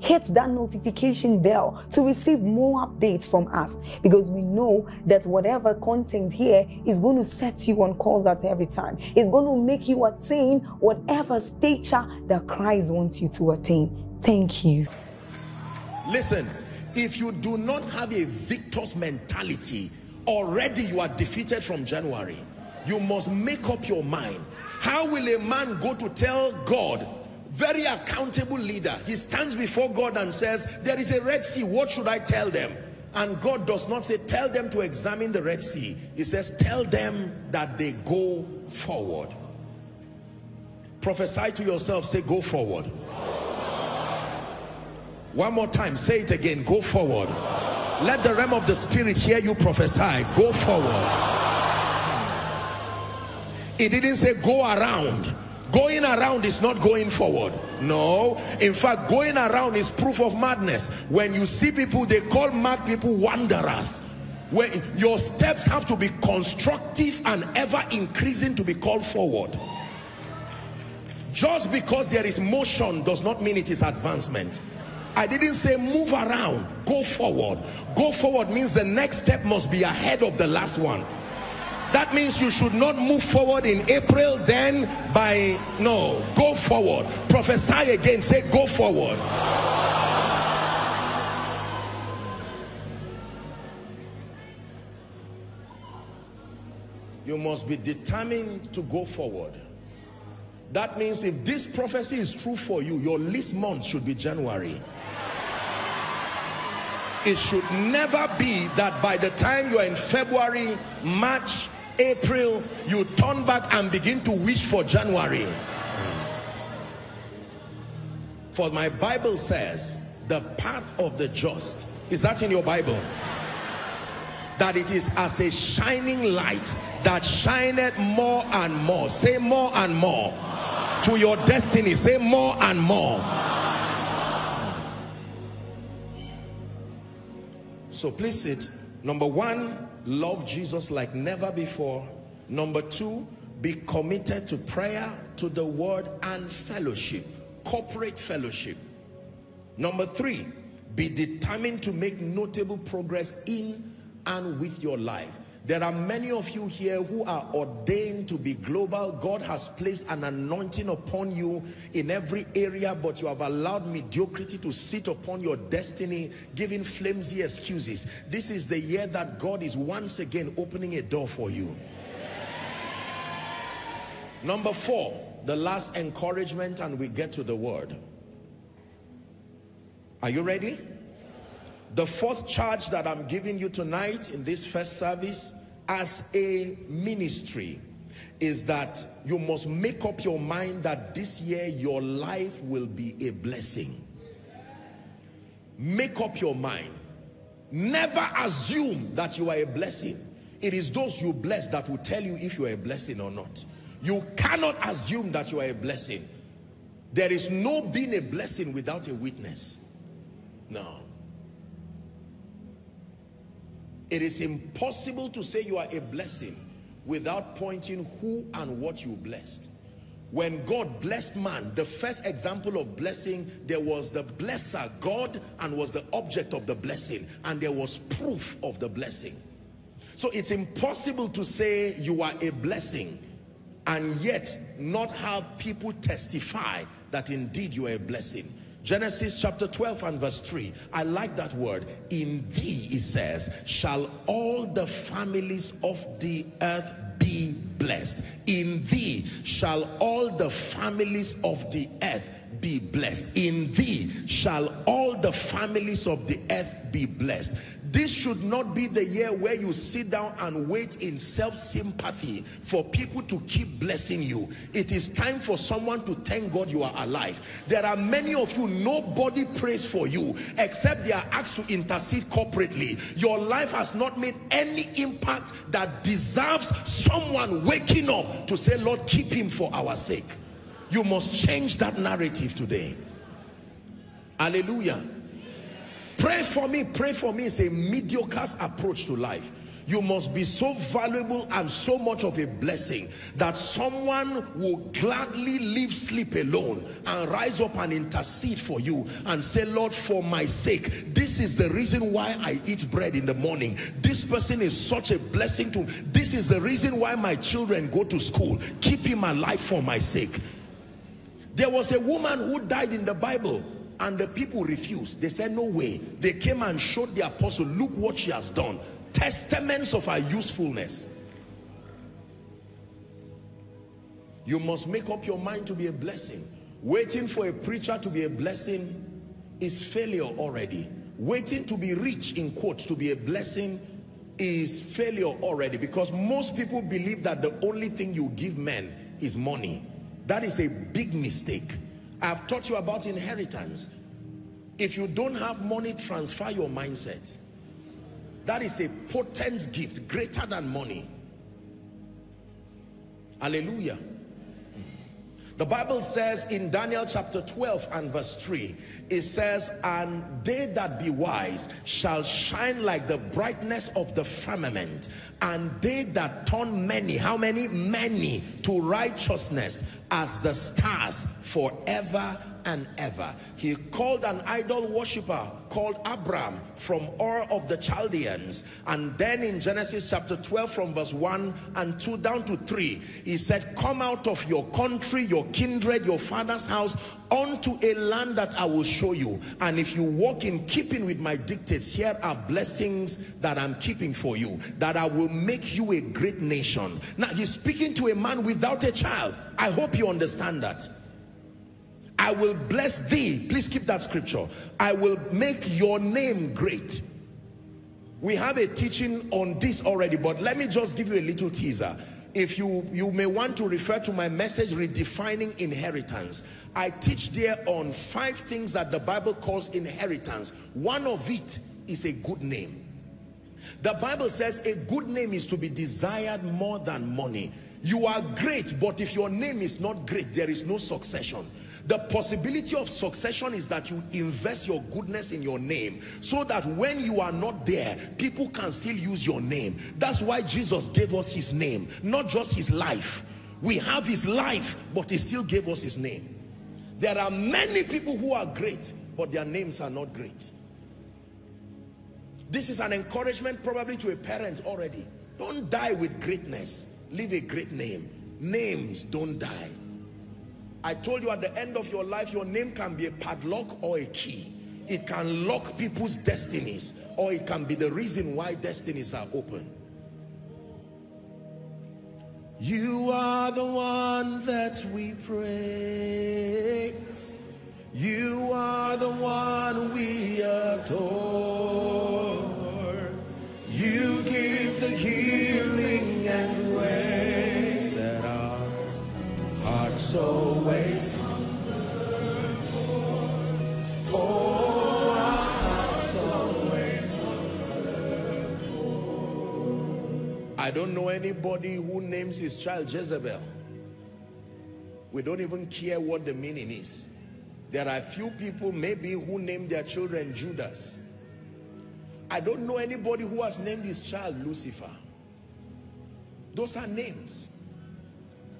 hit that notification bell to receive more updates from us because we know that whatever content here is going to set you on course at every time. It's going to make you attain whatever stature that Christ wants you to attain. Thank you. Listen, if you do not have a victor's mentality, already you are defeated from January. You must make up your mind. How will a man go to tell God very accountable leader. He stands before God and says, there is a Red Sea. What should I tell them? And God does not say, tell them to examine the Red Sea. He says, tell them that they go forward. Prophesy to yourself, say, go forward. One more time, say it again, go forward. Let the realm of the spirit hear you prophesy, go forward. He didn't say go around Going around is not going forward. No. In fact, going around is proof of madness. When you see people, they call mad people wanderers. Where your steps have to be constructive and ever increasing to be called forward. Just because there is motion does not mean it is advancement. I didn't say move around, go forward. Go forward means the next step must be ahead of the last one that means you should not move forward in April then by no go forward. Prophesy again say go forward. You must be determined to go forward. That means if this prophecy is true for you your least month should be January. It should never be that by the time you are in February March April, you turn back and begin to wish for January. For my Bible says, the path of the just, is that in your Bible? That it is as a shining light that shineth more and more. Say more and more. To your destiny, say more and more. So please sit. Number one, love Jesus like never before. Number two, be committed to prayer, to the word and fellowship, corporate fellowship. Number three, be determined to make notable progress in and with your life. There are many of you here who are ordained to be global. God has placed an anointing upon you in every area, but you have allowed mediocrity to sit upon your destiny, giving flimsy excuses. This is the year that God is once again opening a door for you. Number four, the last encouragement, and we get to the word. Are you ready? The fourth charge that I'm giving you tonight in this first service as a ministry is that you must make up your mind that this year your life will be a blessing. Make up your mind. Never assume that you are a blessing. It is those you bless that will tell you if you are a blessing or not. You cannot assume that you are a blessing. There is no being a blessing without a witness. No. It is impossible to say you are a blessing without pointing who and what you blessed. When God blessed man, the first example of blessing, there was the blesser, God, and was the object of the blessing. And there was proof of the blessing. So it's impossible to say you are a blessing and yet not have people testify that indeed you are a blessing. Genesis chapter 12 and verse 3. I like that word. In thee, it says, shall all the families of the earth be blessed. In thee shall all the families of the earth be blessed. In thee shall all the families of the earth be blessed. This should not be the year where you sit down and wait in self-sympathy for people to keep blessing you. It is time for someone to thank God you are alive. There are many of you, nobody prays for you except they are asked to intercede corporately. Your life has not made any impact that deserves someone waking up to say, Lord, keep him for our sake. You must change that narrative today. Hallelujah. Pray for me, pray for me is a mediocre approach to life. You must be so valuable and so much of a blessing that someone will gladly leave sleep alone and rise up and intercede for you and say, Lord, for my sake, this is the reason why I eat bread in the morning. This person is such a blessing to me. This is the reason why my children go to school. Keep him alive for my sake. There was a woman who died in the Bible and the people refused. They said, no way. They came and showed the apostle, look what she has done. Testaments of her usefulness. You must make up your mind to be a blessing. Waiting for a preacher to be a blessing is failure already. Waiting to be rich, in quotes, to be a blessing is failure already because most people believe that the only thing you give men is money. That is a big mistake. I've taught you about inheritance. If you don't have money, transfer your mindset. That is a potent gift, greater than money. Hallelujah. The Bible says in Daniel chapter 12 and verse 3, it says, And they that be wise shall shine like the brightness of the firmament, and they that turn many, how many? Many to righteousness as the stars forever and ever. He called an idol worshiper called Abram from Ur of the Chaldeans. And then in Genesis chapter 12 from verse 1 and 2 down to 3, he said, come out of your country, your kindred, your father's house, unto a land that I will show you. And if you walk in keeping with my dictates, here are blessings that I'm keeping for you, that I will make you a great nation. Now he's speaking to a man without a child. I hope you understand that. I will bless thee. Please keep that scripture. I will make your name great. We have a teaching on this already, but let me just give you a little teaser. If you, you may want to refer to my message, Redefining Inheritance. I teach there on five things that the Bible calls inheritance. One of it is a good name. The Bible says a good name is to be desired more than money. You are great, but if your name is not great, there is no succession. The possibility of succession is that you invest your goodness in your name so that when you are not there, people can still use your name. That's why Jesus gave us his name, not just his life. We have his life, but he still gave us his name. There are many people who are great, but their names are not great. This is an encouragement probably to a parent already. Don't die with greatness. Leave a great name. Names don't die. I told you at the end of your life, your name can be a padlock or a key. It can lock people's destinies or it can be the reason why destinies are open. You are the one that we praise. You are the one we adore. You give the healing and our hearts always I don't know anybody who names his child Jezebel. We don't even care what the meaning is. There are few people maybe who name their children Judas. I don't know anybody who has named his child Lucifer. Those are names.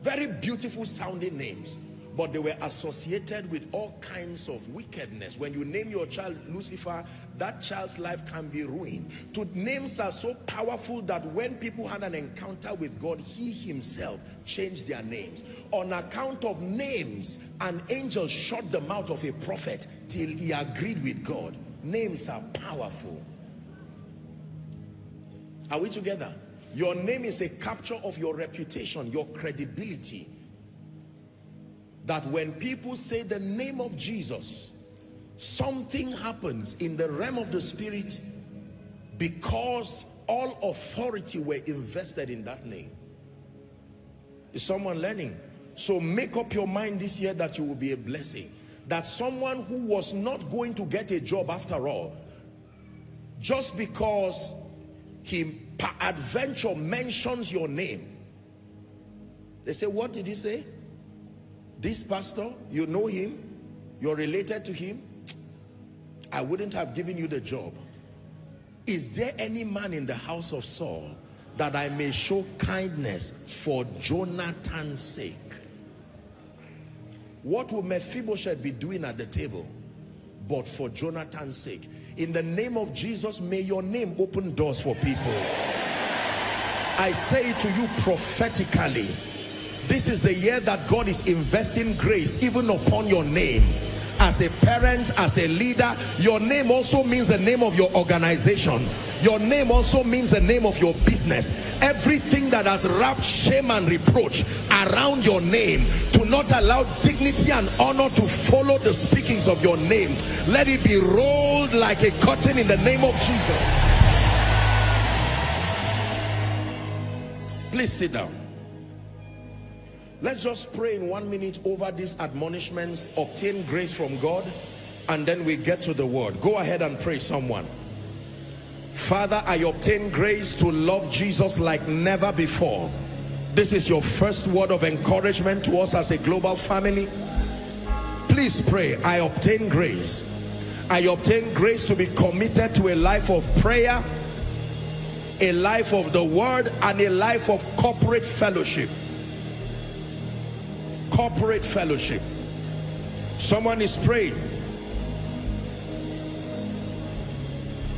Very beautiful sounding names. but they were associated with all kinds of wickedness. When you name your child Lucifer, that child's life can be ruined. To names are so powerful that when people had an encounter with God, he himself changed their names. On account of names, an angel shut the mouth of a prophet till he agreed with God. Names are powerful. Are we together? Your name is a capture of your reputation, your credibility that when people say the name of Jesus, something happens in the realm of the spirit because all authority were invested in that name. Is someone learning? So make up your mind this year that you will be a blessing. That someone who was not going to get a job after all, just because he adventure mentions your name. They say, what did he say? This pastor, you know him, you're related to him. I wouldn't have given you the job. Is there any man in the house of Saul that I may show kindness for Jonathan's sake? What will Mephibosheth be doing at the table? But for Jonathan's sake. In the name of Jesus, may your name open doors for people. I say to you prophetically, this is the year that God is investing grace even upon your name. As a parent, as a leader, your name also means the name of your organization. Your name also means the name of your business. Everything that has wrapped shame and reproach around your name to not allow dignity and honor to follow the speakings of your name. Let it be rolled like a curtain in the name of Jesus. Please sit down. Let's just pray in one minute over these admonishments, obtain grace from God, and then we get to the word. Go ahead and pray someone. Father, I obtain grace to love Jesus like never before. This is your first word of encouragement to us as a global family. Please pray, I obtain grace. I obtain grace to be committed to a life of prayer, a life of the word, and a life of corporate fellowship corporate fellowship. Someone is praying.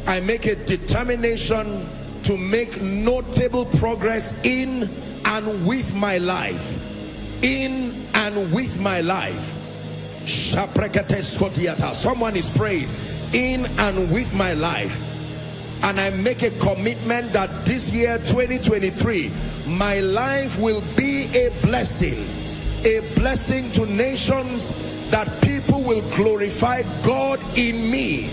I make a determination to make notable progress in and with my life. In and with my life. Someone is praying. In and with my life. And I make a commitment that this year 2023 my life will be a blessing a blessing to nations that people will glorify God in me.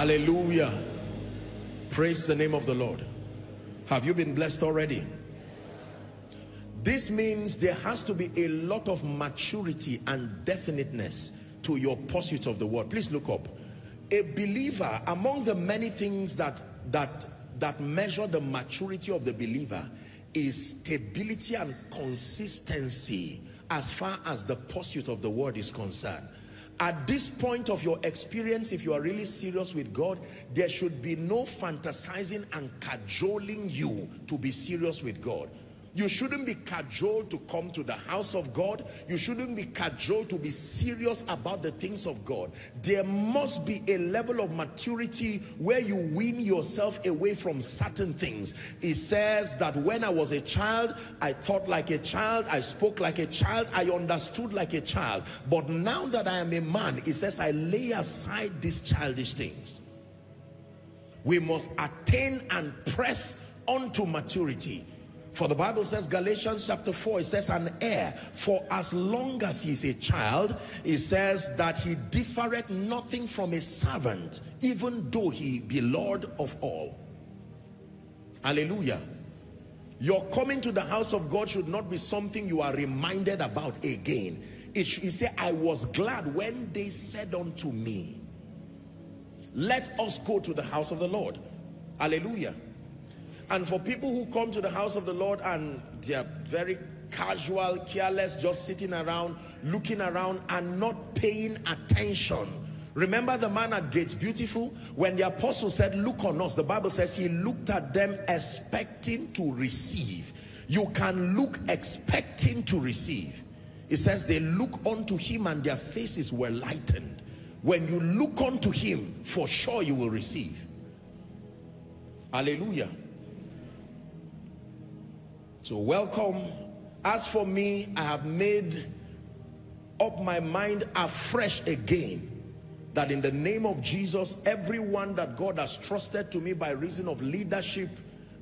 Hallelujah. Praise the name of the Lord. Have you been blessed already? This means there has to be a lot of maturity and definiteness to your pursuit of the word. Please look up. A believer, among the many things that, that that measure the maturity of the believer is stability and consistency as far as the pursuit of the word is concerned. At this point of your experience, if you are really serious with God, there should be no fantasizing and cajoling you to be serious with God. You shouldn't be cajoled to come to the house of God. You shouldn't be cajoled to be serious about the things of God. There must be a level of maturity where you wean yourself away from certain things. It says that when I was a child, I thought like a child, I spoke like a child, I understood like a child. But now that I am a man, it says I lay aside these childish things. We must attain and press onto maturity. For the Bible says, Galatians chapter 4, it says, an heir. For as long as he is a child, it says that he differeth nothing from a servant, even though he be Lord of all. Hallelujah. Your coming to the house of God should not be something you are reminded about again. It should say, I was glad when they said unto me, let us go to the house of the Lord. Hallelujah. And for people who come to the house of the Lord and they're very casual, careless, just sitting around, looking around and not paying attention Remember the man at Gates Beautiful? When the apostle said, look on us, the Bible says he looked at them expecting to receive. You can look expecting to receive. It says they look unto him and their faces were lightened. When you look unto him, for sure you will receive. Hallelujah. So welcome. As for me, I have made up my mind afresh again that in the name of Jesus, everyone that God has trusted to me by reason of leadership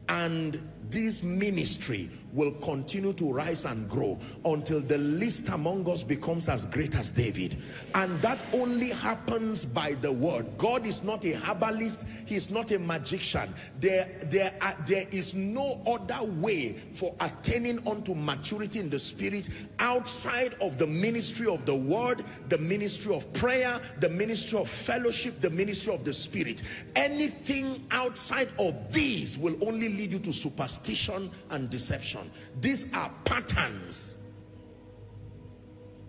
and this ministry will continue to rise and grow until the least among us becomes as great as David. And that only happens by the word. God is not a herbalist. He's not a magician. There, there, are, there is no other way for attaining unto maturity in the spirit outside of the ministry of the word, the ministry of prayer, the ministry of fellowship, the ministry of the spirit. Anything outside of these will only lead you to superstition and deception. These are patterns.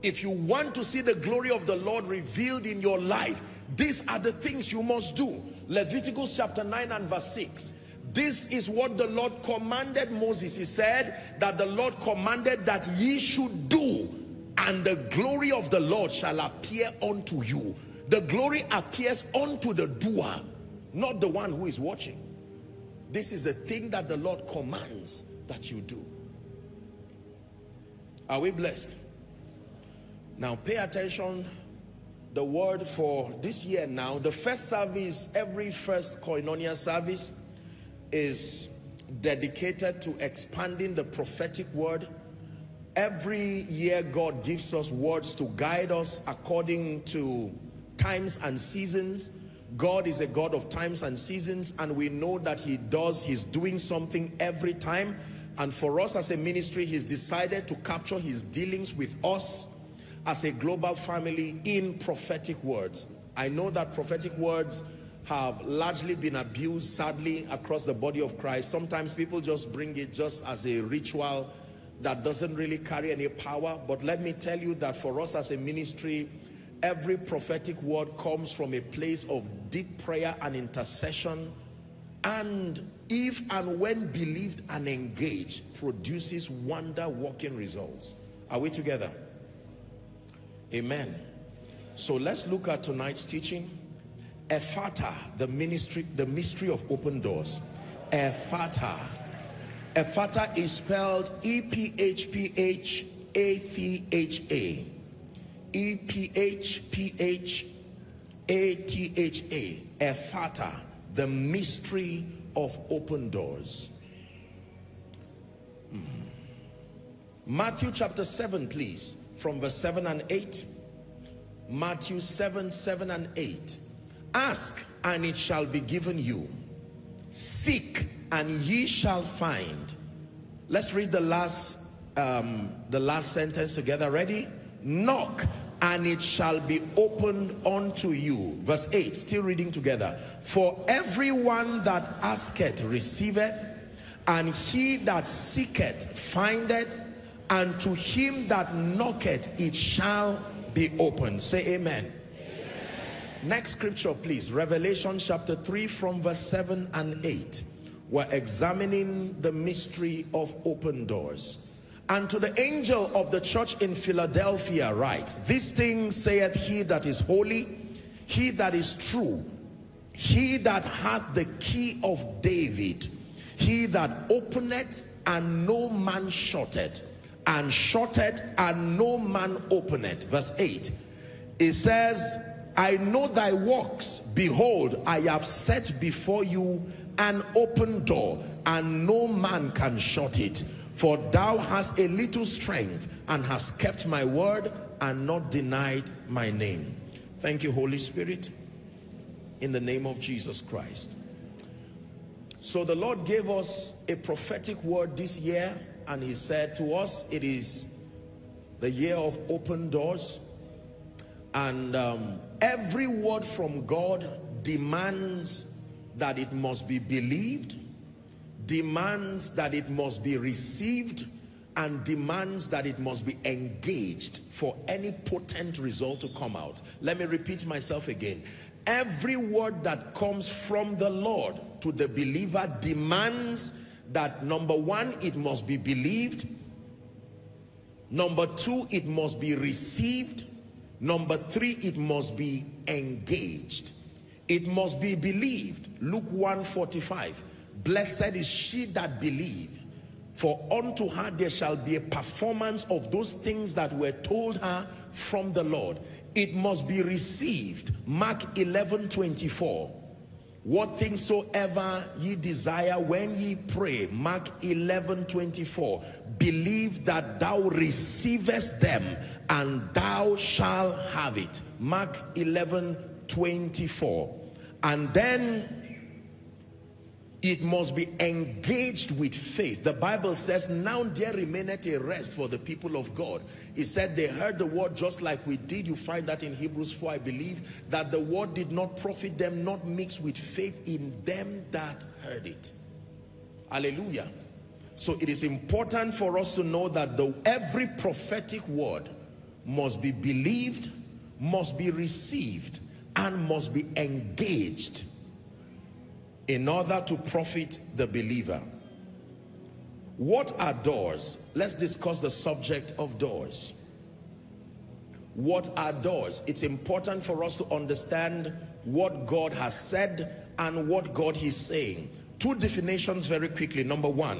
If you want to see the glory of the Lord revealed in your life, these are the things you must do. Leviticus chapter 9 and verse 6. This is what the Lord commanded Moses. He said that the Lord commanded that ye should do and the glory of the Lord shall appear unto you. The glory appears unto the doer, not the one who is watching. This is the thing that the Lord commands that you do. Are we blessed? Now pay attention. The word for this year now, the first service, every first koinonia service is dedicated to expanding the prophetic word. Every year God gives us words to guide us according to times and seasons. God is a God of times and seasons and we know that he does, he's doing something every time and for us as a ministry, he's decided to capture his dealings with us as a global family in prophetic words. I know that prophetic words have largely been abused, sadly, across the body of Christ. Sometimes people just bring it just as a ritual that doesn't really carry any power. But let me tell you that for us as a ministry, every prophetic word comes from a place of deep prayer and intercession and if and when believed and engaged produces wonder working results. Are we together? Amen. So let's look at tonight's teaching. Ephphatha, the ministry the mystery of open doors. Ephphatha Ephphatha is spelled E-P-H-P-H-A-T-H-A E-P-H-P-H-A-T-H-A Ephphatha the mystery of open doors. Mm. Matthew chapter 7, please, from verse 7 and 8. Matthew 7, 7 and 8. Ask and it shall be given you. Seek and ye shall find. Let's read the last um, the last sentence together. Ready? Knock and it shall be opened unto you. Verse 8, still reading together. For everyone that asketh receiveth, and he that seeketh findeth, and to him that knocketh it shall be opened. Say amen. amen. Next scripture, please. Revelation chapter 3 from verse 7 and 8. We're examining the mystery of open doors. And to the angel of the church in Philadelphia write, This thing saith he that is holy, he that is true, he that hath the key of David, he that openeth and no man shutteth, and shutteth and no man openeth. Verse 8, it says, I know thy works, behold, I have set before you an open door, and no man can shut it. For thou hast a little strength and hast kept my word and not denied my name. Thank you, Holy Spirit, in the name of Jesus Christ. So the Lord gave us a prophetic word this year and he said to us, it is the year of open doors and um, every word from God demands that it must be believed demands that it must be received and demands that it must be engaged for any potent result to come out. Let me repeat myself again. Every word that comes from the Lord to the believer demands that number one, it must be believed. Number two, it must be received. Number three, it must be engaged. It must be believed. Luke 145. Blessed is she that believe for unto her there shall be a performance of those things that were told her from the Lord. It must be received. Mark 11, 24. What things soever ye desire when ye pray. Mark 11, 24. Believe that thou receivest them and thou shalt have it. Mark 11, 24. And then it must be engaged with faith. The Bible says, now there remaineth a rest for the people of God. It said they heard the word just like we did. You find that in Hebrews 4, I believe, that the word did not profit them, not mix with faith in them that heard it. Hallelujah. So it is important for us to know that the, every prophetic word must be believed, must be received, and must be engaged in order to profit the believer. What are doors? Let's discuss the subject of doors. What are doors? It's important for us to understand what God has said and what God is saying. Two definitions very quickly. Number one,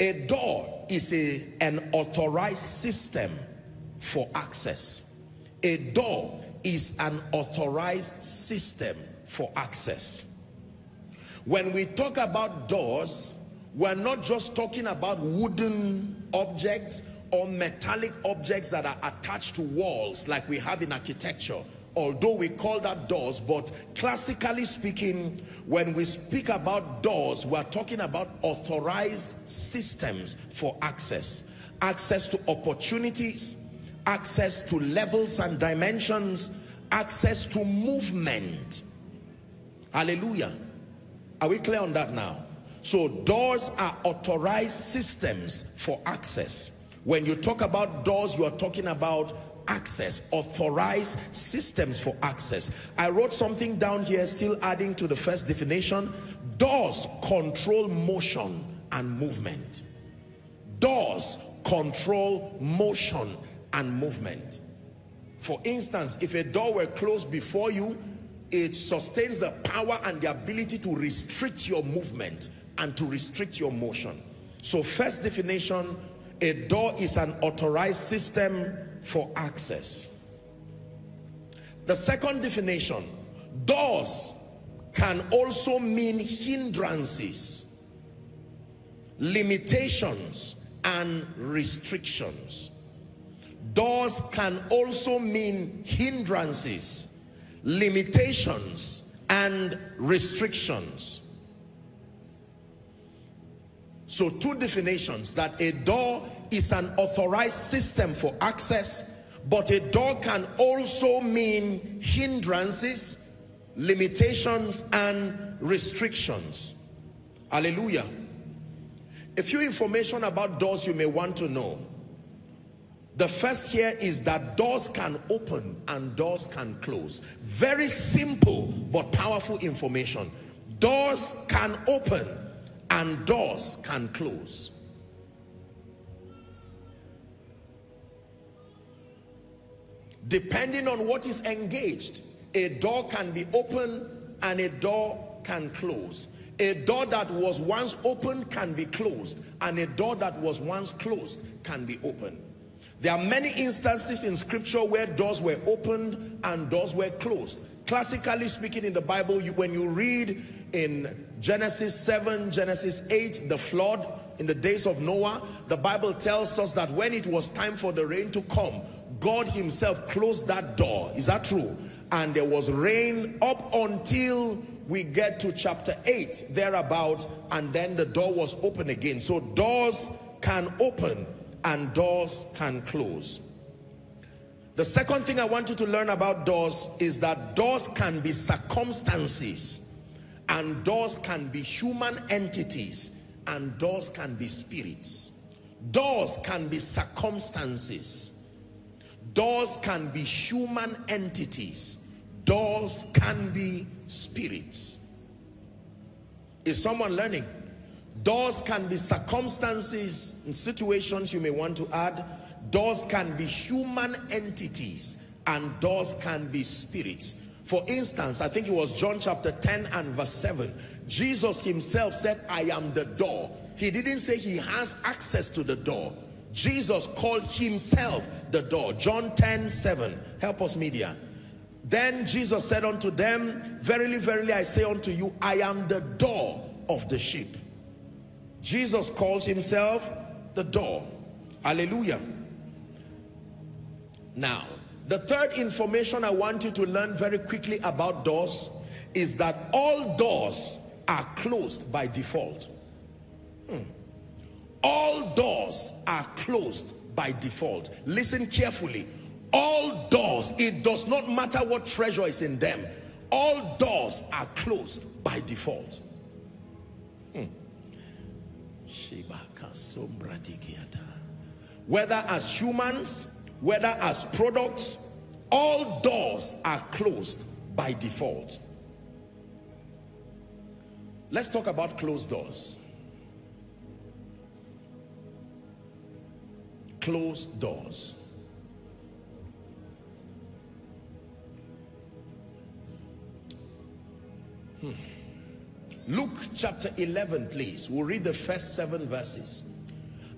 a door is a, an authorized system for access. A door is an authorized system for access. When we talk about doors, we're not just talking about wooden objects or metallic objects that are attached to walls like we have in architecture although we call that doors but classically speaking when we speak about doors we're talking about authorized systems for access access to opportunities access to levels and dimensions access to movement Hallelujah. Are we clear on that now? So doors are authorized systems for access. When you talk about doors, you are talking about access, authorized systems for access. I wrote something down here, still adding to the first definition. Doors control motion and movement. Doors control motion and movement. For instance, if a door were closed before you, it sustains the power and the ability to restrict your movement and to restrict your motion. So first definition, a door is an authorized system for access. The second definition, doors can also mean hindrances, limitations, and restrictions. Doors can also mean hindrances, limitations and restrictions. So two definitions that a door is an authorized system for access, but a door can also mean hindrances, limitations, and restrictions. Hallelujah. A few information about doors you may want to know. The first here is that doors can open and doors can close. Very simple but powerful information. Doors can open and doors can close. Depending on what is engaged, a door can be open and a door can close. A door that was once open can be closed and a door that was once closed can be opened. There are many instances in scripture where doors were opened and doors were closed. Classically speaking in the Bible, you, when you read in Genesis 7, Genesis 8, the flood, in the days of Noah, the Bible tells us that when it was time for the rain to come, God himself closed that door. Is that true? And there was rain up until we get to chapter 8, thereabout, and then the door was open again. So doors can open and doors can close. The second thing I want you to learn about doors is that doors can be circumstances and doors can be human entities and doors can be spirits. Doors can be circumstances. Doors can be human entities. Doors can be spirits. Is someone learning? Doors can be circumstances and situations you may want to add. Doors can be human entities and doors can be spirits. For instance, I think it was John chapter 10 and verse 7. Jesus himself said, I am the door. He didn't say he has access to the door. Jesus called himself the door. John 10, 7. Help us media. Then Jesus said unto them, Verily, verily, I say unto you, I am the door of the sheep. Jesus calls himself the door. Hallelujah. Now, the third information I want you to learn very quickly about doors is that all doors are closed by default. Hmm. All doors are closed by default. Listen carefully. All doors, it does not matter what treasure is in them. All doors are closed by default. Hmm. Whether as humans, whether as products, all doors are closed by default. Let's talk about closed doors. Closed doors. Hmm. Luke chapter 11, please. We'll read the first seven verses.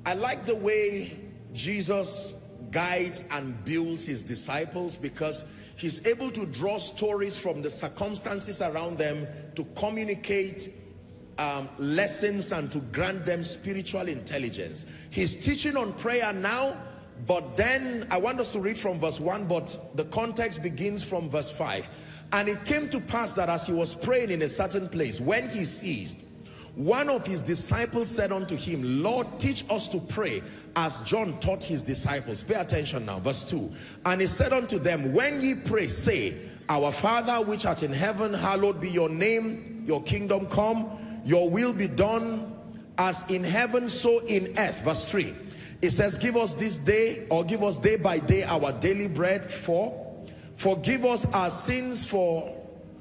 I like the way Jesus guides and builds his disciples because he's able to draw stories from the circumstances around them to communicate um, lessons and to grant them spiritual intelligence. He's teaching on prayer now, but then I want us to read from verse 1, but the context begins from verse 5. And it came to pass that as he was praying in a certain place, when he ceased, one of his disciples said unto him, Lord, teach us to pray as John taught his disciples. Pay attention now, verse 2. And he said unto them, When ye pray, say, Our Father which art in heaven, hallowed be your name, your kingdom come, your will be done as in heaven, so in earth. Verse 3. It says, Give us this day, or give us day by day our daily bread. For forgive us our sins, for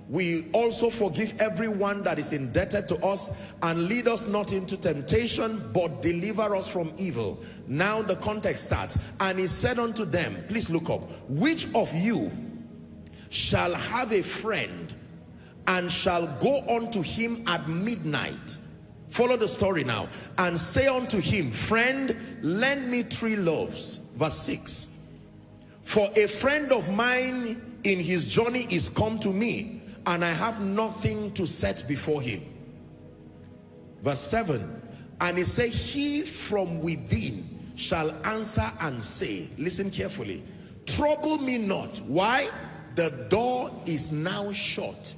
we also forgive everyone that is indebted to us and lead us not into temptation but deliver us from evil. Now the context starts. And he said unto them please look up which of you shall have a friend and shall go unto him at midnight? Follow the story now. And say unto him friend lend me three loaves. Verse 6 for a friend of mine in his journey is come to me and I have nothing to set before him. Verse 7, and he said, he from within shall answer and say, listen carefully, trouble me not. Why? The door is now shut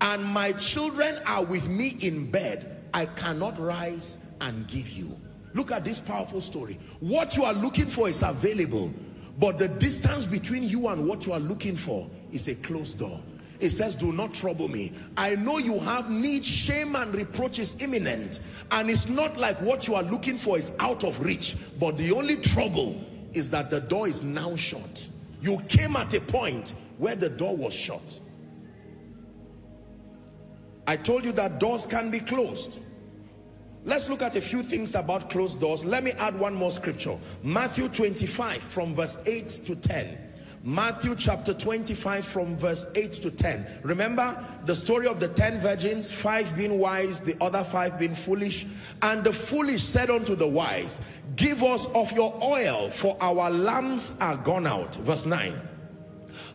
and my children are with me in bed. I cannot rise and give you. Look at this powerful story. What you are looking for is available, but the distance between you and what you are looking for is a closed door. It says, do not trouble me. I know you have need, shame and reproach is imminent. And it's not like what you are looking for is out of reach. But the only trouble is that the door is now shut. You came at a point where the door was shut. I told you that doors can be closed. Let's look at a few things about closed doors. Let me add one more scripture. Matthew 25 from verse 8 to 10. Matthew chapter 25 from verse 8 to 10. Remember the story of the 10 virgins, five being wise, the other five being foolish. And the foolish said unto the wise, give us of your oil for our lamps are gone out. Verse 9.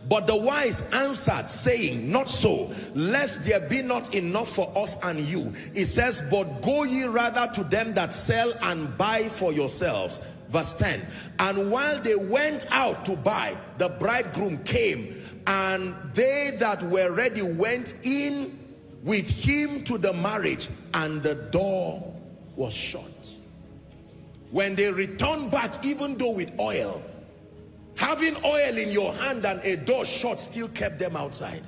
But the wise answered, saying, Not so, lest there be not enough for us and you. It says, But go ye rather to them that sell and buy for yourselves. Verse 10 and while they went out to buy the bridegroom came and they that were ready went in with him to the marriage and the door was shut. When they returned back even though with oil having oil in your hand and a door shut still kept them outside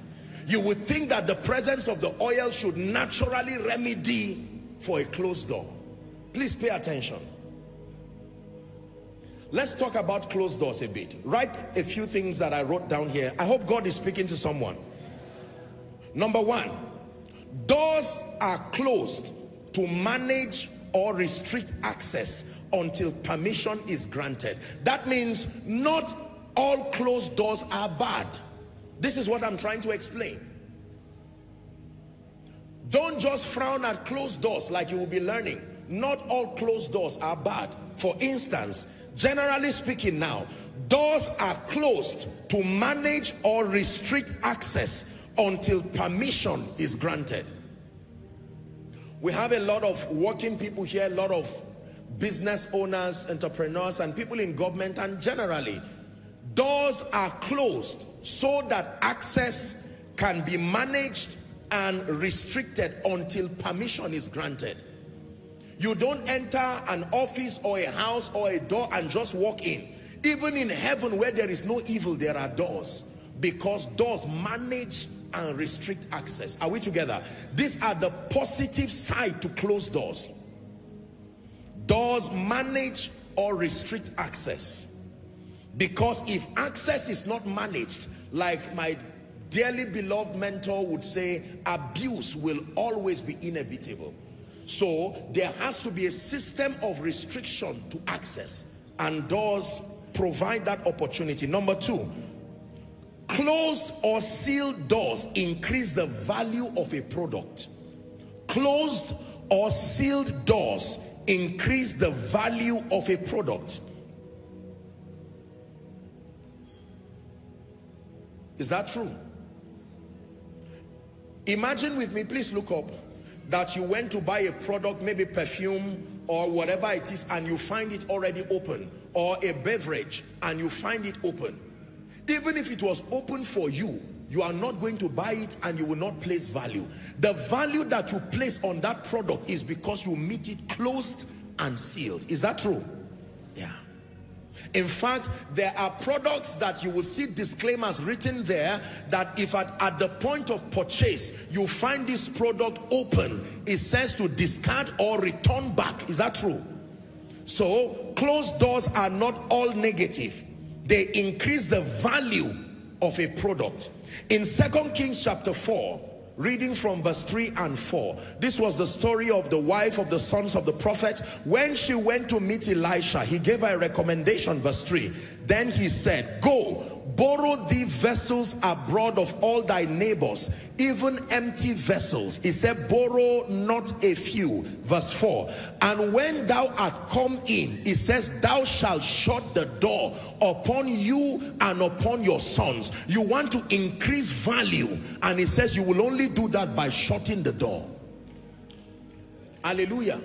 you would think that the presence of the oil should naturally remedy for a closed door please pay attention Let's talk about closed doors a bit. Write a few things that I wrote down here. I hope God is speaking to someone. Number one, doors are closed to manage or restrict access until permission is granted. That means not all closed doors are bad. This is what I'm trying to explain. Don't just frown at closed doors like you will be learning. Not all closed doors are bad. For instance, generally speaking now, doors are closed to manage or restrict access until permission is granted. We have a lot of working people here, a lot of business owners, entrepreneurs, and people in government, and generally, doors are closed so that access can be managed and restricted until permission is granted. You don't enter an office or a house or a door and just walk in. Even in heaven where there is no evil, there are doors. Because doors manage and restrict access. Are we together? These are the positive side to close doors. Doors manage or restrict access. Because if access is not managed, like my dearly beloved mentor would say, abuse will always be inevitable. So there has to be a system of restriction to access and doors provide that opportunity. Number two, closed or sealed doors increase the value of a product. Closed or sealed doors increase the value of a product. Is that true? Imagine with me, please look up that you went to buy a product, maybe perfume or whatever it is, and you find it already open, or a beverage and you find it open. Even if it was open for you, you are not going to buy it and you will not place value. The value that you place on that product is because you meet it closed and sealed. Is that true? Yeah. In fact, there are products that you will see disclaimers written there that if at, at the point of purchase, you find this product open, it says to discard or return back. Is that true? So, closed doors are not all negative. They increase the value of a product. In Second Kings chapter 4, reading from verse 3 and 4 this was the story of the wife of the sons of the prophet. When she went to meet elisha he gave her a recommendation verse 3 then he said go borrow thee vessels abroad of all thy neighbors even empty vessels. He said borrow not a few. Verse 4 and when thou art come in he says thou shalt shut the door upon you and upon your sons. You want to increase value and he says you will only do that by shutting the door. Hallelujah.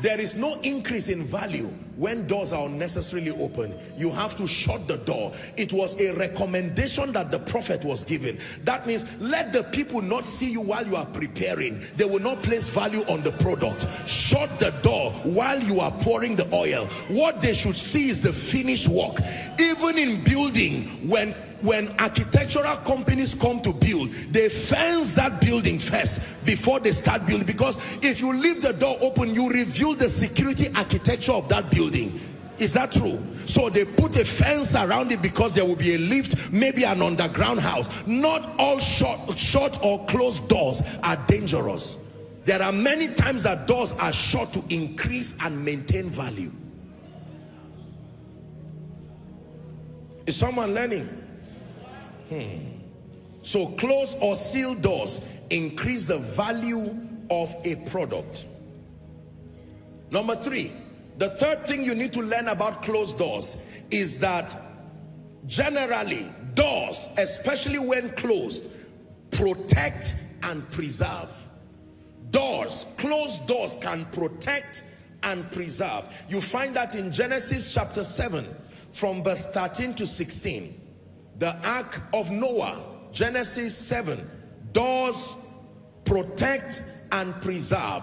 There is no increase in value when doors are unnecessarily open. You have to shut the door. It was a recommendation that the prophet was given. That means let the people not see you while you are preparing. They will not place value on the product. Shut the door while you are pouring the oil. What they should see is the finished work. Even in building, when when architectural companies come to build, they fence that building first before they start building. Because if you leave the door open, you reveal the security architecture of that building. Is that true? So they put a fence around it because there will be a lift, maybe an underground house. Not all short, shut or closed doors are dangerous. There are many times that doors are shut to increase and maintain value. Is someone learning? Hmm. So close or sealed doors increase the value of a product. Number three, the third thing you need to learn about closed doors is that generally doors, especially when closed, protect and preserve. Doors, closed doors can protect and preserve. You find that in Genesis chapter 7 from verse 13 to 16 the ark of Noah, Genesis 7, does protect and preserve.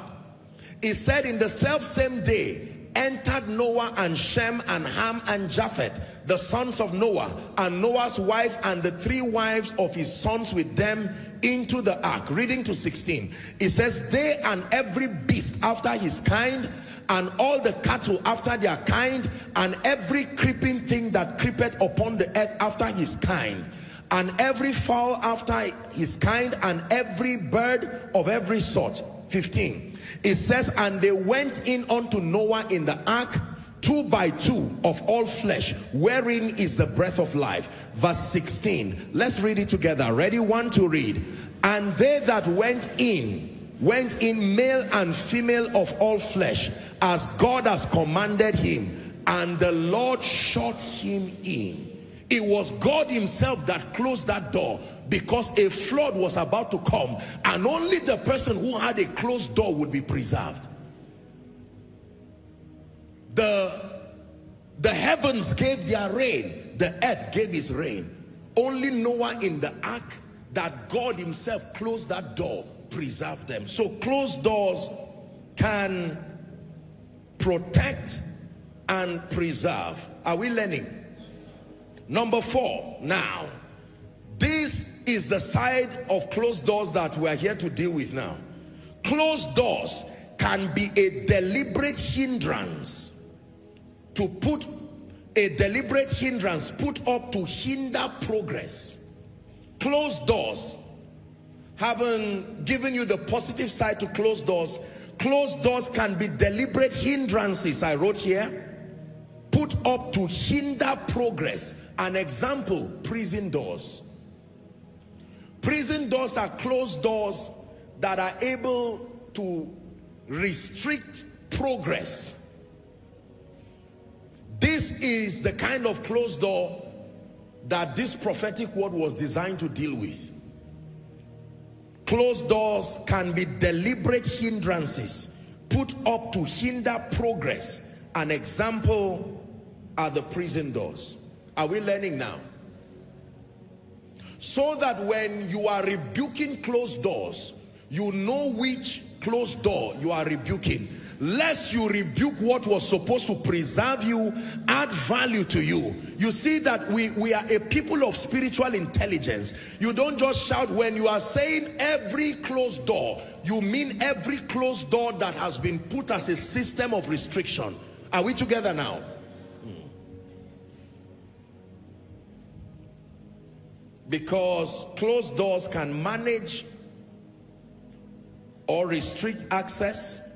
He said in the self same day, entered Noah and Shem and Ham and Japheth, the sons of Noah, and Noah's wife and the three wives of his sons with them into the ark. Reading to 16. It says, They and every beast after his kind, and all the cattle after their kind, and every creeping thing that creepeth upon the earth after his kind, and every fowl after his kind, and every bird of every sort. 15 it says, and they went in unto Noah in the ark, two by two of all flesh, wherein is the breath of life. Verse 16. Let's read it together. Ready? One to read. And they that went in, went in male and female of all flesh, as God has commanded him, and the Lord shut him in. It was God himself that closed that door because a flood was about to come and only the person who had a closed door would be preserved. The, the heavens gave their rain, the earth gave its rain. Only Noah in the ark that God himself closed that door preserved them. So closed doors can protect and preserve. Are we learning? Number four, now, this is the side of closed doors that we are here to deal with now. Closed doors can be a deliberate hindrance to put a deliberate hindrance put up to hinder progress. Closed doors, having given you the positive side to closed doors, closed doors can be deliberate hindrances, I wrote here, put up to hinder progress. An example, prison doors. Prison doors are closed doors that are able to restrict progress. This is the kind of closed door that this prophetic word was designed to deal with. Closed doors can be deliberate hindrances put up to hinder progress. An example are the prison doors. Are we learning now? So that when you are rebuking closed doors, you know which closed door you are rebuking. Lest you rebuke what was supposed to preserve you, add value to you. You see that we, we are a people of spiritual intelligence. You don't just shout when you are saying every closed door, you mean every closed door that has been put as a system of restriction. Are we together now? because closed doors can manage or restrict access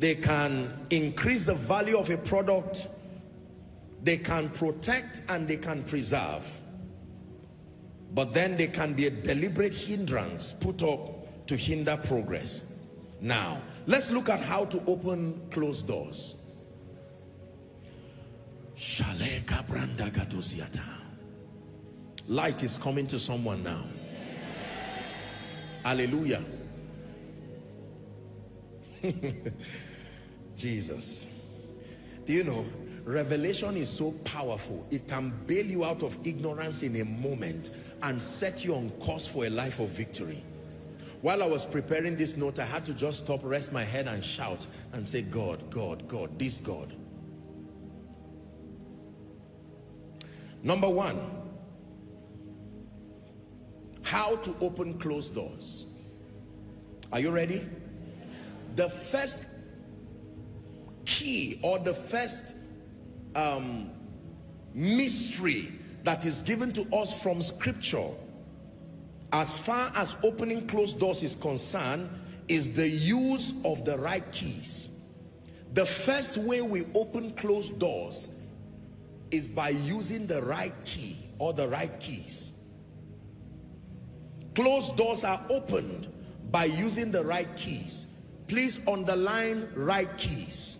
they can increase the value of a product they can protect and they can preserve but then they can be a deliberate hindrance put up to hinder progress now let's look at how to open closed doors Light is coming to someone now. Hallelujah. Jesus. Do you know, revelation is so powerful. It can bail you out of ignorance in a moment and set you on course for a life of victory. While I was preparing this note, I had to just stop, rest my head and shout and say, God, God, God, this God. Number one, how to open closed doors. Are you ready? The first key or the first um, mystery that is given to us from scripture as far as opening closed doors is concerned is the use of the right keys. The first way we open closed doors is by using the right key or the right keys. Closed doors are opened by using the right keys. Please underline right keys.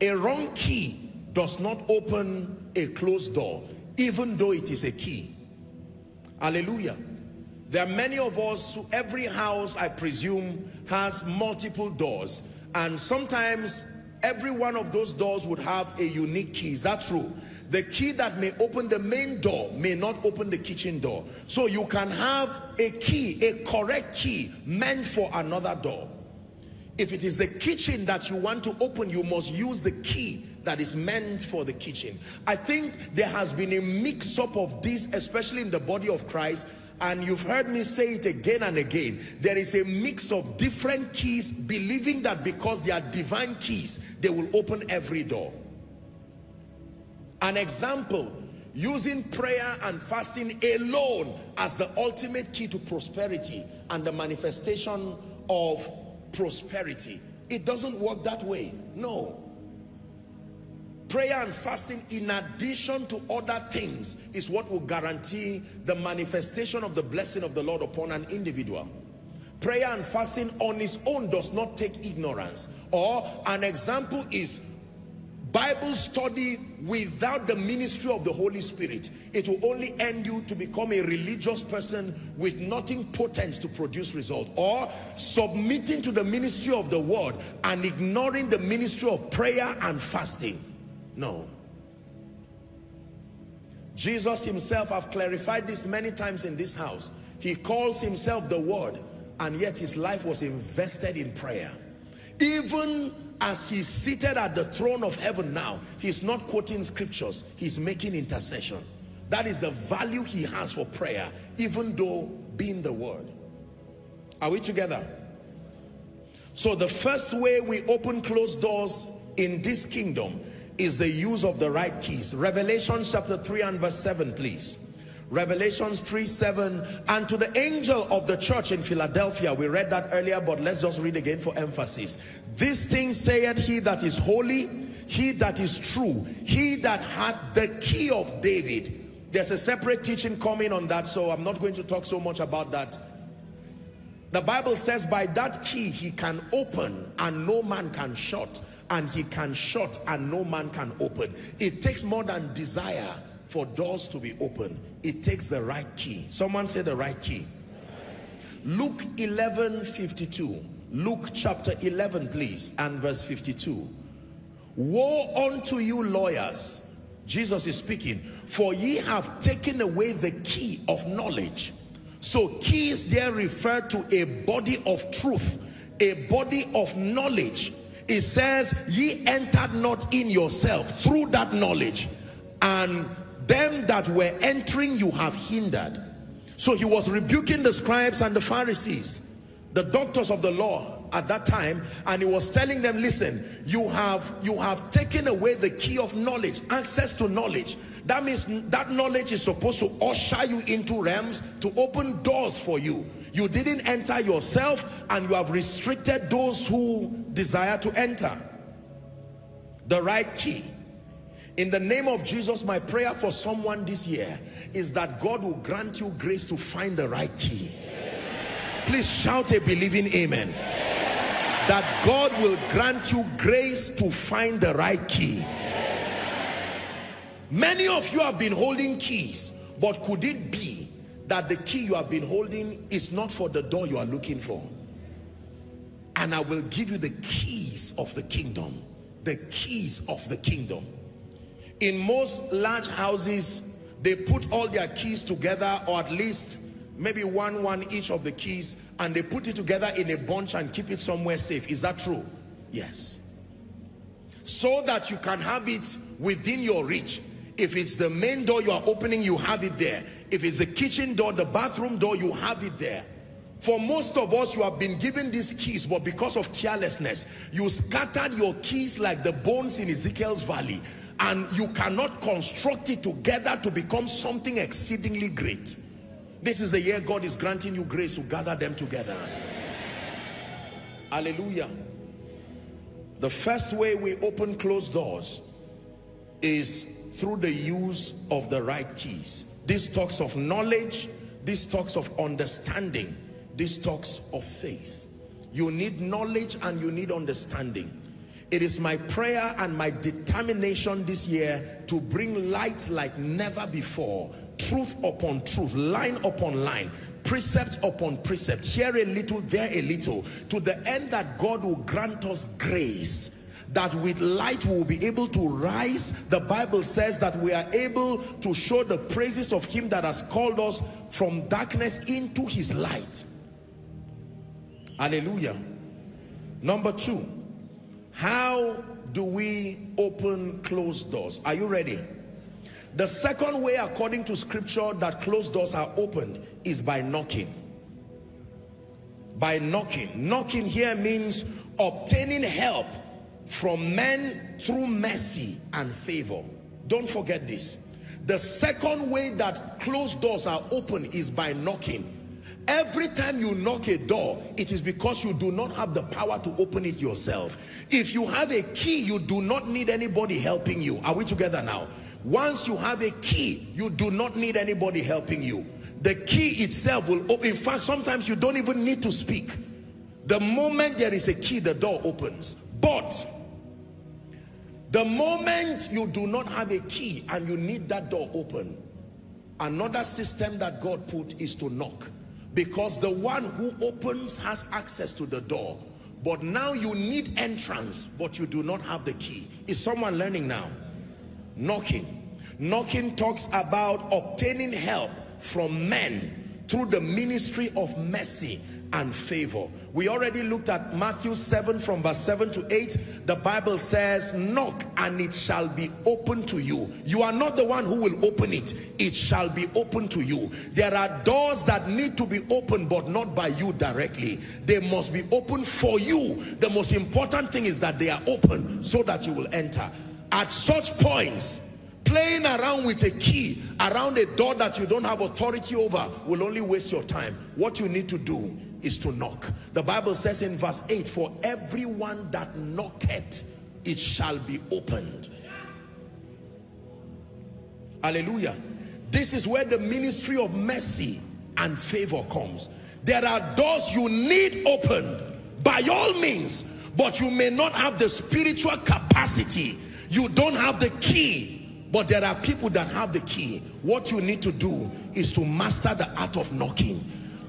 A wrong key does not open a closed door, even though it is a key. Hallelujah. There are many of us, who, every house, I presume, has multiple doors. And sometimes every one of those doors would have a unique key. Is that true? the key that may open the main door may not open the kitchen door. So you can have a key, a correct key meant for another door. If it is the kitchen that you want to open, you must use the key that is meant for the kitchen. I think there has been a mix-up of this, especially in the body of Christ, and you've heard me say it again and again. There is a mix of different keys, believing that because they are divine keys, they will open every door. An example, using prayer and fasting alone as the ultimate key to prosperity and the manifestation of prosperity. It doesn't work that way. No. Prayer and fasting in addition to other things is what will guarantee the manifestation of the blessing of the Lord upon an individual. Prayer and fasting on its own does not take ignorance. Or an example is Bible study without the ministry of the Holy Spirit, it will only end you to become a religious person with nothing potent to produce result. Or submitting to the ministry of the word and ignoring the ministry of prayer and fasting. No. Jesus himself, I've clarified this many times in this house. He calls himself the word and yet his life was invested in prayer. Even as he's seated at the throne of heaven now, he's not quoting scriptures, he's making intercession. That is the value he has for prayer, even though being the word. Are we together? So the first way we open closed doors in this kingdom is the use of the right keys. Revelation chapter 3 and verse 7, please. Revelations 3 7 and to the angel of the church in Philadelphia we read that earlier but let's just read again for emphasis. This thing saith he that is holy he that is true he that hath the key of David. There's a separate teaching coming on that so I'm not going to talk so much about that. The Bible says by that key he can open and no man can shut and he can shut and no man can open. It takes more than desire for doors to be open it takes the right key. Someone say the right key. Luke 11 52 luke chapter 11 please and verse 52 woe unto you lawyers. Jesus is speaking. For ye have taken away the key of knowledge. So keys there refer to a body of truth a body of knowledge. It says ye entered not in yourself through that knowledge and them that were entering you have hindered. So he was rebuking the scribes and the pharisees the doctors of the law at that time and he was telling them listen you have you have taken away the key of knowledge access to knowledge. That means that knowledge is supposed to usher you into realms to open doors for you. You didn't enter yourself and you have restricted those who desire to enter. The right key in the name of Jesus, my prayer for someone this year is that God will grant you grace to find the right key. Please shout a believing amen. That God will grant you grace to find the right key. Many of you have been holding keys, but could it be that the key you have been holding is not for the door you are looking for? And I will give you the keys of the kingdom. The keys of the kingdom in most large houses they put all their keys together or at least maybe one one each of the keys and they put it together in a bunch and keep it somewhere safe. Is that true? Yes. So that you can have it within your reach. If it's the main door you are opening you have it there. If it's the kitchen door the bathroom door you have it there. For most of us you have been given these keys but because of carelessness you scattered your keys like the bones in Ezekiel's valley and you cannot construct it together to become something exceedingly great. This is the year God is granting you grace to gather them together. Hallelujah. The first way we open closed doors is through the use of the right keys. This talks of knowledge this talks of understanding this talks of faith. You need knowledge and you need understanding it is my prayer and my determination this year to bring light like never before. Truth upon truth, line upon line, precept upon precept, here a little, there a little, to the end that God will grant us grace that with light we will be able to rise. The Bible says that we are able to show the praises of him that has called us from darkness into his light. Hallelujah. Number two, how do we open closed doors? Are you ready? The second way, according to scripture, that closed doors are opened is by knocking. By knocking. Knocking here means obtaining help from men through mercy and favor. Don't forget this. The second way that closed doors are open is by knocking. Every time you knock a door, it is because you do not have the power to open it yourself. If you have a key, you do not need anybody helping you. Are we together now? Once you have a key, you do not need anybody helping you. The key itself will open. In fact, sometimes you don't even need to speak. The moment there is a key, the door opens. But the moment you do not have a key and you need that door open, another system that God put is to knock. Because the one who opens has access to the door. But now you need entrance, but you do not have the key. Is someone learning now? Knocking. Knocking talks about obtaining help from men through the ministry of mercy and favor. We already looked at Matthew 7 from verse 7 to 8. The Bible says, knock and it shall be open to you. You are not the one who will open it. It shall be open to you. There are doors that need to be opened but not by you directly. They must be open for you. The most important thing is that they are open so that you will enter. At such points, playing around with a key around a door that you don't have authority over will only waste your time. What you need to do is to knock. The Bible says in verse 8, for everyone that knocketh, it shall be opened. Hallelujah. This is where the ministry of mercy and favor comes. There are doors you need opened by all means, but you may not have the spiritual capacity. You don't have the key, but there are people that have the key. What you need to do is to master the art of knocking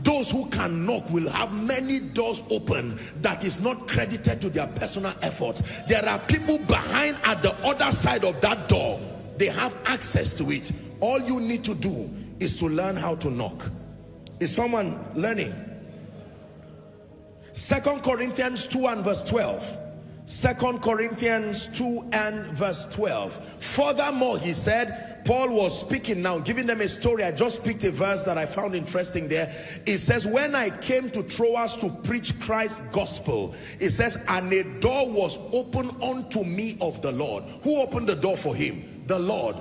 those who can knock will have many doors open that is not credited to their personal efforts. There are people behind at the other side of that door. They have access to it. All you need to do is to learn how to knock. Is someone learning? Second Corinthians 2 and verse 12. Second Corinthians 2 and verse 12. Furthermore, he said, Paul was speaking now, giving them a story. I just picked a verse that I found interesting there. It says, when I came to Troas to preach Christ's gospel, it says, and a door was opened unto me of the Lord. Who opened the door for him? The Lord.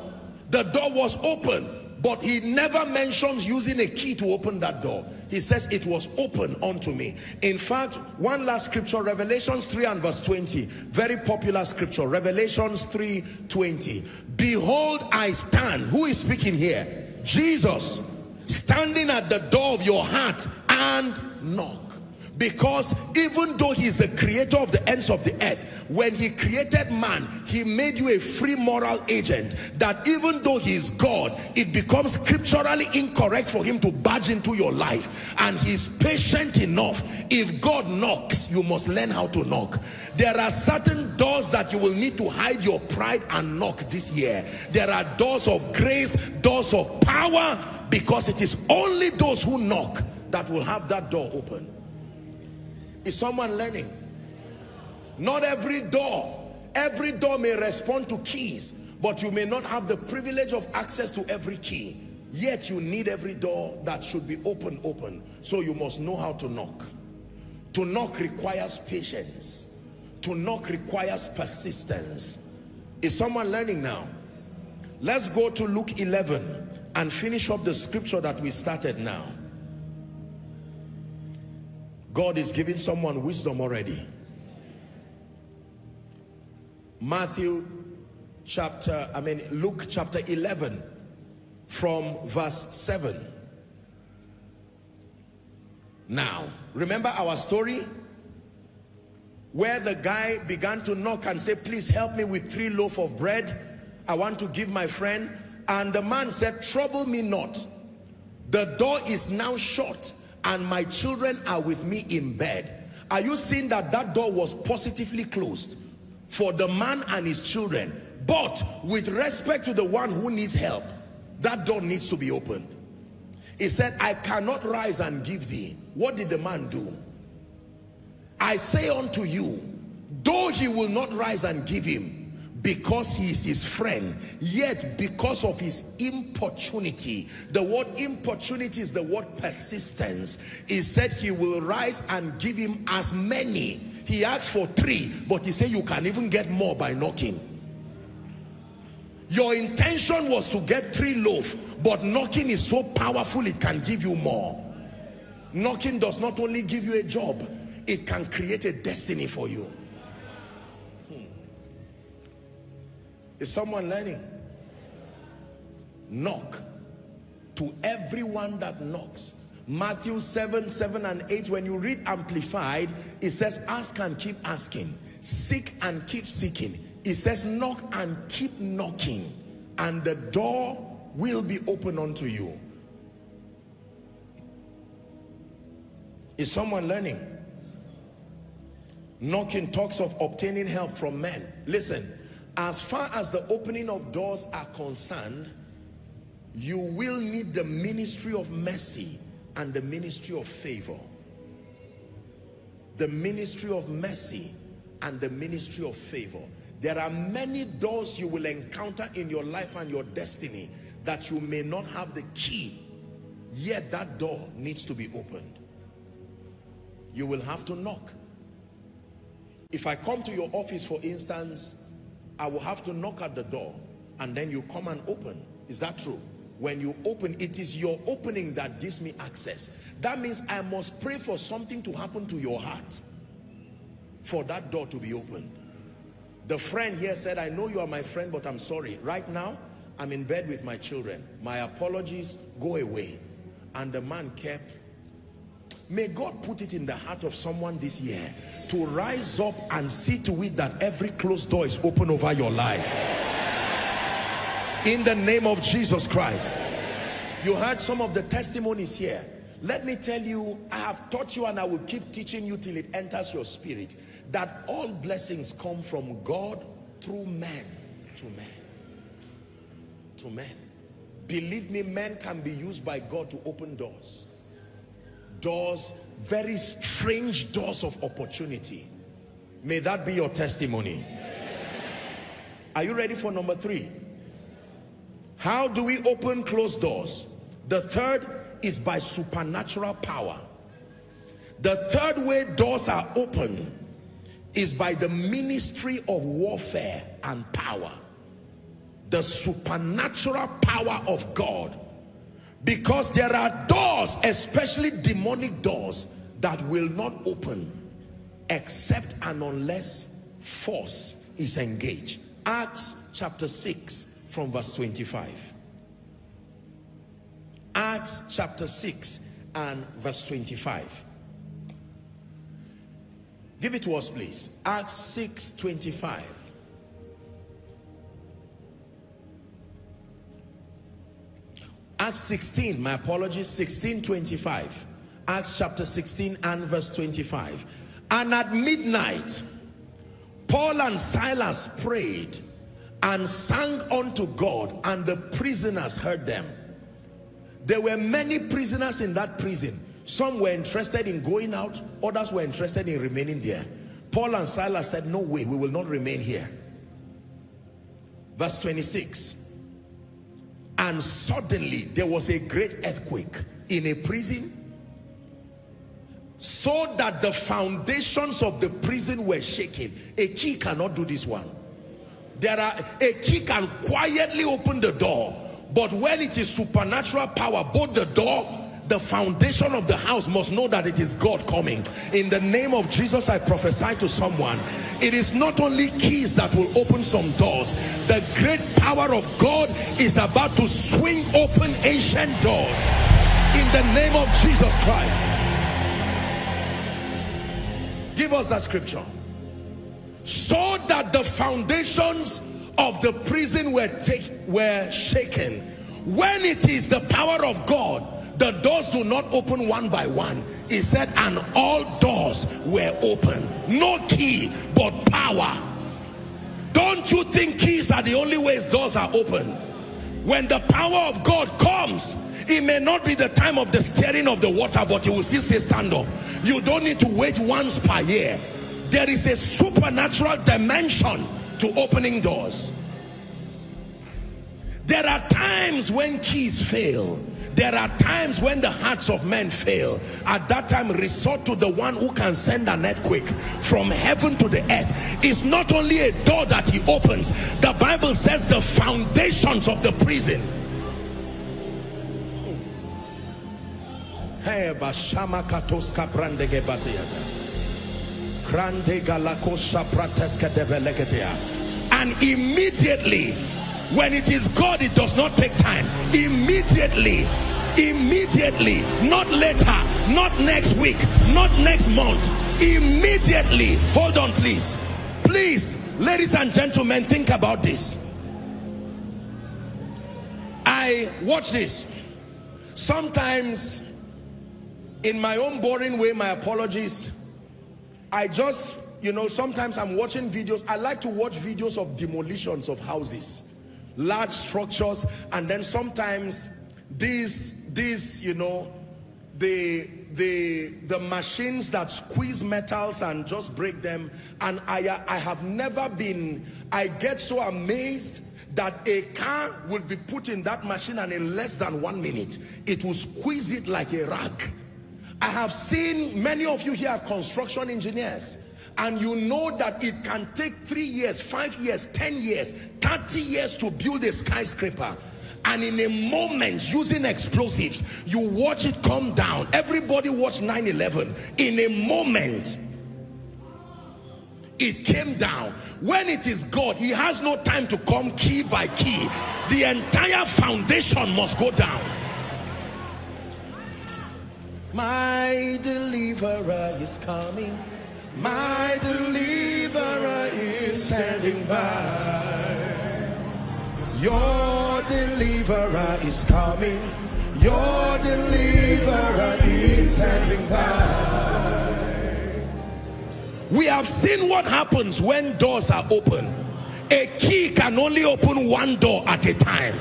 The door was open but he never mentions using a key to open that door. He says it was open unto me. In fact, one last scripture, Revelations 3 and verse 20. Very popular scripture, Revelations 3, 20. Behold, I stand. Who is speaking here? Jesus. Standing at the door of your heart and knock. Because even though he's the creator of the ends of the earth, when he created man, he made you a free moral agent that even though he's God, it becomes scripturally incorrect for him to barge into your life. And he's patient enough. If God knocks, you must learn how to knock. There are certain doors that you will need to hide your pride and knock this year. There are doors of grace, doors of power, because it is only those who knock that will have that door open. Is someone learning? Not every door, every door may respond to keys, but you may not have the privilege of access to every key. Yet you need every door that should be open, open. So you must know how to knock. To knock requires patience. To knock requires persistence. Is someone learning now? Let's go to Luke 11 and finish up the scripture that we started now. God is giving someone wisdom already. Matthew chapter, I mean Luke chapter 11 from verse 7. Now, remember our story? Where the guy began to knock and say, please help me with three loaf of bread. I want to give my friend. And the man said, trouble me not. The door is now shut and my children are with me in bed. Are you seeing that that door was positively closed for the man and his children? But with respect to the one who needs help, that door needs to be opened. He said, I cannot rise and give thee. What did the man do? I say unto you, though he will not rise and give him, because he is his friend, yet because of his importunity, the word importunity is the word persistence. He said he will rise and give him as many. He asked for three, but he said you can even get more by knocking. Your intention was to get three loaf, but knocking is so powerful it can give you more. Knocking does not only give you a job, it can create a destiny for you. Is someone learning? Knock to everyone that knocks. Matthew 7, 7 and 8, when you read Amplified, it says, ask and keep asking. Seek and keep seeking. It says, knock and keep knocking. And the door will be open unto you. Is someone learning? Knocking talks of obtaining help from men. Listen, as far as the opening of doors are concerned, you will need the ministry of mercy and the ministry of favor. The ministry of mercy and the ministry of favor. There are many doors you will encounter in your life and your destiny that you may not have the key, yet that door needs to be opened. You will have to knock. If I come to your office, for instance, I will have to knock at the door and then you come and open. Is that true? When you open, it is your opening that gives me access. That means I must pray for something to happen to your heart for that door to be opened. The friend here said, I know you are my friend, but I'm sorry. Right now, I'm in bed with my children. My apologies, go away. And the man kept May God put it in the heart of someone this year to rise up and see to it that every closed door is open over your life. In the name of Jesus Christ. You heard some of the testimonies here. Let me tell you, I have taught you and I will keep teaching you till it enters your spirit that all blessings come from God through men to men. To men. Believe me, men can be used by God to open doors doors, very strange doors of opportunity. May that be your testimony. Are you ready for number three? How do we open closed doors? The third is by supernatural power. The third way doors are open is by the ministry of warfare and power. The supernatural power of God because there are doors, especially demonic doors, that will not open except and unless force is engaged. Acts chapter 6 from verse 25. Acts chapter 6 and verse 25. Give it to us, please. Acts 6 25. Acts 16, my apologies, 16, 25. Acts chapter 16 and verse 25. And at midnight, Paul and Silas prayed and sang unto God, and the prisoners heard them. There were many prisoners in that prison. Some were interested in going out, others were interested in remaining there. Paul and Silas said, no way, we will not remain here. Verse 26 and suddenly there was a great earthquake in a prison so that the foundations of the prison were shaken. A key cannot do this one. There are a key can quietly open the door but when it is supernatural power both the door the foundation of the house must know that it is God coming. In the name of Jesus, I prophesy to someone. It is not only keys that will open some doors. The great power of God is about to swing open ancient doors. In the name of Jesus Christ. Give us that scripture. So that the foundations of the prison were, take, were shaken. When it is the power of God the doors do not open one by one he said and all doors were open no key but power don't you think keys are the only ways doors are open when the power of God comes It may not be the time of the stirring of the water, but you will still say stand up. You don't need to wait once per year. There is a supernatural dimension to opening doors. There are times when keys fail. There are times when the hearts of men fail. At that time, resort to the one who can send an earthquake from heaven to the earth. It's not only a door that he opens. The Bible says the foundations of the prison. And immediately when it is God, it does not take time. Immediately, immediately, not later, not next week, not next month. Immediately. Hold on, please. Please, ladies and gentlemen, think about this. I watch this. Sometimes, in my own boring way, my apologies, I just, you know, sometimes I'm watching videos. I like to watch videos of demolitions of houses large structures and then sometimes these these you know the the the machines that squeeze metals and just break them and i i have never been i get so amazed that a car will be put in that machine and in less than one minute it will squeeze it like a rag. I have seen many of you here construction engineers and you know that it can take three years, five years, 10 years, 30 years to build a skyscraper. And in a moment, using explosives, you watch it come down. Everybody watch 9-11. In a moment, it came down. When it is God, he has no time to come key by key. The entire foundation must go down. My deliverer is coming. My deliverer is standing by. Your deliverer is coming. Your deliverer is standing by. We have seen what happens when doors are open. A key can only open one door at a time.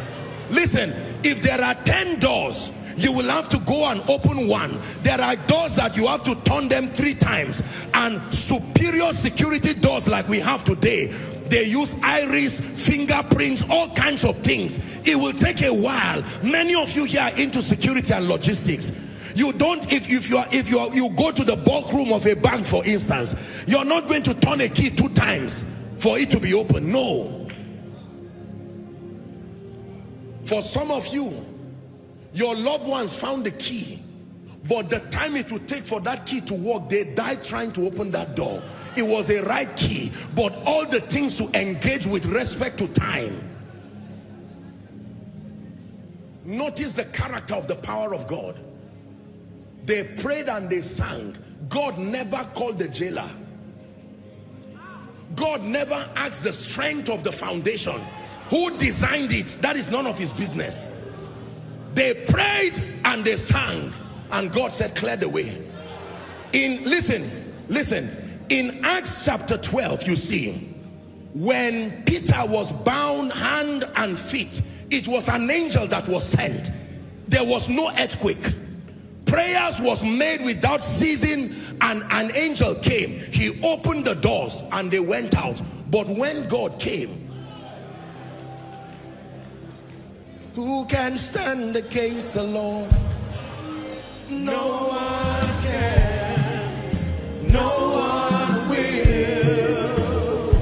Listen, if there are 10 doors, you will have to go and open one. There are doors that you have to turn them three times. And superior security doors like we have today they use iris fingerprints all kinds of things. It will take a while. Many of you here are into security and logistics. You don't if, if you are if you are you go to the bulk room of a bank for instance you're not going to turn a key two times for it to be open. No. For some of you your loved ones found the key, but the time it would take for that key to work, they died trying to open that door. It was a right key, but all the things to engage with respect to time. Notice the character of the power of God. They prayed and they sang. God never called the jailer. God never asked the strength of the foundation. Who designed it? That is none of his business. They prayed and they sang and God said clear the way. In listen, listen, in Acts chapter 12 you see when Peter was bound hand and feet it was an angel that was sent. There was no earthquake. Prayers was made without ceasing and an angel came. He opened the doors and they went out. But when God came, Who can stand against the Lord? No one can. No one will.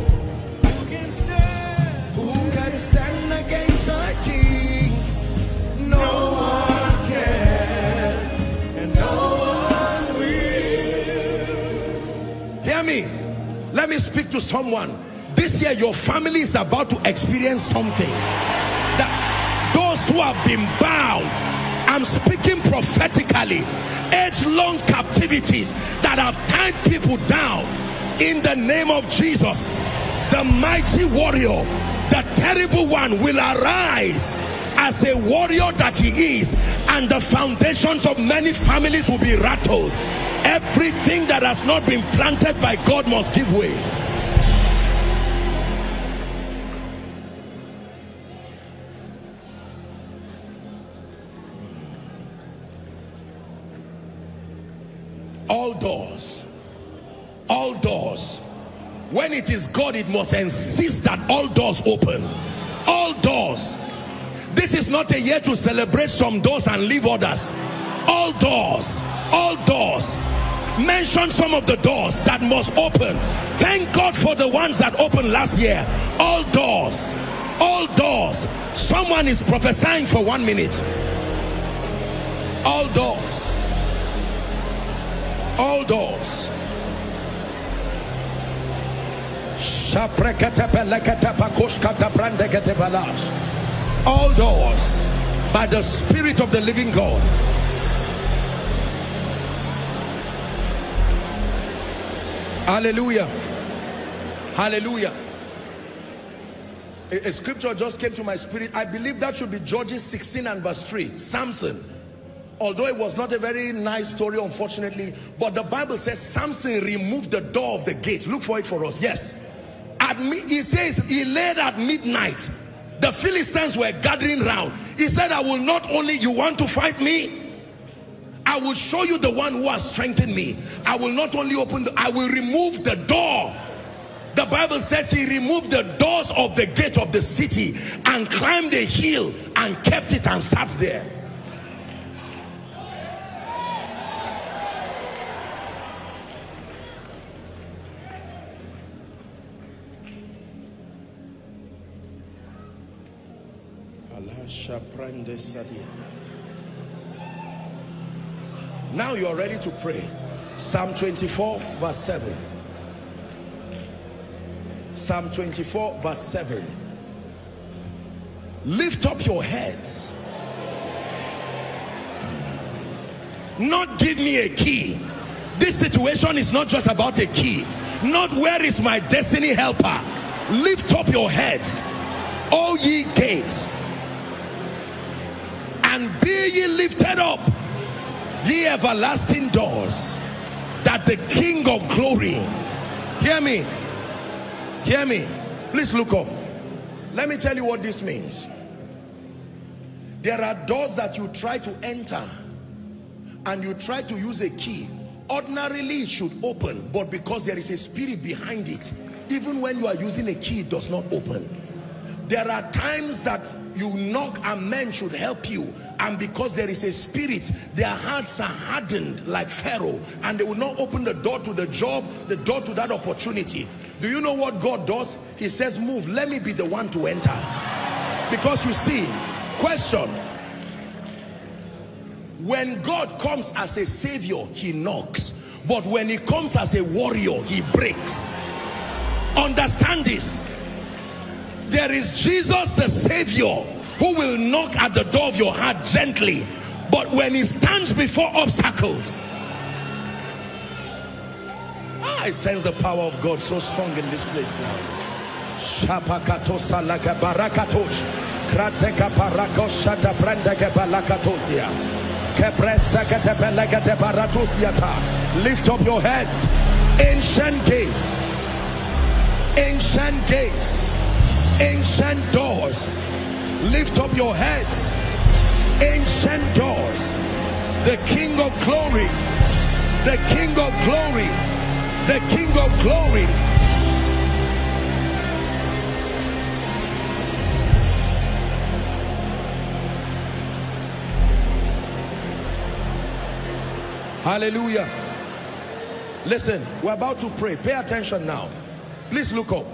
Who can stand? Who can stand against our King? No one can. And no one will. Hear me. Let me speak to someone. This year your family is about to experience something those who have been bound I'm speaking prophetically age-long captivities that have tied people down in the name of Jesus. The mighty warrior the terrible one will arise as a warrior that he is and the foundations of many families will be rattled. Everything that has not been planted by God must give way when it is God it must insist that all doors open. All doors. This is not a year to celebrate some doors and leave others. All doors. All doors. Mention some of the doors that must open. Thank God for the ones that opened last year. All doors. All doors. Someone is prophesying for one minute. All doors. All doors all doors by the spirit of the living God. Hallelujah. Hallelujah. A, a, scripture just came to my spirit. I believe that should be Judges 16 and verse 3 Samson. Although it was not a very nice story unfortunately but the Bible says Samson removed the door of the gate. Look for it for us. Yes at he says he laid at midnight. The Philistines were gathering round. He said I will not only you want to fight me? I will show you the one who has strengthened me. I will not only open the, I will remove the door. The Bible says he removed the doors of the gate of the city and climbed a hill and kept it and sat there Now you're ready to pray. Psalm 24 verse 7. Psalm 24 verse 7. Lift up your heads. Not give me a key. This situation is not just about a key. Not where is my destiny helper. Lift up your heads. All ye gates and be ye lifted up ye everlasting doors that the king of glory hear me hear me please look up. Let me tell you what this means. There are doors that you try to enter and you try to use a key. Ordinarily it should open but because there is a spirit behind it even when you are using a key it does not open there are times that you knock and men should help you. And because there is a spirit their hearts are hardened like Pharaoh. And they will not open the door to the job the door to that opportunity. Do you know what God does? He says move. Let me be the one to enter. Because you see question. When God comes as a savior he knocks. But when he comes as a warrior he breaks. Understand this there is Jesus the Savior who will knock at the door of your heart gently. But when he stands before obstacles I sense the power of God so strong in this place now. Shapakatosa like a barakatosh Krateka parakoshata brandeke balakatosia Kepresakete belekete baratosiata Lift up your heads. Ancient gates. Ancient gates ancient doors. Lift up your heads. Ancient doors. The king of glory. The king of glory. The king of glory. Hallelujah. Listen we're about to pray. Pay attention now. Please look up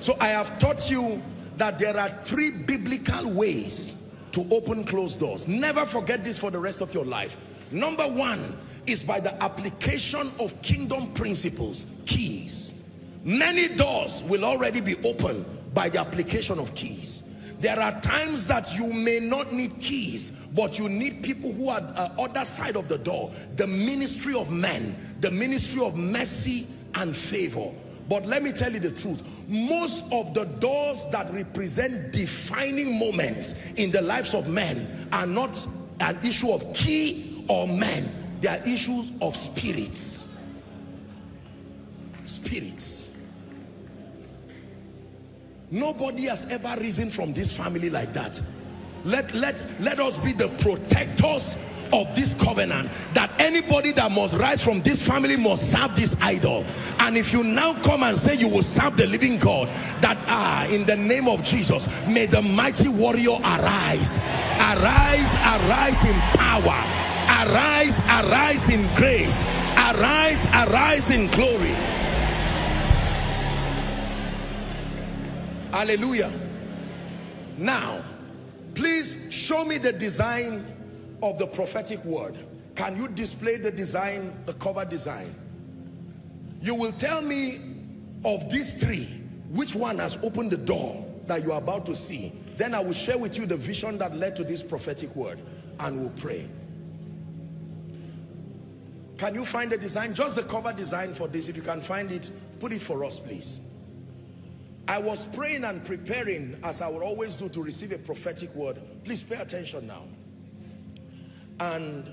so I have taught you that there are three biblical ways to open closed doors. Never forget this for the rest of your life. Number one is by the application of kingdom principles, keys. Many doors will already be opened by the application of keys. There are times that you may not need keys, but you need people who are uh, other side of the door. The ministry of men, the ministry of mercy and favor. But let me tell you the truth. Most of the doors that represent defining moments in the lives of men are not an issue of key or men. They are issues of spirits. Spirits. Nobody has ever risen from this family like that. Let, let, let us be the protectors of this covenant that anybody that must rise from this family must serve this idol. And if you now come and say you will serve the living God that ah in the name of Jesus may the mighty warrior arise. Arise arise in power. Arise arise in grace. Arise arise in glory. Hallelujah. Now please show me the design of the prophetic word. Can you display the design, the cover design? You will tell me of these three, which one has opened the door that you are about to see. Then I will share with you the vision that led to this prophetic word and we'll pray. Can you find the design? Just the cover design for this. If you can find it, put it for us, please. I was praying and preparing as I would always do to receive a prophetic word. Please pay attention now. And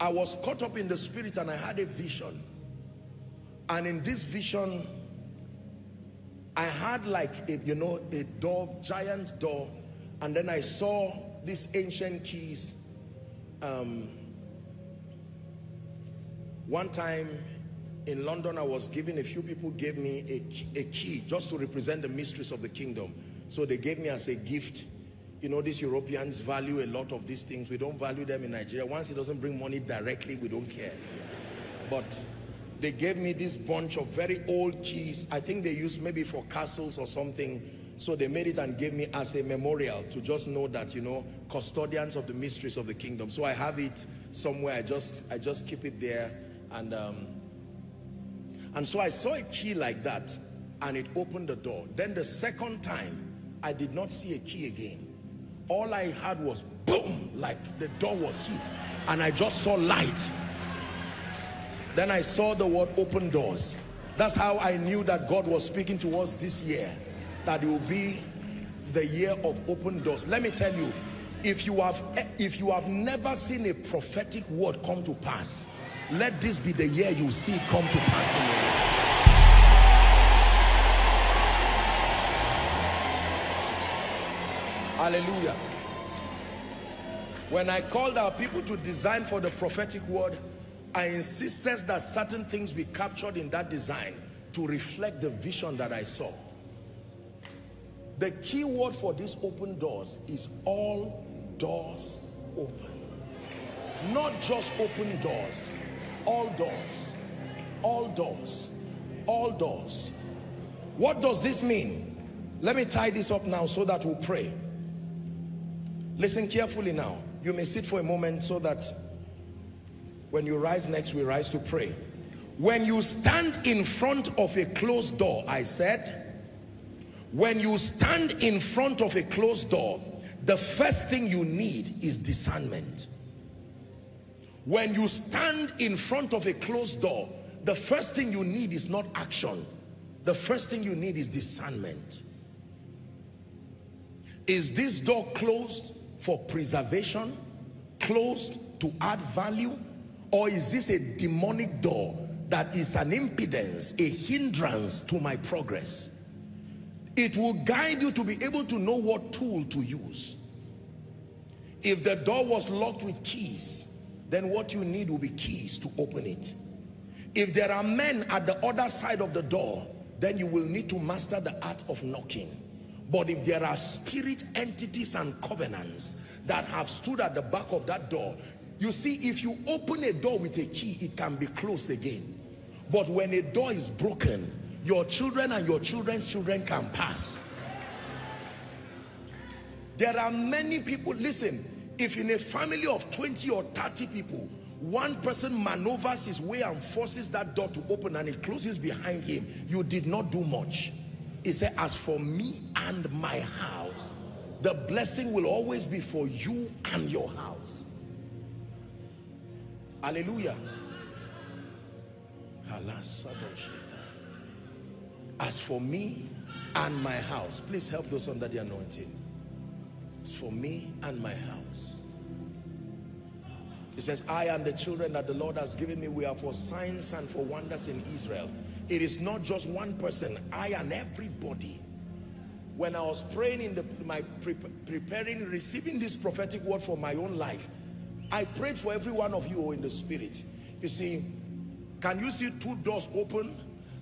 I was caught up in the spirit and I had a vision. And in this vision, I had like, a, you know, a door, giant door. And then I saw these ancient keys. Um, one time in London, I was given, a few people gave me a, a key just to represent the mysteries of the kingdom. So they gave me as a gift you know, these Europeans value a lot of these things. We don't value them in Nigeria. Once it doesn't bring money directly, we don't care. But they gave me this bunch of very old keys. I think they used maybe for castles or something. So they made it and gave me as a memorial to just know that, you know, custodians of the mysteries of the kingdom. So I have it somewhere. I just, I just keep it there. And, um, and so I saw a key like that and it opened the door. Then the second time, I did not see a key again all I had was boom, like the door was hit. And I just saw light. Then I saw the word open doors. That's how I knew that God was speaking to us this year. That it will be the year of open doors. Let me tell you, if you have if you have never seen a prophetic word come to pass, let this be the year you see come to pass in your life. Hallelujah. When I called our people to design for the prophetic word, I insisted that certain things be captured in that design to reflect the vision that I saw. The key word for these open doors is all doors open. Not just open doors, all doors, all doors, all doors. What does this mean? Let me tie this up now so that we'll pray. Listen carefully now. You may sit for a moment so that when you rise next, we rise to pray. When you stand in front of a closed door, I said, when you stand in front of a closed door, the first thing you need is discernment. When you stand in front of a closed door, the first thing you need is not action. The first thing you need is discernment. Is this door closed? For preservation, closed to add value? Or is this a demonic door that is an impedance, a hindrance to my progress? It will guide you to be able to know what tool to use. If the door was locked with keys, then what you need will be keys to open it. If there are men at the other side of the door, then you will need to master the art of knocking. But if there are spirit entities and covenants that have stood at the back of that door, you see, if you open a door with a key, it can be closed again. But when a door is broken, your children and your children's children can pass. There are many people, listen, if in a family of 20 or 30 people, one person maneuvers his way and forces that door to open and it closes behind him, you did not do much. He said, as for me and my house, the blessing will always be for you and your house. Hallelujah. As for me and my house, please help those under the anointing. As for me and my house. He says, I and the children that the Lord has given me, we are for signs and for wonders in Israel. It is not just one person, I and everybody. When I was praying in the, my pre preparing, receiving this prophetic word for my own life, I prayed for every one of you in the spirit. You see, can you see two doors open?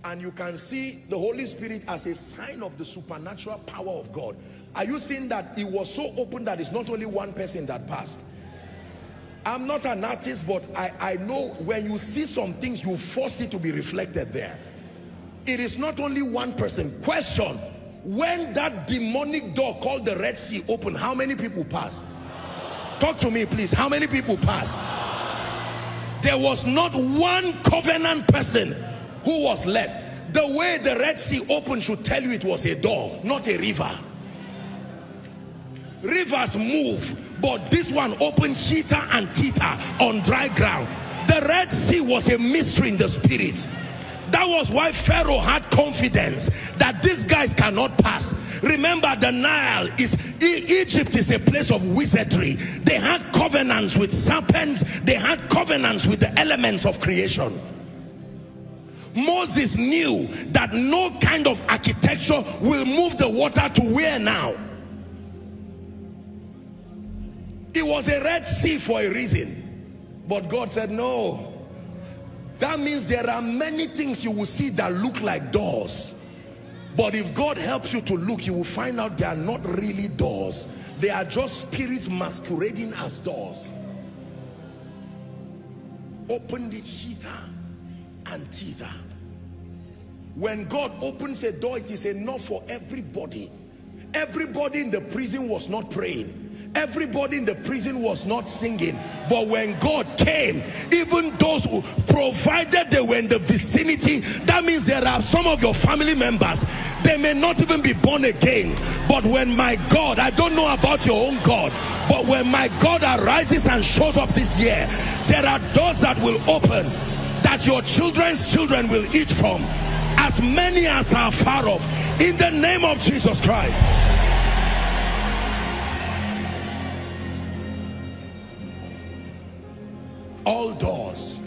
And you can see the Holy Spirit as a sign of the supernatural power of God. Are you seeing that it was so open that it's not only one person that passed? I'm not an artist, but I, I know when you see some things, you force it to be reflected there. It is not only one person. Question, when that demonic door called the Red Sea opened, how many people passed? Talk to me, please. How many people passed? There was not one covenant person who was left. The way the Red Sea opened should tell you it was a door, not a river. Rivers move, but this one opened hither and thither on dry ground. The Red Sea was a mystery in the spirit. That was why Pharaoh had confidence that these guys cannot pass. Remember the Nile is, Egypt is a place of wizardry. They had covenants with serpents. They had covenants with the elements of creation. Moses knew that no kind of architecture will move the water to where now? It was a Red Sea for a reason. But God said, no, that means there are many things you will see that look like doors. But if God helps you to look, you will find out they are not really doors. They are just spirits masquerading as doors. Opened it hither and thither. When God opens a door, it is enough for everybody. Everybody in the prison was not praying everybody in the prison was not singing but when God came even those who provided they were in the vicinity that means there are some of your family members they may not even be born again. But when my God I don't know about your own God but when my God arises and shows up this year there are doors that will open that your children's children will eat from as many as are far off in the name of Jesus Christ all doors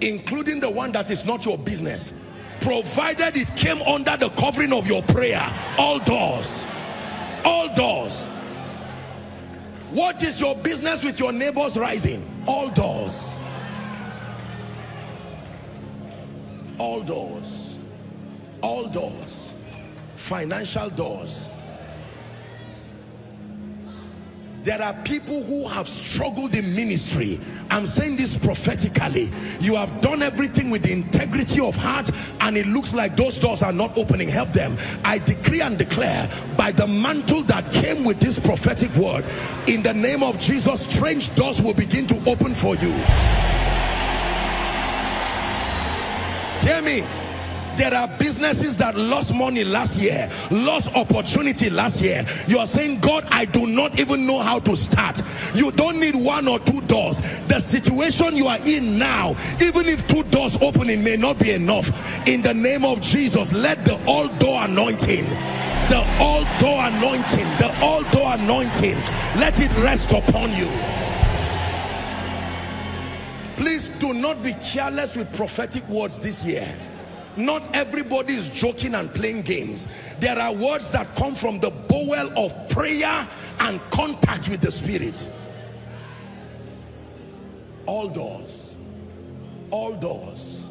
including the one that is not your business provided it came under the covering of your prayer all doors all doors. What is your business with your neighbors rising? All doors. All doors. All doors. Financial doors there are people who have struggled in ministry. I'm saying this prophetically. You have done everything with the integrity of heart and it looks like those doors are not opening. Help them. I decree and declare by the mantle that came with this prophetic word in the name of jesus strange doors will begin to open for you. Hear me there are businesses that lost money last year, lost opportunity last year. You are saying, God, I do not even know how to start. You don't need one or two doors. The situation you are in now, even if two doors open, it may not be enough. In the name of Jesus, let the all door anointing the all door anointing the all door anointing let it rest upon you please do not be careless with prophetic words this year not everybody is joking and playing games. There are words that come from the bowel of prayer and contact with the spirit. All doors. All doors.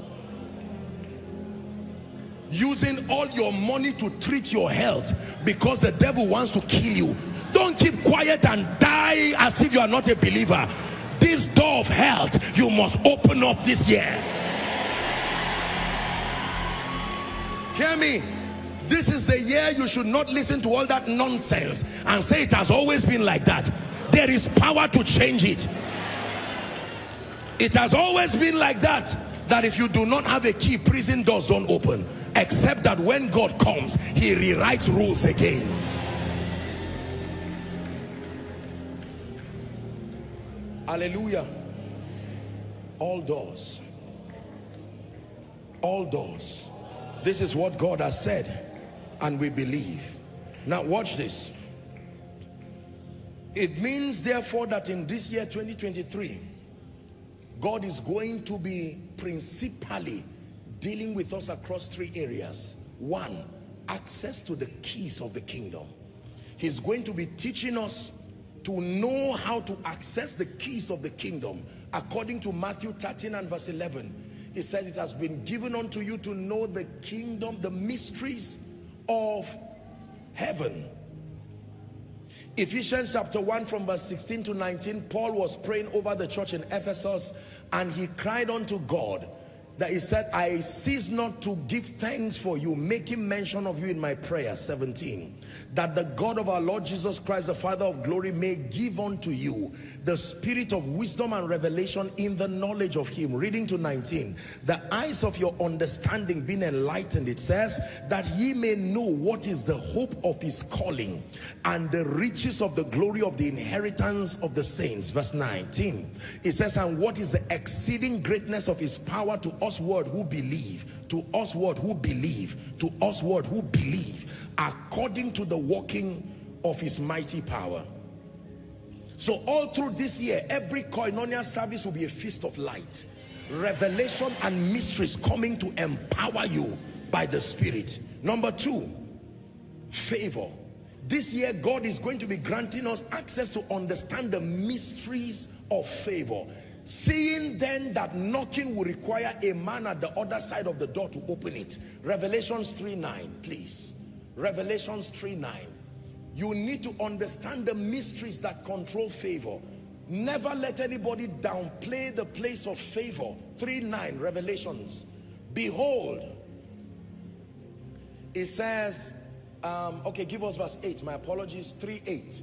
Using all your money to treat your health because the devil wants to kill you. Don't keep quiet and die as if you are not a believer. This door of health you must open up this year Hear me. This is the year you should not listen to all that nonsense and say it has always been like that. There is power to change it. It has always been like that. That if you do not have a key, prison doors don't open. Except that when God comes, he rewrites rules again. Hallelujah. All doors. All doors this is what God has said and we believe. Now watch this. It means therefore that in this year 2023, God is going to be principally dealing with us across three areas. One, access to the keys of the kingdom. He's going to be teaching us to know how to access the keys of the kingdom. According to Matthew 13 and verse 11, it says it has been given unto you to know the kingdom, the mysteries of heaven. Ephesians chapter 1 from verse 16 to 19, Paul was praying over the church in Ephesus and he cried unto God that he said, I cease not to give thanks for you, making mention of you in my prayer, 17, that the God of our Lord Jesus Christ, the Father of glory, may give unto you the spirit of wisdom and revelation in the knowledge of him. Reading to 19, the eyes of your understanding being enlightened, it says, that ye may know what is the hope of his calling and the riches of the glory of the inheritance of the saints. Verse 19, it says, and what is the exceeding greatness of his power to us word who believe, to us word who believe, to us word who believe, according to the working of his mighty power. So all through this year, every koinonia service will be a feast of light. Revelation and mysteries coming to empower you by the Spirit. Number two, favor. This year, God is going to be granting us access to understand the mysteries of favor. Seeing then that knocking will require a man at the other side of the door to open it. Revelations 3 9, please. Revelations 3 9. You need to understand the mysteries that control favor. Never let anybody downplay the place of favor. 3 9, Revelations. Behold, it says, um, okay, give us verse 8. My apologies. 3 8.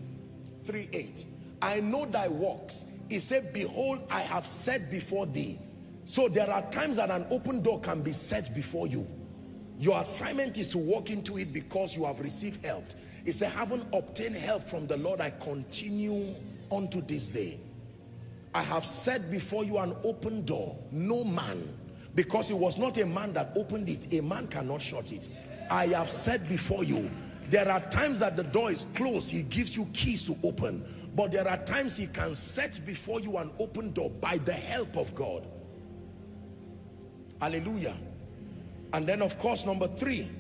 3 8. I know thy works he said, behold, I have set before thee. So there are times that an open door can be set before you. Your assignment is to walk into it because you have received help. He said, having obtained help from the Lord, I continue unto this day. I have set before you an open door. No man, because it was not a man that opened it. A man cannot shut it. I have said before you. There are times that the door is closed. He gives you keys to open. But there are times he can set before you an open door by the help of God. Hallelujah. And then of course, number three,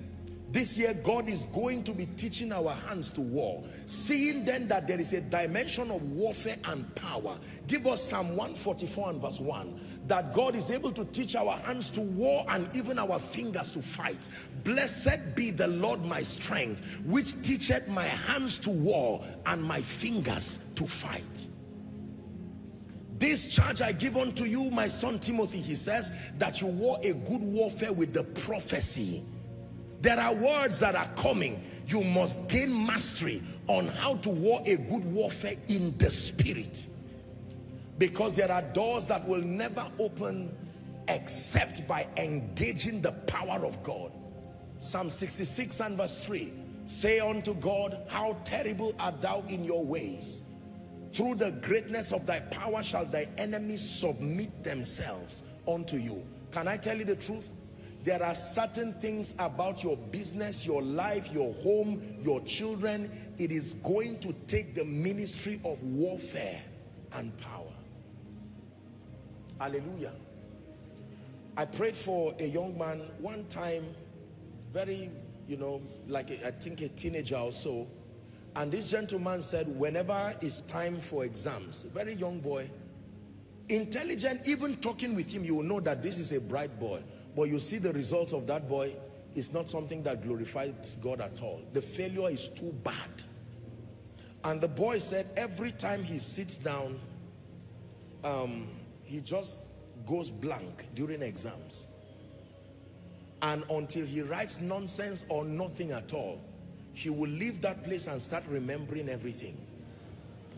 this year, God is going to be teaching our hands to war. Seeing then that there is a dimension of warfare and power. Give us Psalm 144 and verse 1. That God is able to teach our hands to war and even our fingers to fight. Blessed be the Lord my strength, which teacheth my hands to war and my fingers to fight. This charge I give unto you, my son Timothy, he says, that you war a good warfare with the prophecy there are words that are coming. You must gain mastery on how to war a good warfare in the spirit. Because there are doors that will never open except by engaging the power of God. Psalm 66 and verse 3. Say unto God, how terrible art thou in your ways. Through the greatness of thy power shall thy enemies submit themselves unto you. Can I tell you the truth? There are certain things about your business, your life, your home, your children. It is going to take the ministry of warfare and power. Hallelujah. I prayed for a young man one time, very, you know, like a, I think a teenager or so. And this gentleman said, whenever it's time for exams, very young boy, intelligent, even talking with him, you will know that this is a bright boy. But you see the results of that boy is not something that glorifies God at all. The failure is too bad. And the boy said every time he sits down, um, he just goes blank during exams. And until he writes nonsense or nothing at all, he will leave that place and start remembering everything.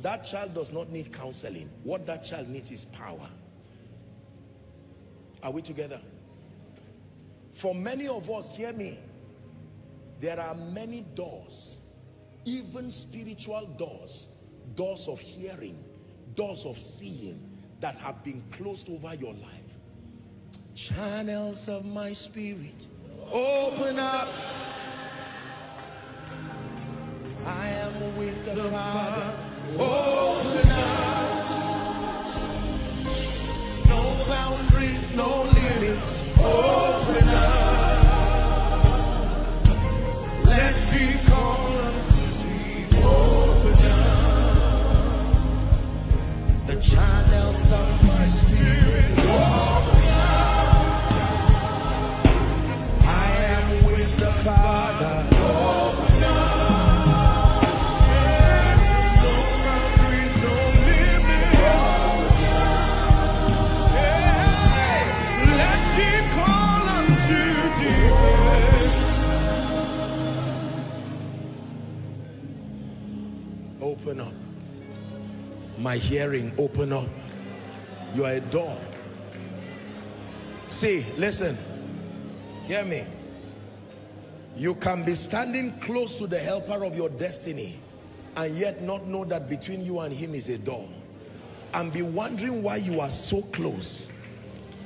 That child does not need counseling. What that child needs is power. Are we together? For many of us, hear me, there are many doors, even spiritual doors, doors of hearing, doors of seeing that have been closed over your life. Channels of my spirit, open up. I am with the, the Father all the night. No boundaries, no limits, all. Let me call unto thee, all the night. The child of my spirit. Open up. My hearing, open up. You are a door. See, listen. Hear me. You can be standing close to the helper of your destiny and yet not know that between you and him is a door. And be wondering why you are so close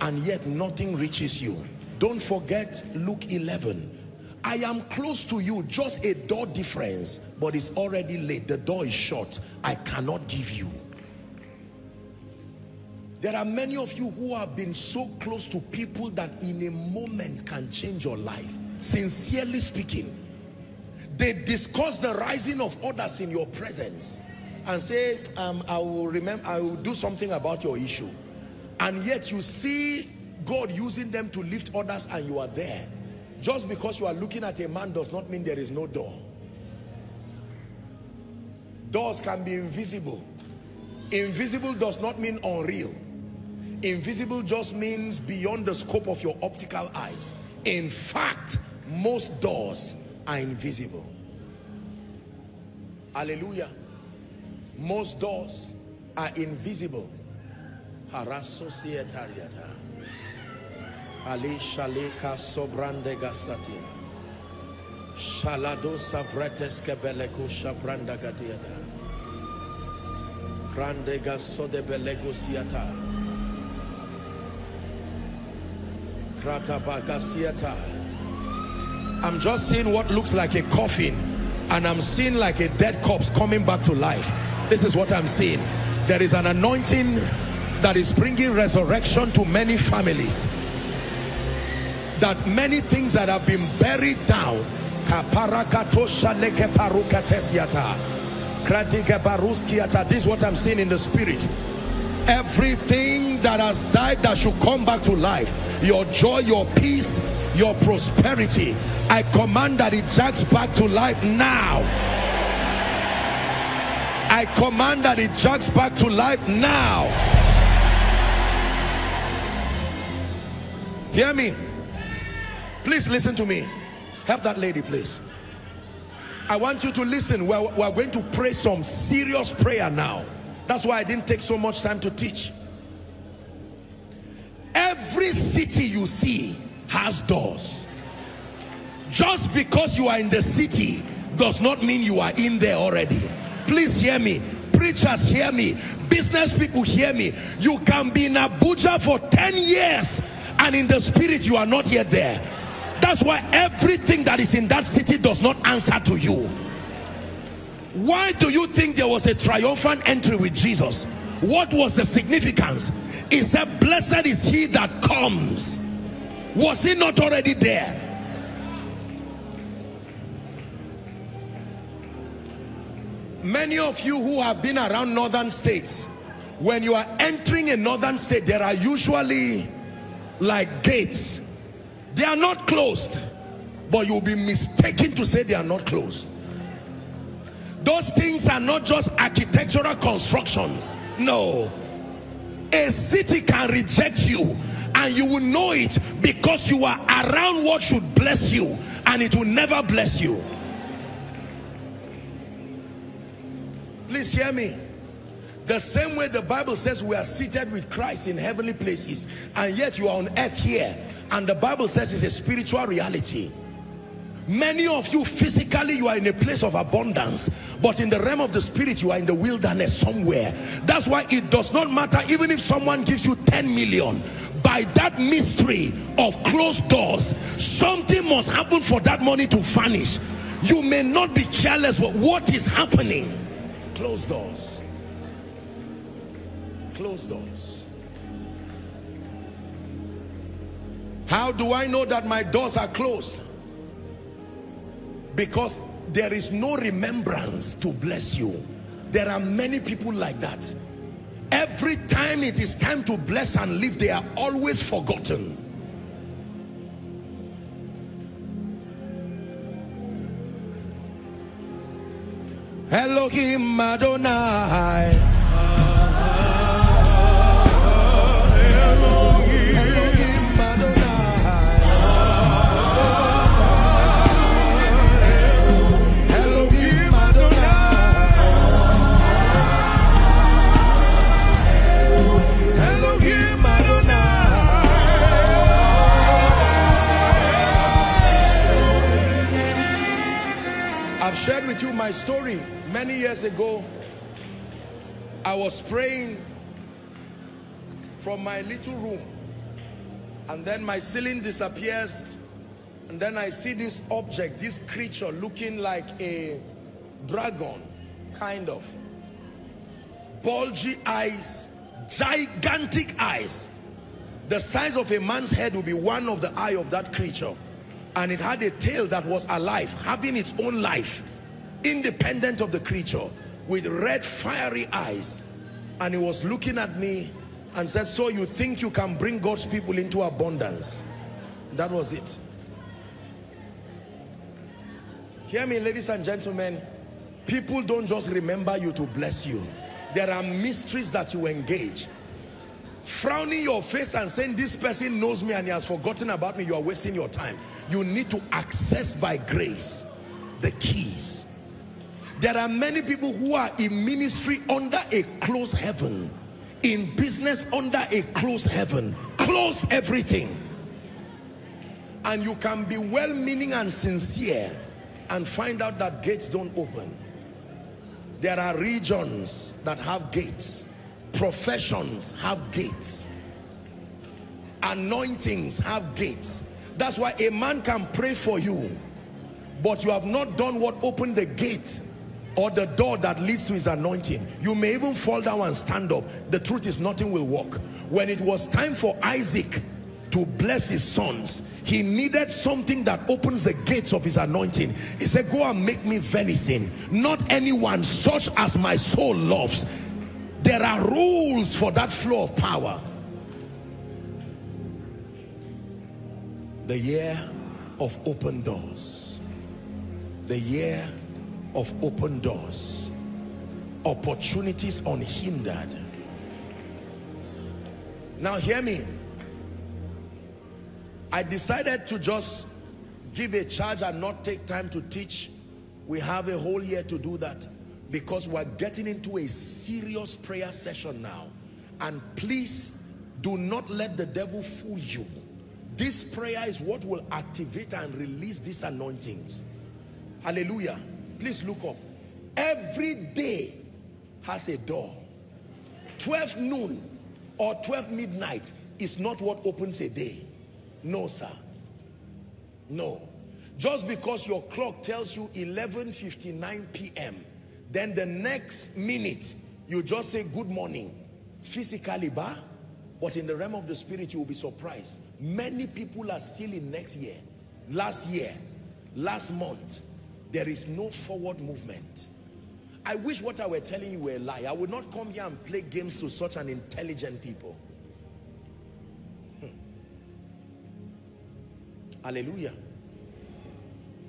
and yet nothing reaches you. Don't forget Luke 11. I am close to you, just a door difference, but it's already late. The door is shut. I cannot give you. There are many of you who have been so close to people that in a moment can change your life. Sincerely speaking, they discuss the rising of others in your presence and say, um, I will remember, I will do something about your issue. And yet you see God using them to lift others and you are there. Just because you are looking at a man does not mean there is no door. Doors can be invisible. Invisible does not mean unreal. Invisible just means beyond the scope of your optical eyes. In fact, most doors are invisible. Hallelujah. Most doors are invisible. Harasosietariata. Sobrande. Shalado shabranda gadiada. Grande gasode siata. I'm just seeing what looks like a coffin and I'm seeing like a dead corpse coming back to life. This is what I'm seeing. There is an anointing that is bringing resurrection to many families. That many things that have been buried down. This is what I'm seeing in the spirit. Everything that has died that should come back to life your joy, your peace, your prosperity. I command that it jacks back to life now. I command that it jacks back to life now. Hear me. Please listen to me. Help that lady, please. I want you to listen. We're, we're going to pray some serious prayer now. That's why I didn't take so much time to teach. Every city you see has doors. Just because you are in the city does not mean you are in there already. Please hear me. Preachers hear me. Business people hear me. You can be in Abuja for 10 years and in the spirit you are not yet there. That's why everything that is in that city does not answer to you. Why do you think there was a triumphant entry with Jesus? What was the significance? He said, blessed is he that comes. Was he not already there? Many of you who have been around northern states, when you are entering a northern state, there are usually like gates. They are not closed, but you'll be mistaken to say they are not closed. Those things are not just architectural constructions. No a city can reject you and you will know it because you are around what should bless you and it will never bless you. Please hear me. The same way the Bible says we are seated with Christ in heavenly places and yet you are on earth here and the Bible says it's a spiritual reality. Many of you physically, you are in a place of abundance. But in the realm of the spirit, you are in the wilderness somewhere. That's why it does not matter even if someone gives you 10 million. By that mystery of closed doors, something must happen for that money to vanish. You may not be careless, but what is happening? Closed doors. Closed doors. How do I know that my doors are closed? because there is no remembrance to bless you. There are many people like that. Every time it is time to bless and live they are always forgotten. Elohim Adonai my story. Many years ago, I was praying from my little room and then my ceiling disappears and then I see this object, this creature looking like a dragon, kind of. Bulgy eyes, gigantic eyes. The size of a man's head will be one of the eye of that creature. And it had a tail that was alive, having its own life, independent of the creature, with red fiery eyes. And he was looking at me and said, so you think you can bring God's people into abundance? That was it. Hear me, ladies and gentlemen. People don't just remember you to bless you. There are mysteries that you engage. Frowning your face and saying, this person knows me and he has forgotten about me, you are wasting your time. You need to access by grace the keys. There are many people who are in ministry under a closed heaven in business under a closed heaven. Close everything. And you can be well-meaning and sincere and find out that gates don't open. There are regions that have gates professions have gates. Anointings have gates. That's why a man can pray for you but you have not done what opened the gate or the door that leads to his anointing. You may even fall down and stand up. The truth is nothing will work. When it was time for Isaac to bless his sons he needed something that opens the gates of his anointing. He said go and make me venison. Not anyone such as my soul loves there are rules for that flow of power. The year of open doors. The year of open doors. Opportunities unhindered. Now hear me. I decided to just give a charge and not take time to teach. We have a whole year to do that because we're getting into a serious prayer session now and please do not let the devil fool you this prayer is what will activate and release these anointings hallelujah Please look up. Every day has a door. 12 noon or 12 midnight is not what opens a day. No, sir. No. Just because your clock tells you 11.59 p.m., then the next minute, you just say good morning. Physically, bah, but in the realm of the spirit, you will be surprised. Many people are still in next year, last year, last month, there is no forward movement. I wish what I were telling you were a lie. I would not come here and play games to such an intelligent people. Hmm. Hallelujah.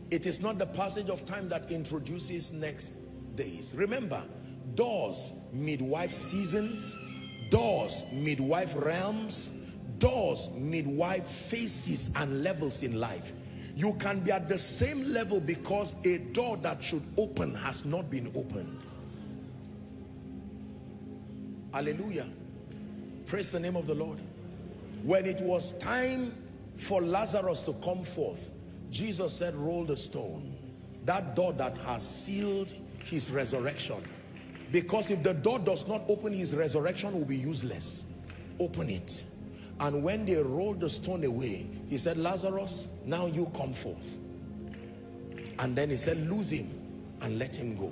It is not the passage of time that introduces next days. Remember, doors, midwife seasons, doors, midwife realms, doors, midwife faces and levels in life. You can be at the same level because a door that should open has not been opened. Hallelujah. Praise the name of the Lord. When it was time for Lazarus to come forth, Jesus said, roll the stone. That door that has sealed his resurrection. Because if the door does not open, his resurrection will be useless. Open it. And when they rolled the stone away, he said, Lazarus, now you come forth. And then he said, lose him and let him go.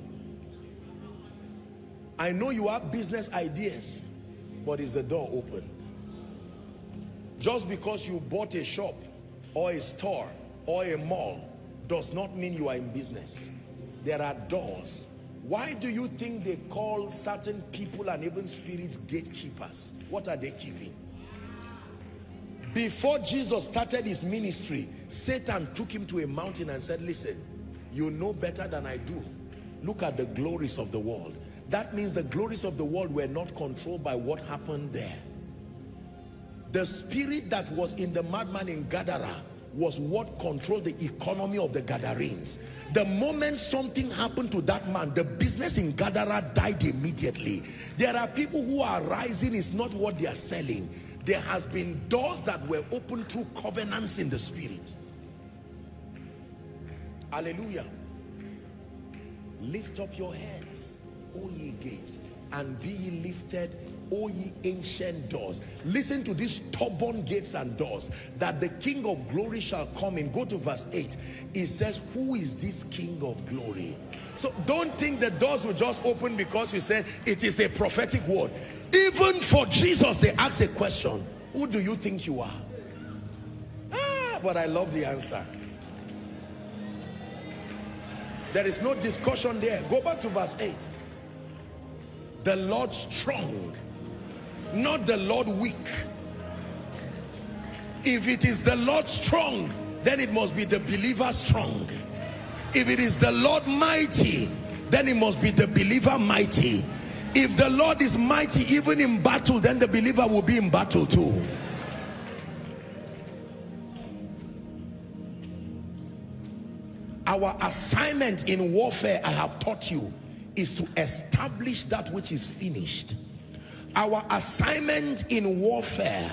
I know you have business ideas, but is the door open? Just because you bought a shop or a store or a mall does not mean you are in business. There are doors. Why do you think they call certain people and even spirits gatekeepers? What are they keeping? Before Jesus started his ministry, Satan took him to a mountain and said, listen, you know better than I do. Look at the glories of the world. That means the glories of the world were not controlled by what happened there. The spirit that was in the madman in Gadara was what controlled the economy of the Gadarenes. The moment something happened to that man, the business in Gadara died immediately. There are people who are rising, is not what they are selling there has been doors that were opened through covenants in the spirit. Hallelujah. Lift up your heads, O ye gates, and be ye lifted, O ye ancient doors. Listen to these stubborn gates and doors that the King of glory shall come in. Go to verse 8. It says, Who is this King of glory? So don't think the doors will just open because you said it is a prophetic word. Even for Jesus, they ask a question. Who do you think you are? Ah, but I love the answer. There is no discussion there. Go back to verse 8. The Lord strong, not the Lord weak. If it is the Lord strong, then it must be the believer strong. If it is the Lord mighty, then it must be the believer mighty. If the Lord is mighty even in battle, then the believer will be in battle too. Our assignment in warfare, I have taught you, is to establish that which is finished. Our assignment in warfare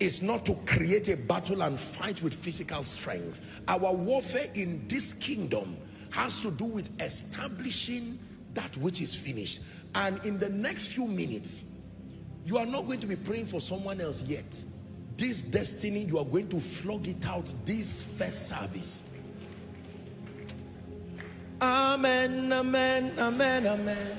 is not to create a battle and fight with physical strength. Our warfare in this kingdom has to do with establishing that which is finished. And in the next few minutes, you are not going to be praying for someone else yet. This destiny, you are going to flog it out this first service. Amen, amen, amen, amen.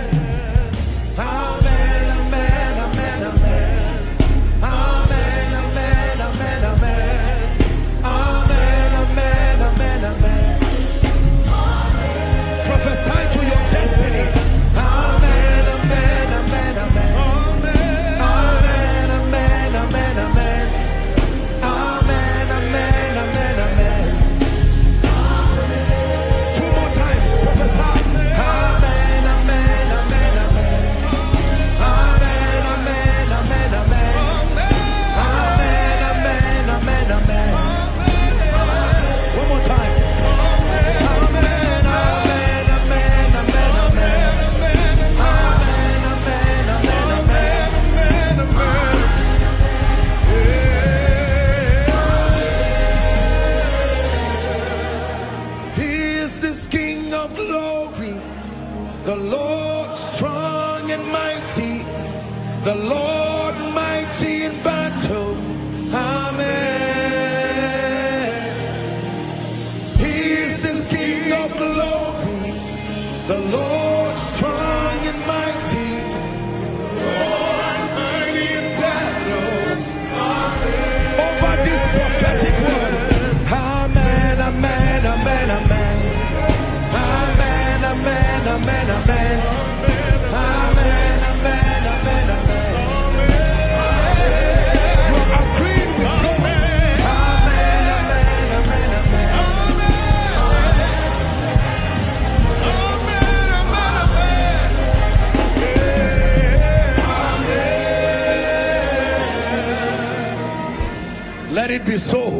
be so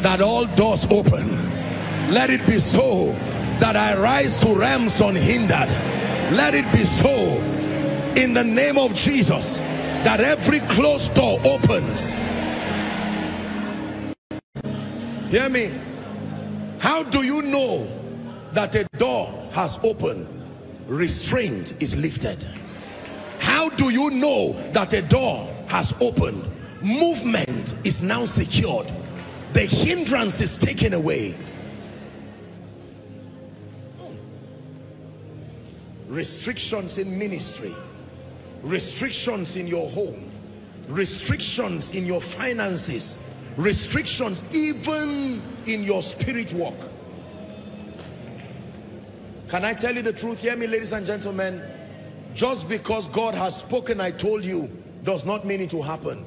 that all doors open. Let it be so that I rise to realms unhindered. Let it be so in the name of Jesus that every closed door opens. Hear me. How do you know that a door has opened? Restraint is lifted. How do you know that a door has opened? Movement is now secured. The hindrance is taken away. Restrictions in ministry, restrictions in your home, restrictions in your finances, restrictions even in your spirit walk. Can I tell you the truth? Hear me, ladies and gentlemen. Just because God has spoken, I told you, does not mean it will happen.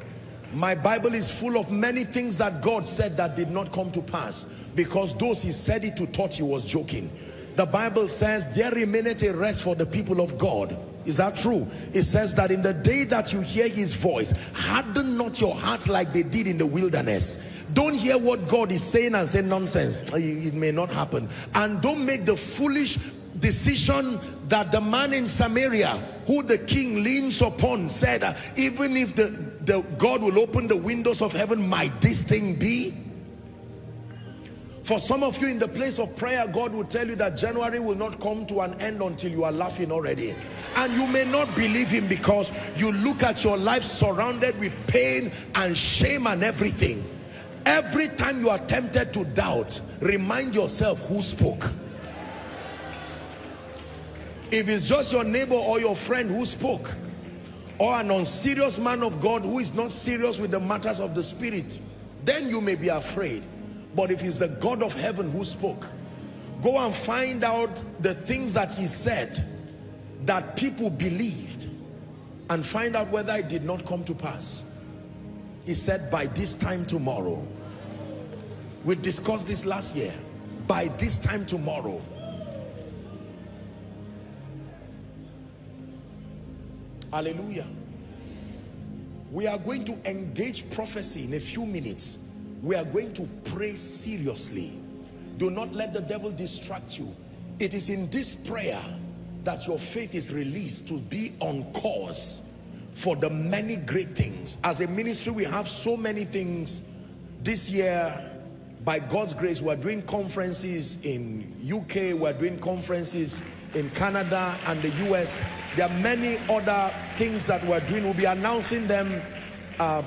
My Bible is full of many things that God said that did not come to pass because those he said it to thought he was joking. The Bible says there remaineth a rest for the people of God. Is that true? It says that in the day that you hear his voice, harden not your hearts like they did in the wilderness. Don't hear what God is saying and say nonsense. It may not happen. And don't make the foolish decision that the man in Samaria who the king leans upon said even if the, the God will open the windows of heaven might this thing be for some of you in the place of prayer, God will tell you that January will not come to an end until you are laughing already. And you may not believe him because you look at your life surrounded with pain and shame and everything. Every time you are tempted to doubt, remind yourself who spoke. If it's just your neighbor or your friend who spoke, or an unserious man of God who is not serious with the matters of the spirit, then you may be afraid. But if it's the God of heaven who spoke, go and find out the things that he said that people believed and find out whether it did not come to pass. He said, by this time tomorrow, we discussed this last year, by this time tomorrow, Hallelujah. We are going to engage prophecy in a few minutes. We are going to pray seriously. Do not let the devil distract you. It is in this prayer that your faith is released to be on course for the many great things. As a ministry we have so many things. This year by God's grace we're doing conferences in UK we're doing conferences in Canada and the US there are many other things that we're doing we'll be announcing them uh,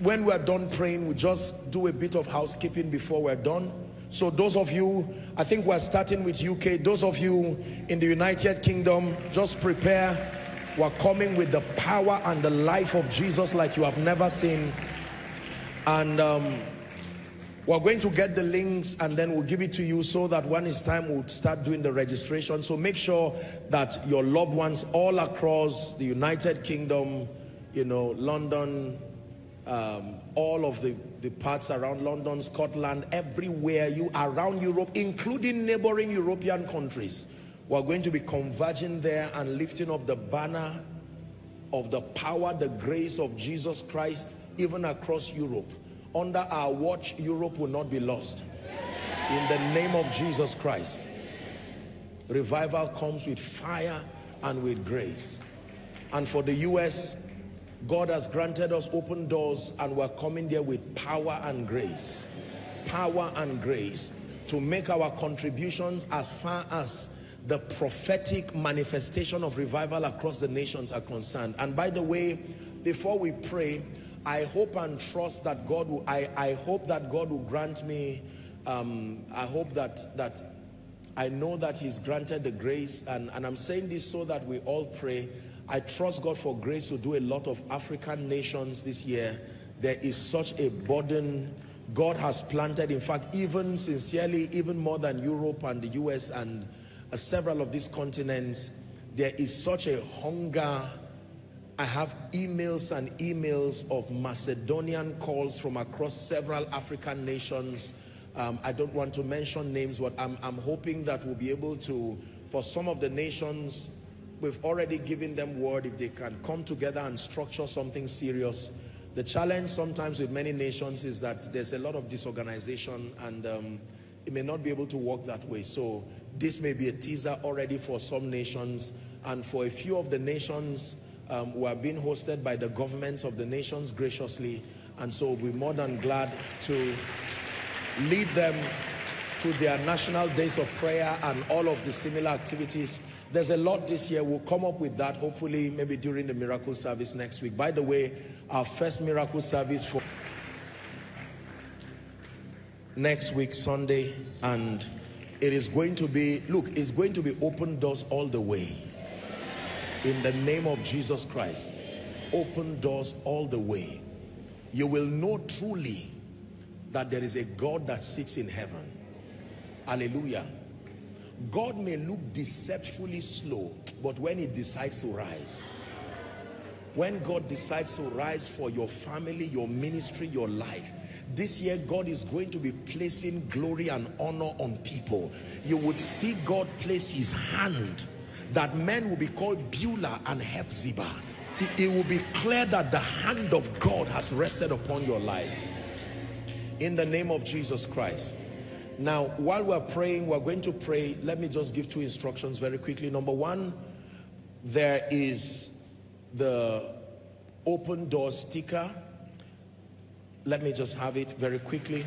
when we're done praying, we just do a bit of housekeeping before we're done. So those of you, I think we're starting with UK. Those of you in the United Kingdom, just prepare. We're coming with the power and the life of Jesus like you have never seen. And um, we're going to get the links and then we'll give it to you so that when it's time, we'll start doing the registration. So make sure that your loved ones all across the United Kingdom, you know, London, um, all of the, the parts around London, Scotland, everywhere you around Europe, including neighboring European countries. We're going to be converging there and lifting up the banner of the power, the grace of Jesus Christ, even across Europe. Under our watch, Europe will not be lost. In the name of Jesus Christ. Revival comes with fire and with grace. And for the U.S., God has granted us open doors and we're coming there with power and grace. Power and grace to make our contributions as far as the prophetic manifestation of revival across the nations are concerned. And by the way, before we pray, I hope and trust that God will, I, I hope that God will grant me, um, I hope that, that I know that he's granted the grace and, and I'm saying this so that we all pray I trust God for grace to do a lot of African nations this year. There is such a burden God has planted. In fact, even sincerely, even more than Europe and the US and uh, several of these continents, there is such a hunger. I have emails and emails of Macedonian calls from across several African nations. Um, I don't want to mention names, but I'm, I'm hoping that we'll be able to, for some of the nations We've already given them word if they can come together and structure something serious. The challenge sometimes with many nations is that there's a lot of disorganization and um, it may not be able to work that way. So this may be a teaser already for some nations and for a few of the nations um, who are being hosted by the governments of the nations graciously. And so we're more than glad to lead them to their national days of prayer and all of the similar activities there's a lot this year. We'll come up with that hopefully maybe during the miracle service next week. By the way, our first miracle service for next week, Sunday, and it is going to be, look, it's going to be open doors all the way. In the name of Jesus Christ. Open doors all the way. You will know truly that there is a God that sits in heaven. Hallelujah. God may look deceptively slow, but when he decides to rise, when God decides to rise for your family, your ministry, your life, this year God is going to be placing glory and honor on people. You would see God place his hand that men will be called Beulah and Hephzibah. It, it will be clear that the hand of God has rested upon your life. In the name of Jesus Christ. Now, while we're praying, we're going to pray. Let me just give two instructions very quickly. Number one, there is the open door sticker. Let me just have it very quickly.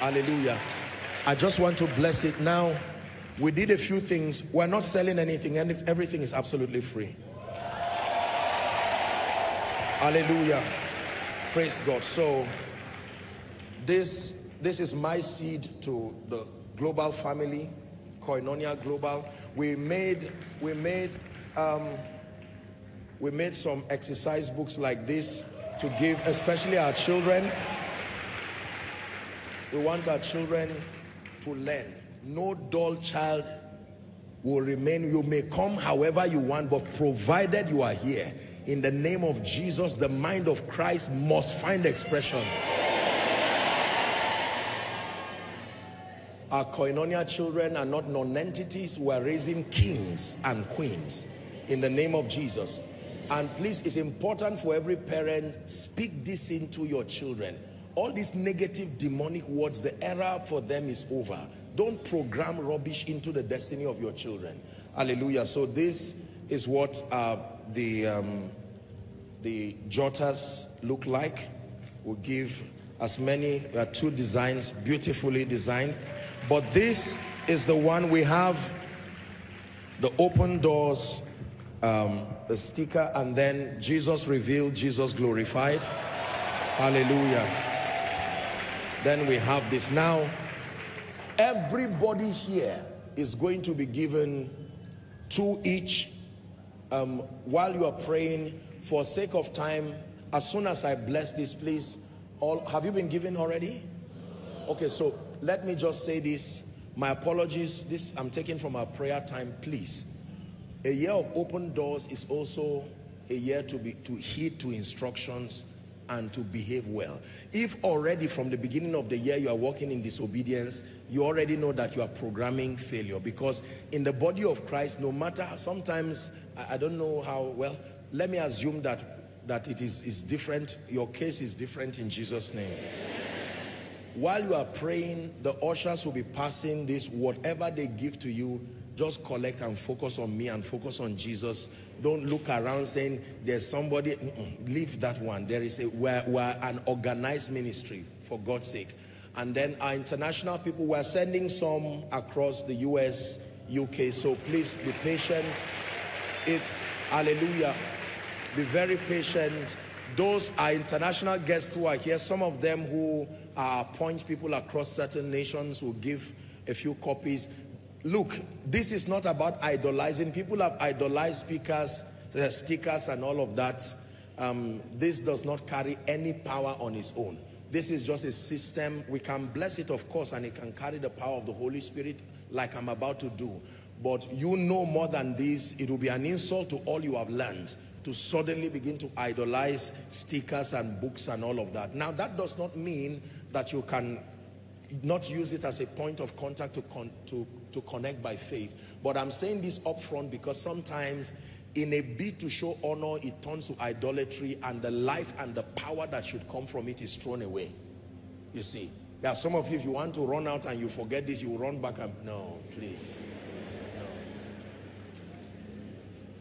Hallelujah. I just want to bless it now. We did a few things. We're not selling anything, and if everything is absolutely free. Hallelujah. Praise God. So this this is my seed to the global family, Koinonia Global. We made we made um, we made some exercise books like this to give, especially our children. We want our children to learn. No dull child will remain. You may come however you want, but provided you are here, in the name of Jesus, the mind of Christ must find expression. Our koinonia children are not non-entities. We are raising kings and queens in the name of Jesus. And please, it's important for every parent, speak this into your children all these negative demonic words, the era for them is over. Don't program rubbish into the destiny of your children. Hallelujah. So this is what uh, the, um, the jotters look like. We'll give as many, uh, two designs, beautifully designed. But this is the one we have, the open doors, um, the sticker, and then Jesus revealed, Jesus glorified. Hallelujah. Then we have this. Now, everybody here is going to be given two each um, while you are praying. For sake of time, as soon as I bless this, please, all have you been given already? Okay, so let me just say this. My apologies. This I'm taking from our prayer time, please. A year of open doors is also a year to be to heed to instructions and to behave well. If already from the beginning of the year you are walking in disobedience, you already know that you are programming failure because in the body of Christ, no matter, sometimes, I, I don't know how, well, let me assume that that it is, is different, your case is different in Jesus' name. While you are praying, the ushers will be passing this, whatever they give to you, just collect and focus on me and focus on Jesus. Don't look around saying there's somebody, mm -mm, leave that one. There is a, we're, we're an organized ministry for God's sake. And then our international people, we're sending some across the US, UK. So please be patient. It, hallelujah. Be very patient. Those are international guests who are here. Some of them who uh, appoint people across certain nations will give a few copies Look, this is not about idolizing. People have idolized speakers, uh, stickers and all of that. Um, this does not carry any power on its own. This is just a system. We can bless it, of course, and it can carry the power of the Holy Spirit like I'm about to do. But you know more than this. It will be an insult to all you have learned to suddenly begin to idolize stickers and books and all of that. Now, that does not mean that you can not use it as a point of contact to, con to to connect by faith. But I'm saying this up front because sometimes in a bid to show honor, it turns to idolatry and the life and the power that should come from it is thrown away. You see, there are some of you, if you want to run out and you forget this, you run back and, no, please. No.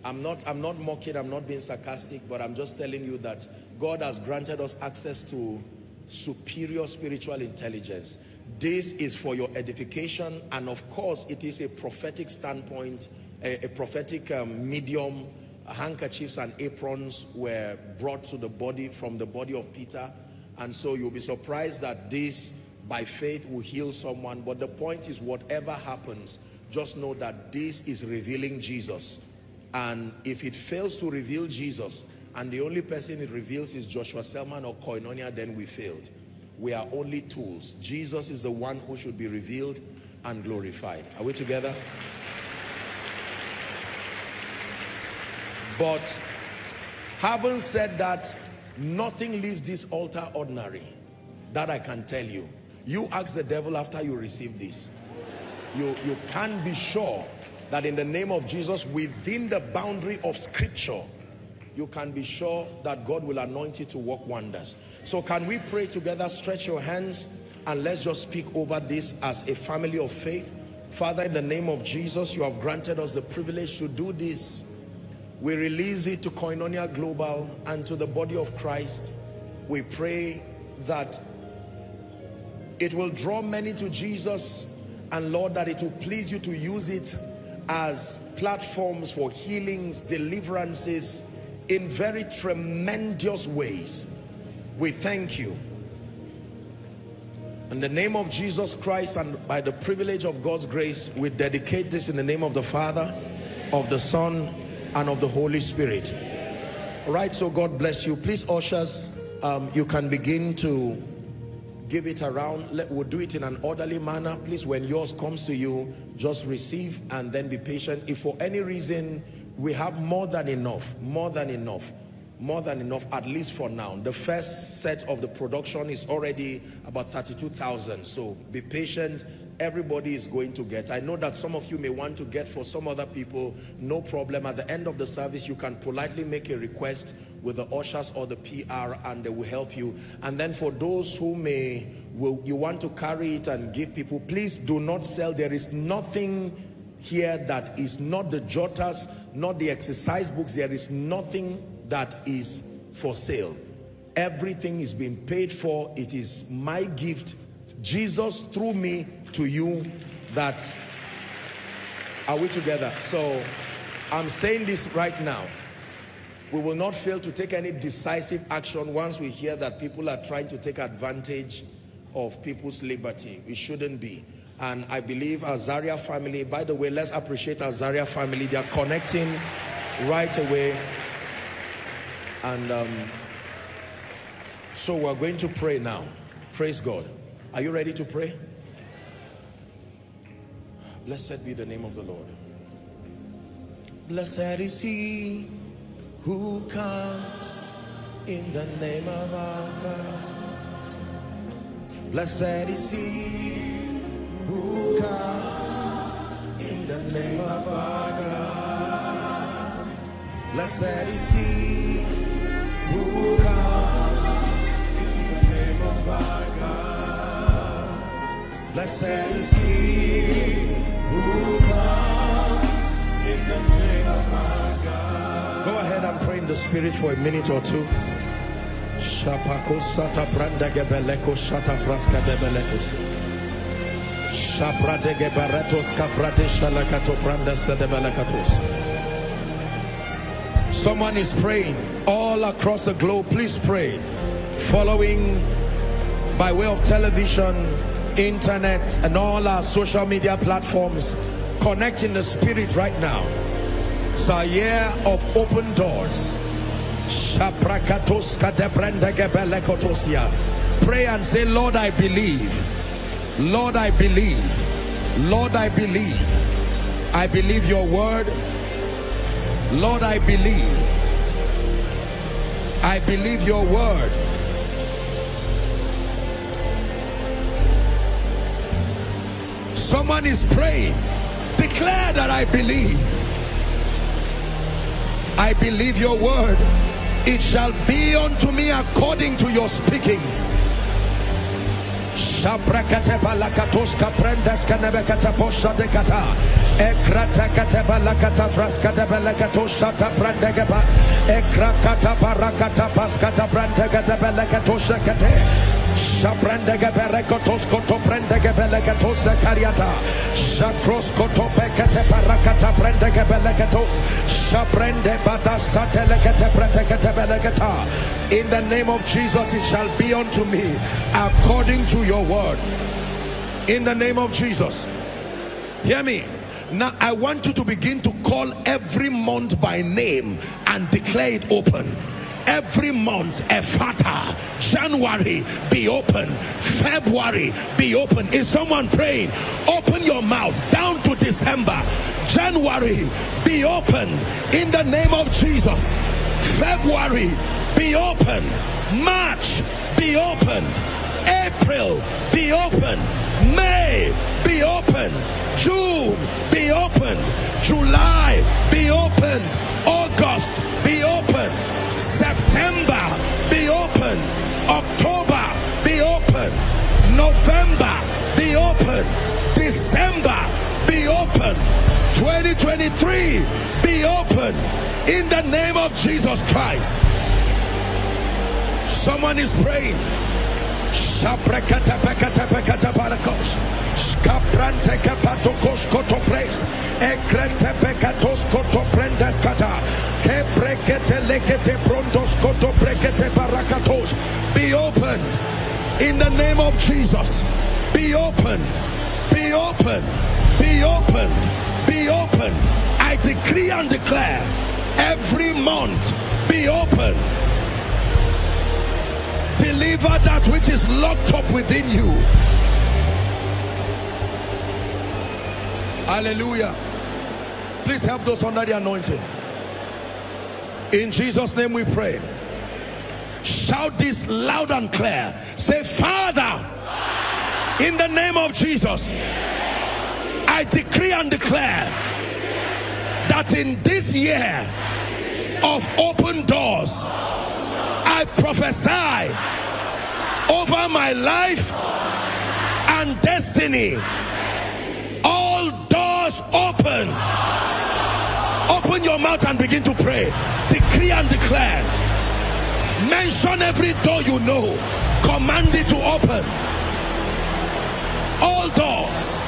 I'm not, I'm not mocking, I'm not being sarcastic, but I'm just telling you that God has granted us access to superior spiritual intelligence this is for your edification and of course it is a prophetic standpoint, a, a prophetic um, medium. Handkerchiefs and aprons were brought to the body from the body of Peter and so you'll be surprised that this by faith will heal someone. But the point is whatever happens just know that this is revealing Jesus. And if it fails to reveal Jesus and the only person it reveals is Joshua Selman or Koinonia then we failed we are only tools. Jesus is the one who should be revealed and glorified. Are we together? But having said that, nothing leaves this altar ordinary. That I can tell you. You ask the devil after you receive this. You, you can be sure that in the name of Jesus, within the boundary of scripture, you can be sure that God will anoint you to work wonders. So can we pray together? Stretch your hands and let's just speak over this as a family of faith. Father, in the name of Jesus, you have granted us the privilege to do this. We release it to Koinonia Global and to the body of Christ. We pray that it will draw many to Jesus and Lord, that it will please you to use it as platforms for healings, deliverances in very tremendous ways. We thank you. In the name of Jesus Christ and by the privilege of God's grace, we dedicate this in the name of the Father, of the Son, and of the Holy Spirit. Right, so God bless you. Please, ushers, um, you can begin to give it around Let, we'll do it in an orderly manner please when yours comes to you just receive and then be patient if for any reason we have more than enough more than enough more than enough at least for now the first set of the production is already about 32,000 so be patient everybody is going to get i know that some of you may want to get for some other people no problem at the end of the service you can politely make a request with the ushers or the PR and they will help you. And then for those who may, will you want to carry it and give people, please do not sell. There is nothing here that is not the jotters, not the exercise books. There is nothing that is for sale. Everything is being paid for. It is my gift. Jesus through me to you that are we together? So I'm saying this right now. We will not fail to take any decisive action once we hear that people are trying to take advantage of people's liberty. It shouldn't be. And I believe Azaria family, by the way, let's appreciate Azaria family. They are connecting right away. And um, so we're going to pray now. Praise God. Are you ready to pray? Blessed be the name of the Lord. Blessed is he who comes in the name of our God. Blessed is he who comes in the name of our God. Blessed is he Go ahead and pray in the spirit for a minute or two. Shapako sata branda gebeleko shata fraska debelekos. Shabrade gebaretos kabrade shalakato branda sedebelekatos. Someone is praying all across the globe. Please pray. Following by way of television, internet, and all our social media platforms. Connect in the spirit right now. It's a year of open doors. Pray and say, Lord, I believe. Lord, I believe. Lord, I believe. I believe your word. Lord, I believe. I believe your word. Someone is praying. Declare that I believe. I believe your word. It shall be unto me according to your speakings. Shabrakate balakatos kaprendas kanebekata posha de kata. Ekrata kate balakata fraska de brandegeba. Ekrakata barakata paskata shakate. Shabrandega berekotos koto brendega belegatos kariata. Shakros koto bekete parakata brendega belegatos. Shabrende bata satelekete brendegete belegata. In the name of Jesus it shall be unto me according to your word. In the name of Jesus. Hear me. Now I want you to begin to call every month by name and declare it open every month Ephphatha January be open February be open is someone praying open your mouth down to December January be open in the name of Jesus February be open March be open April be open May be open June be open July be open August be open September be open. October be open. November, be open. December, be open. 2023, be open in the name of Jesus Christ. Someone is praying. Pekatos kata. Be open in the name of Jesus. Be open. Be open. Be open. Be open. I decree and declare every month be open. Deliver that which is locked up within you. Hallelujah. Please help those under the anointing. In Jesus' name we pray. Shout this loud and clear. Say, Father, in the name of Jesus, I decree and declare that in this year of open doors, I prophesy over my life and destiny. All doors open. Open your mouth and begin to pray. Decree and declare. Mention every door you know. Command it to open. All doors.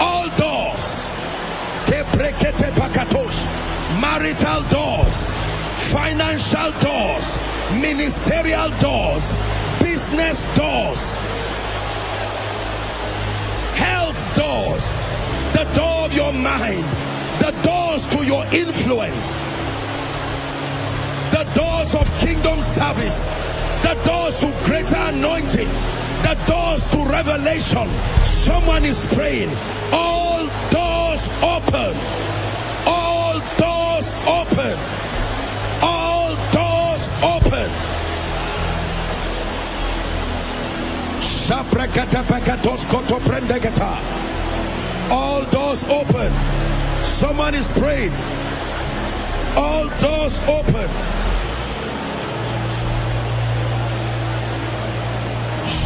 All doors. Marital doors. Financial doors. Ministerial doors. Business doors. Health doors. The door of your mind. The doors to your influence the doors of kingdom service, the doors to greater anointing, the doors to revelation. Someone is praying, all doors open, all doors open, all doors open. All doors open. Someone is praying. All doors open.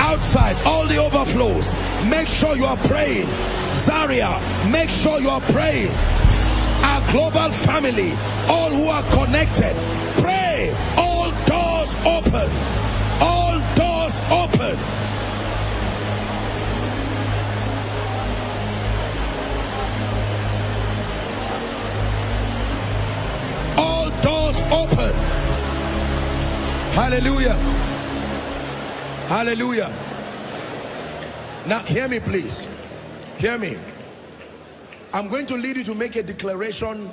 outside, all the overflows. Make sure you are praying. Zaria, make sure you are praying. Our global family, all who are connected, pray. All doors open. All doors open. All doors open. Hallelujah. Hallelujah. Now, hear me, please. Hear me. I'm going to lead you to make a declaration.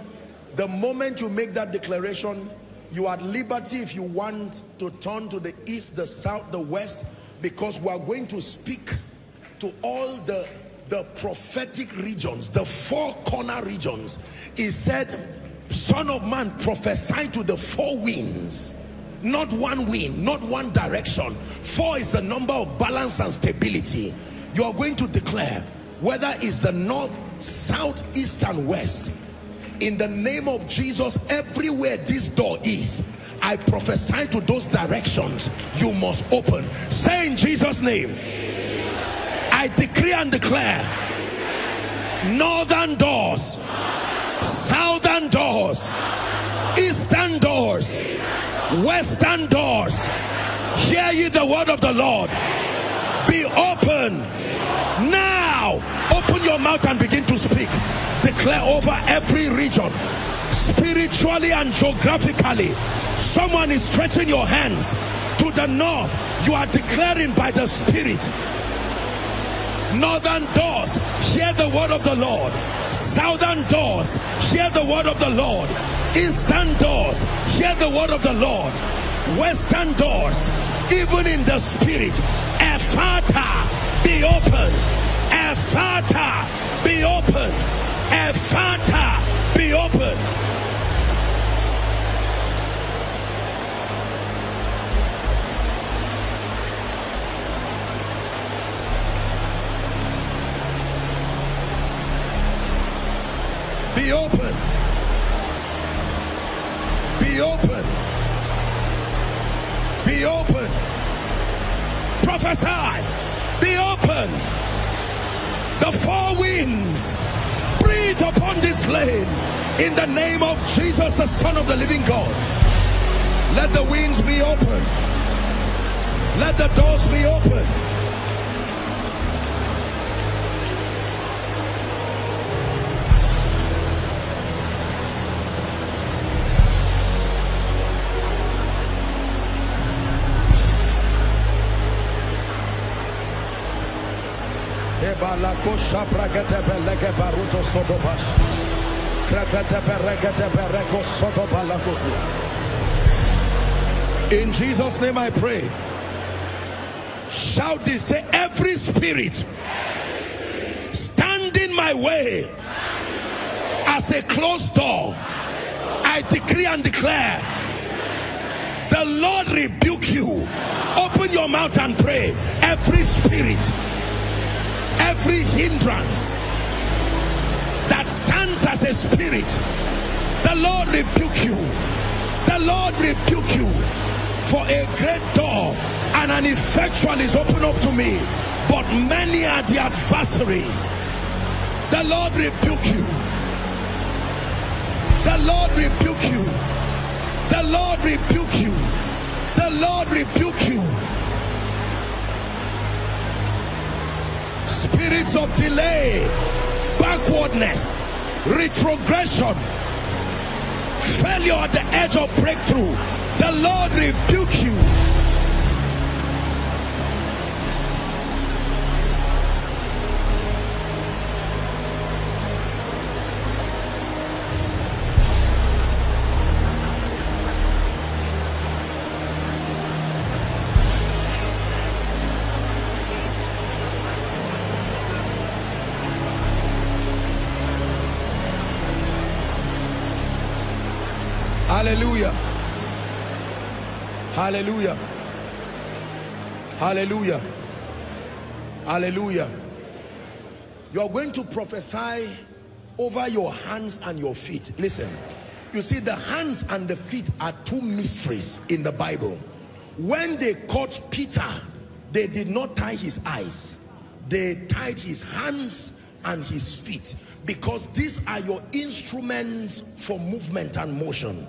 The moment you make that declaration, you are at liberty if you want to turn to the east, the south, the west, because we are going to speak to all the, the prophetic regions, the four corner regions. He said, Son of man, prophesy to the four winds not one wind, not one direction. Four is the number of balance and stability. You are going to declare whether it's the north, south, east, and west. In the name of Jesus, everywhere this door is, I prophesy to those directions you must open. Say in Jesus' name, I decree and declare northern doors, southern doors, eastern doors western doors. Hear ye the word of the lord. Be open. Now open your mouth and begin to speak. Declare over every region spiritually and geographically. Someone is stretching your hands. To the north you are declaring by the spirit northern doors hear the word of the lord southern doors hear the word of the lord eastern doors hear the word of the lord western doors even in the spirit Ephphatha be open. Ephphatha, be open. Ephphatha, be open. Be open. Be open. Be open. Prophesy. Be open. The four winds breathe upon this lane in the name of Jesus, the Son of the living God. Let the winds be open. Let the doors be open. Ebalakosha bragete belege baruto beregete bereko. In Jesus' name I pray. Shout this. Say, every spirit stand in my way as a closed door. I decree and declare the Lord rebuke you. Open your mouth and pray. Every spirit every hindrance that stands as a spirit the lord rebuke you. The lord rebuke you for a great door and an effectual is open up to me but many are the adversaries. The lord rebuke you. The lord rebuke you. The lord rebuke you. The lord rebuke you spirits of delay, backwardness, retrogression, failure at the edge of breakthrough, the Lord rebuke you. Hallelujah. Hallelujah. Hallelujah. You're going to prophesy over your hands and your feet. Listen, you see, the hands and the feet are two mysteries in the Bible. When they caught Peter, they did not tie his eyes, they tied his hands and his feet because these are your instruments for movement and motion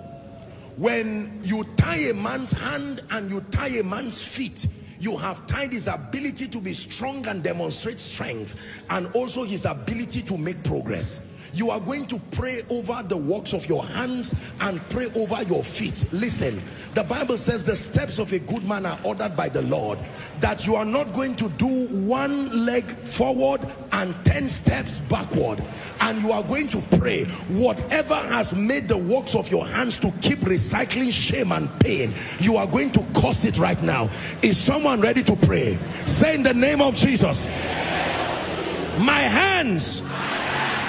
when you tie a man's hand and you tie a man's feet you have tied his ability to be strong and demonstrate strength and also his ability to make progress you are going to pray over the works of your hands and pray over your feet. Listen the bible says the steps of a good man are ordered by the lord that you are not going to do one leg forward and 10 steps backward. And you are going to pray whatever has made the works of your hands to keep recycling shame and pain you are going to cause it right now. Is someone ready to pray? Say in the name of jesus. My hands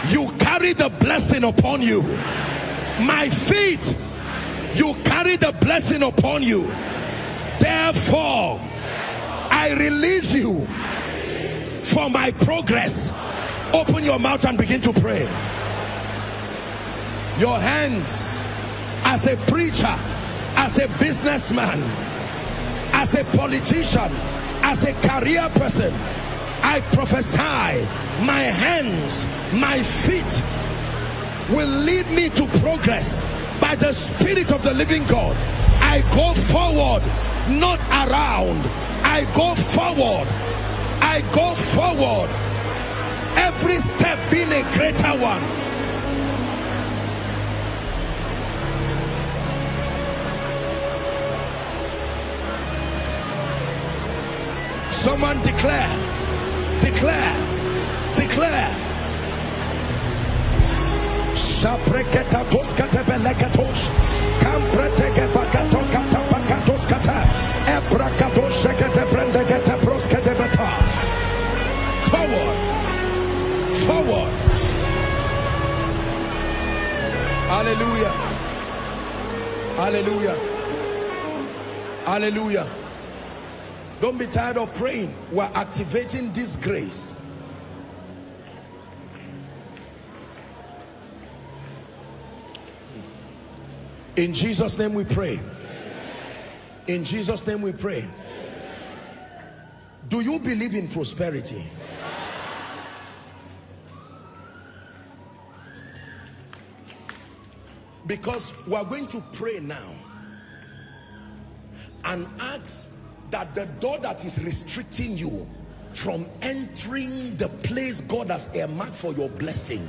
you carry the blessing upon you. My feet you carry the blessing upon you. Therefore i release you for my progress. Open your mouth and begin to pray. Your hands as a preacher as a businessman as a politician as a career person I prophesy my hands, my feet will lead me to progress by the Spirit of the living God. I go forward, not around. I go forward. I go forward. Every step being a greater one. Someone declare declare, declare. Shapreketa toskate belekatos, kampreteke bakato kata bakatos kata, ebrakato shekete brendekete proskete beta. forward. Hallelujah. Hallelujah. Hallelujah. Don't be tired of praying. We're activating this grace. In Jesus' name we pray. In Jesus' name we pray. Do you believe in prosperity? Because we are going to pray now and ask that the door that is restricting you from entering the place God has earmarked for your blessing.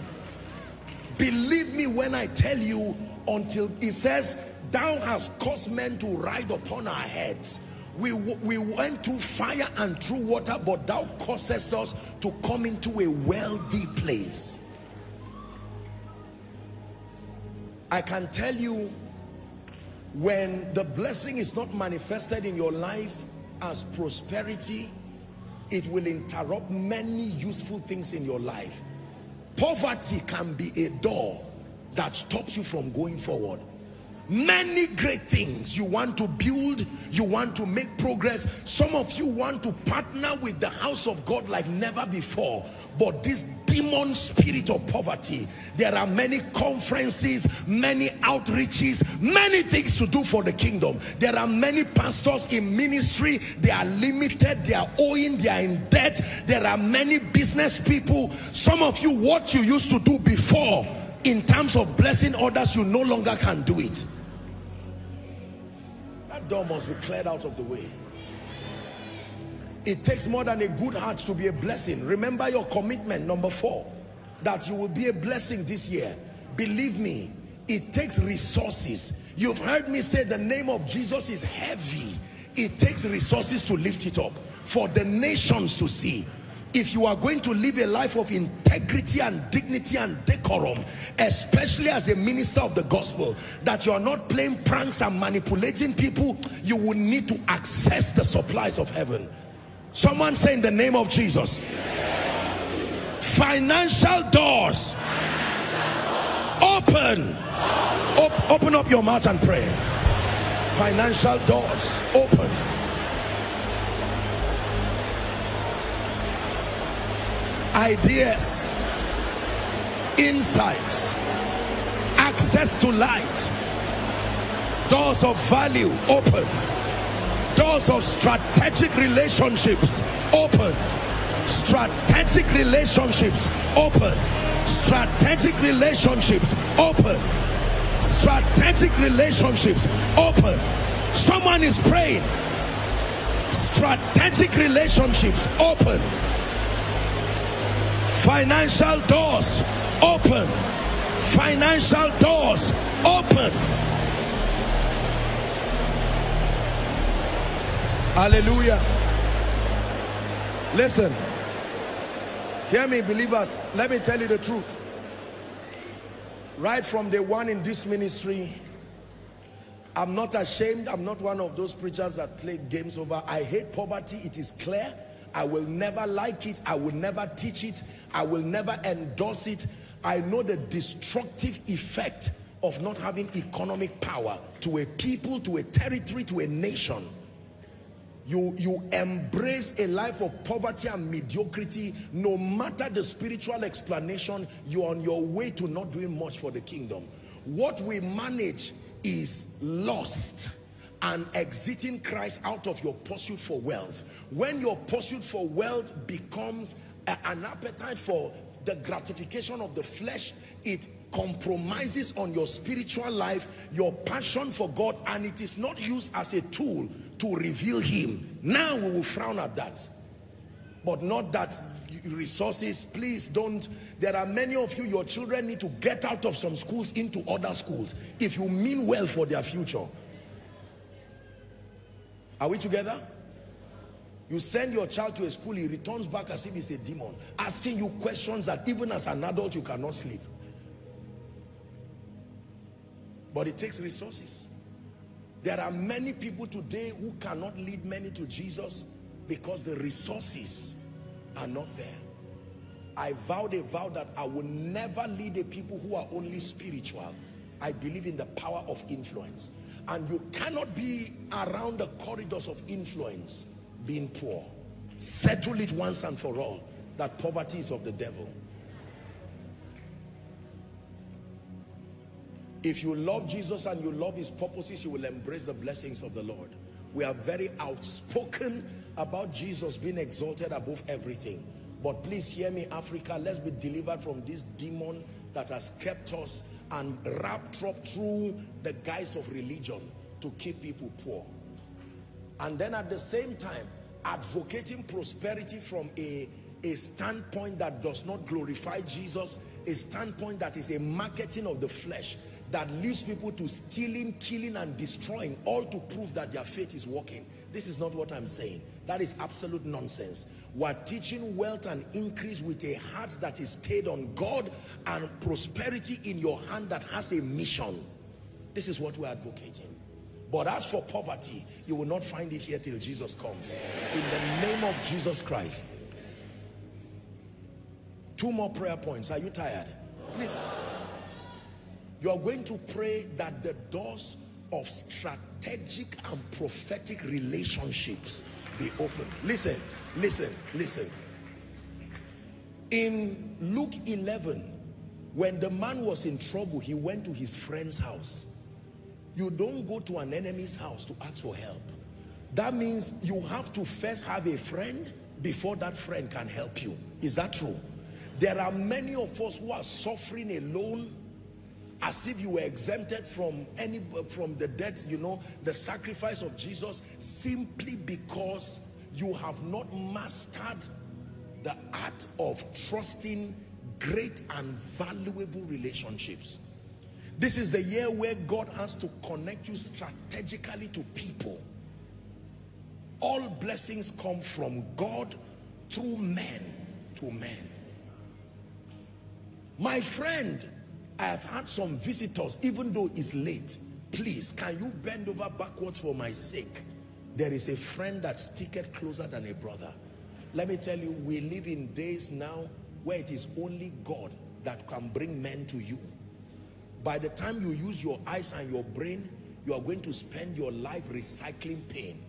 Believe me when I tell you until it says, thou hast caused men to ride upon our heads. We, we went through fire and through water, but thou causest us to come into a wealthy place. I can tell you when the blessing is not manifested in your life as prosperity, it will interrupt many useful things in your life. Poverty can be a door that stops you from going forward. Many great things you want to build you want to make progress. Some of you want to partner with the house of God like never before. But this demon spirit of poverty. There are many conferences many outreaches many things to do for the kingdom. There are many pastors in ministry. They are limited they are owing they are in debt. There are many business people. Some of you what you used to do before in terms of blessing others you no longer can do it. That door must be cleared out of the way it takes more than a good heart to be a blessing. Remember your commitment number four that you will be a blessing this year. Believe me it takes resources. You've heard me say the name of Jesus is heavy. It takes resources to lift it up for the nations to see. If you are going to live a life of integrity and dignity and decorum especially as a minister of the gospel that you are not playing pranks and manipulating people you will need to access the supplies of heaven someone say in the name of jesus. Financial doors. Open. Open up your mouth and pray. Financial doors. Open. Ideas, insights, access to light, doors of value. Open, doors of strategic relationships open, strategic relationships open, strategic relationships open, strategic relationships open. Someone is praying. Strategic relationships open. Financial doors open. Financial doors open hallelujah listen hear me believers let me tell you the truth right from the one in this ministry I'm not ashamed I'm not one of those preachers that play games over I hate poverty it is clear I will never like it. I will never teach it. I will never endorse it. I know the destructive effect of not having economic power to a people, to a territory, to a nation. You, you embrace a life of poverty and mediocrity, no matter the spiritual explanation, you're on your way to not doing much for the kingdom. What we manage is lost and exiting Christ out of your pursuit for wealth. When your pursuit for wealth becomes a, an appetite for the gratification of the flesh, it compromises on your spiritual life, your passion for God, and it is not used as a tool to reveal him. Now we will frown at that. But not that resources, please don't. There are many of you, your children need to get out of some schools into other schools if you mean well for their future. Are we together? You send your child to a school, he returns back as if he's a demon, asking you questions that even as an adult you cannot sleep. But it takes resources. There are many people today who cannot lead many to Jesus because the resources are not there. I vowed a vow that I will never lead a people who are only spiritual. I believe in the power of influence. And you cannot be around the corridors of influence being poor. Settle it once and for all that poverty is of the devil. If you love Jesus and you love his purposes, you will embrace the blessings of the Lord. We are very outspoken about Jesus being exalted above everything. But please hear me, Africa, let's be delivered from this demon that has kept us and wrapped up through the guise of religion to keep people poor. And then at the same time, advocating prosperity from a, a standpoint that does not glorify Jesus, a standpoint that is a marketing of the flesh, that leads people to stealing, killing, and destroying, all to prove that their faith is working. This is not what I'm saying. That is absolute nonsense. We're teaching wealth and increase with a heart that is stayed on God and prosperity in your hand that has a mission. This is what we're advocating. But as for poverty, you will not find it here till Jesus comes. In the name of Jesus Christ. Two more prayer points. Are you tired? Please. You are going to pray that the doors of strategic and prophetic relationships be opened. Listen, listen, listen. In Luke 11, when the man was in trouble, he went to his friend's house. You don't go to an enemy's house to ask for help. That means you have to first have a friend before that friend can help you. Is that true? There are many of us who are suffering alone as if you were exempted from any from the death you know the sacrifice of jesus simply because you have not mastered the art of trusting great and valuable relationships. This is the year where god has to connect you strategically to people. All blessings come from god through men to men. My friend I have had some visitors, even though it's late. Please, can you bend over backwards for my sake? There is a friend that sticketh closer than a brother. Let me tell you, we live in days now where it is only God that can bring men to you. By the time you use your eyes and your brain, you are going to spend your life recycling pain.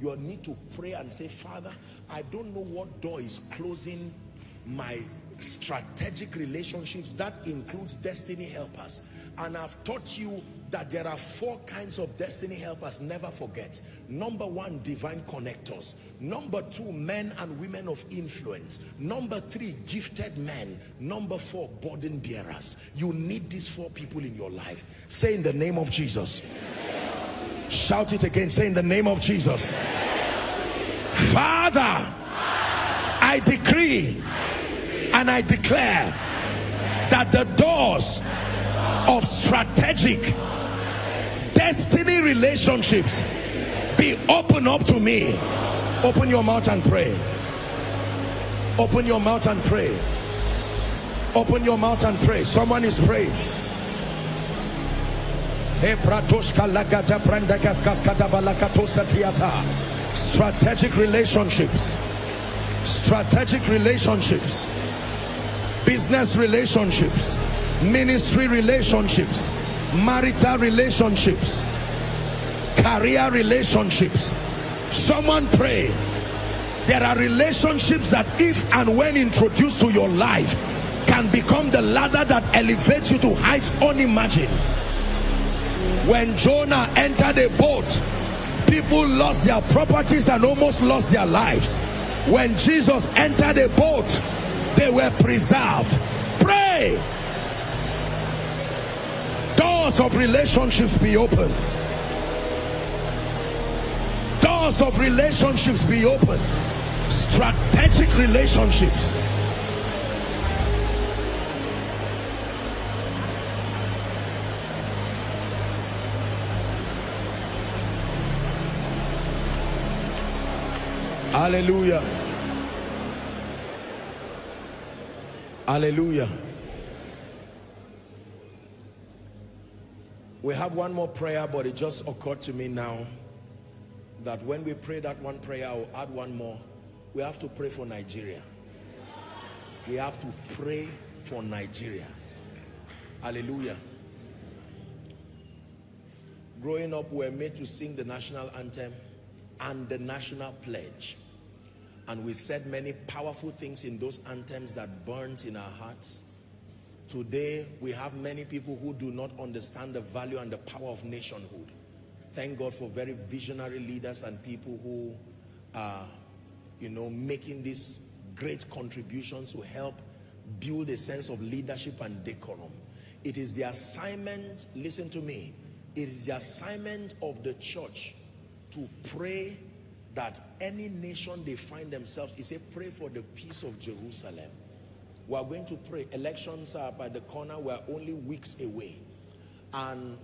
You need to pray and say, Father, I don't know what door is closing my strategic relationships that includes destiny helpers. And I've taught you that there are four kinds of destiny helpers never forget. Number one divine connectors. Number two men and women of influence. Number three gifted men. Number four burden bearers. You need these four people in your life. Say in the name of Jesus. Shout it again. Say in the name of Jesus. Father I decree and I declare that the doors of strategic destiny relationships be open up to me. Open your mouth and pray. Open your mouth and pray. Open your mouth and pray. Someone is praying. Strategic relationships. Strategic relationships business relationships, ministry relationships, marital relationships, career relationships. Someone pray. There are relationships that if and when introduced to your life can become the ladder that elevates you to heights unimagined. When Jonah entered a boat, people lost their properties and almost lost their lives. When Jesus entered a boat, they were preserved. Pray. Doors of relationships be open. Doors of relationships be open. Strategic relationships. Hallelujah. Hallelujah. We have one more prayer, but it just occurred to me now that when we pray that one prayer, I'll add one more. We have to pray for Nigeria. we have to pray for Nigeria. Hallelujah. Growing up, we were made to sing the national anthem and the national pledge. And we said many powerful things in those anthems that burnt in our hearts. Today, we have many people who do not understand the value and the power of nationhood. Thank God for very visionary leaders and people who are, you know, making these great contributions to help build a sense of leadership and decorum. It is the assignment, listen to me, it is the assignment of the church to pray that any nation they find themselves, he said, pray for the peace of Jerusalem. We are going to pray. Elections are by the corner. We are only weeks away. And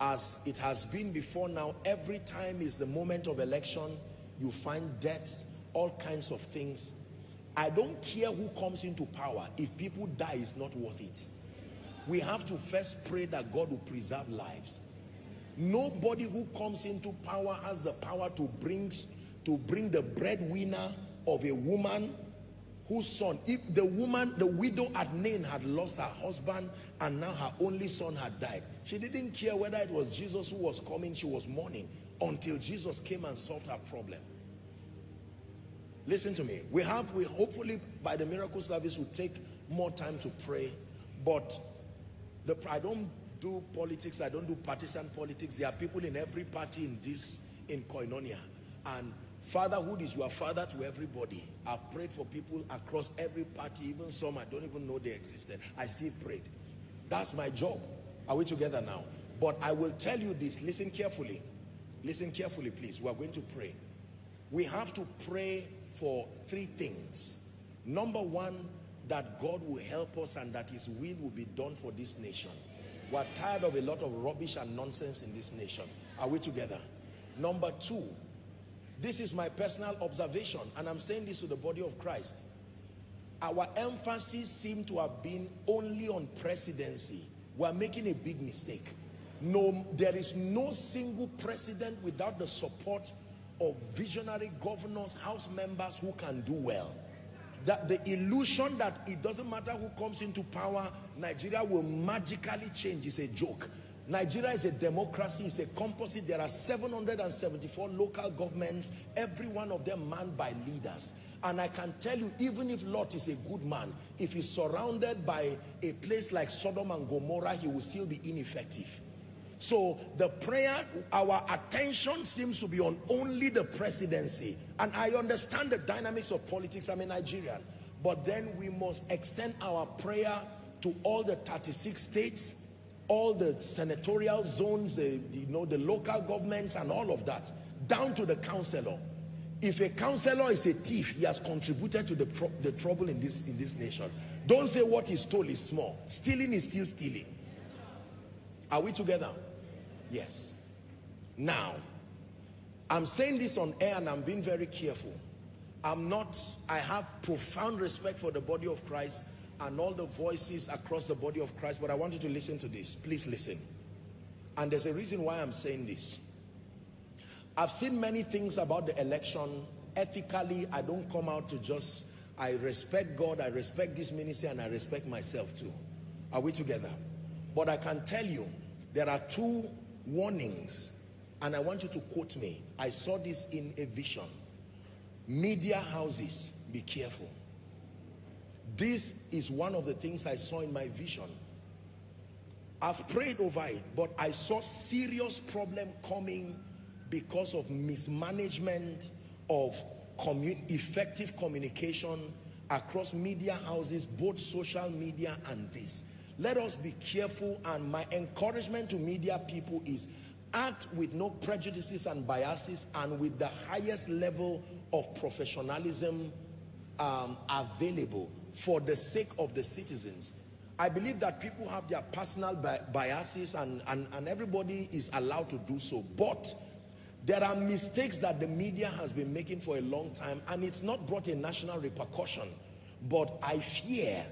as it has been before now, every time is the moment of election, you find deaths, all kinds of things. I don't care who comes into power. If people die, it's not worth it. We have to first pray that God will preserve lives. Nobody who comes into power has the power to bring, to bring the breadwinner of a woman whose son, if the woman, the widow at Nain had lost her husband and now her only son had died, she didn't care whether it was Jesus who was coming, she was mourning until Jesus came and solved her problem. Listen to me. We have, we hopefully by the miracle service will take more time to pray, but the, I don't do politics, I don't do partisan politics. There are people in every party in this, in Koinonia. And fatherhood is your father to everybody. I've prayed for people across every party, even some I don't even know they existed. I still prayed. That's my job. Are we together now? But I will tell you this, listen carefully. Listen carefully, please. We are going to pray. We have to pray for three things. Number one, that God will help us and that his will will be done for this nation. We're tired of a lot of rubbish and nonsense in this nation. Are we together? Number two, this is my personal observation, and I'm saying this to the body of Christ. Our emphasis seems to have been only on presidency. We're making a big mistake. No, there is no single president without the support of visionary governors, house members who can do well that the illusion that it doesn't matter who comes into power, Nigeria will magically change is a joke. Nigeria is a democracy, it's a composite. There are 774 local governments, every one of them manned by leaders. And I can tell you, even if Lot is a good man, if he's surrounded by a place like Sodom and Gomorrah, he will still be ineffective. So the prayer, our attention seems to be on only the presidency. And I understand the dynamics of politics. I'm a Nigerian. But then we must extend our prayer to all the 36 states, all the senatorial zones, the, you know, the local governments and all of that, down to the councillor. If a councillor is a thief, he has contributed to the, the trouble in this, in this nation. Don't say what he stole is small. Stealing is still stealing. Are we together? Yes. Now, I'm saying this on air and I'm being very careful. I'm not, I have profound respect for the body of Christ and all the voices across the body of Christ, but I want you to listen to this. Please listen. And there's a reason why I'm saying this. I've seen many things about the election. Ethically, I don't come out to just, I respect God, I respect this ministry, and I respect myself too. Are we together? But I can tell you, there are two warnings and I want you to quote me. I saw this in a vision. Media houses, be careful. This is one of the things I saw in my vision. I've prayed over it, but I saw serious problem coming because of mismanagement of commun effective communication across media houses, both social media and this. Let us be careful and my encouragement to media people is act with no prejudices and biases and with the highest level of professionalism um, available for the sake of the citizens. I believe that people have their personal bi biases and, and, and everybody is allowed to do so. But there are mistakes that the media has been making for a long time and it's not brought a national repercussion. But I fear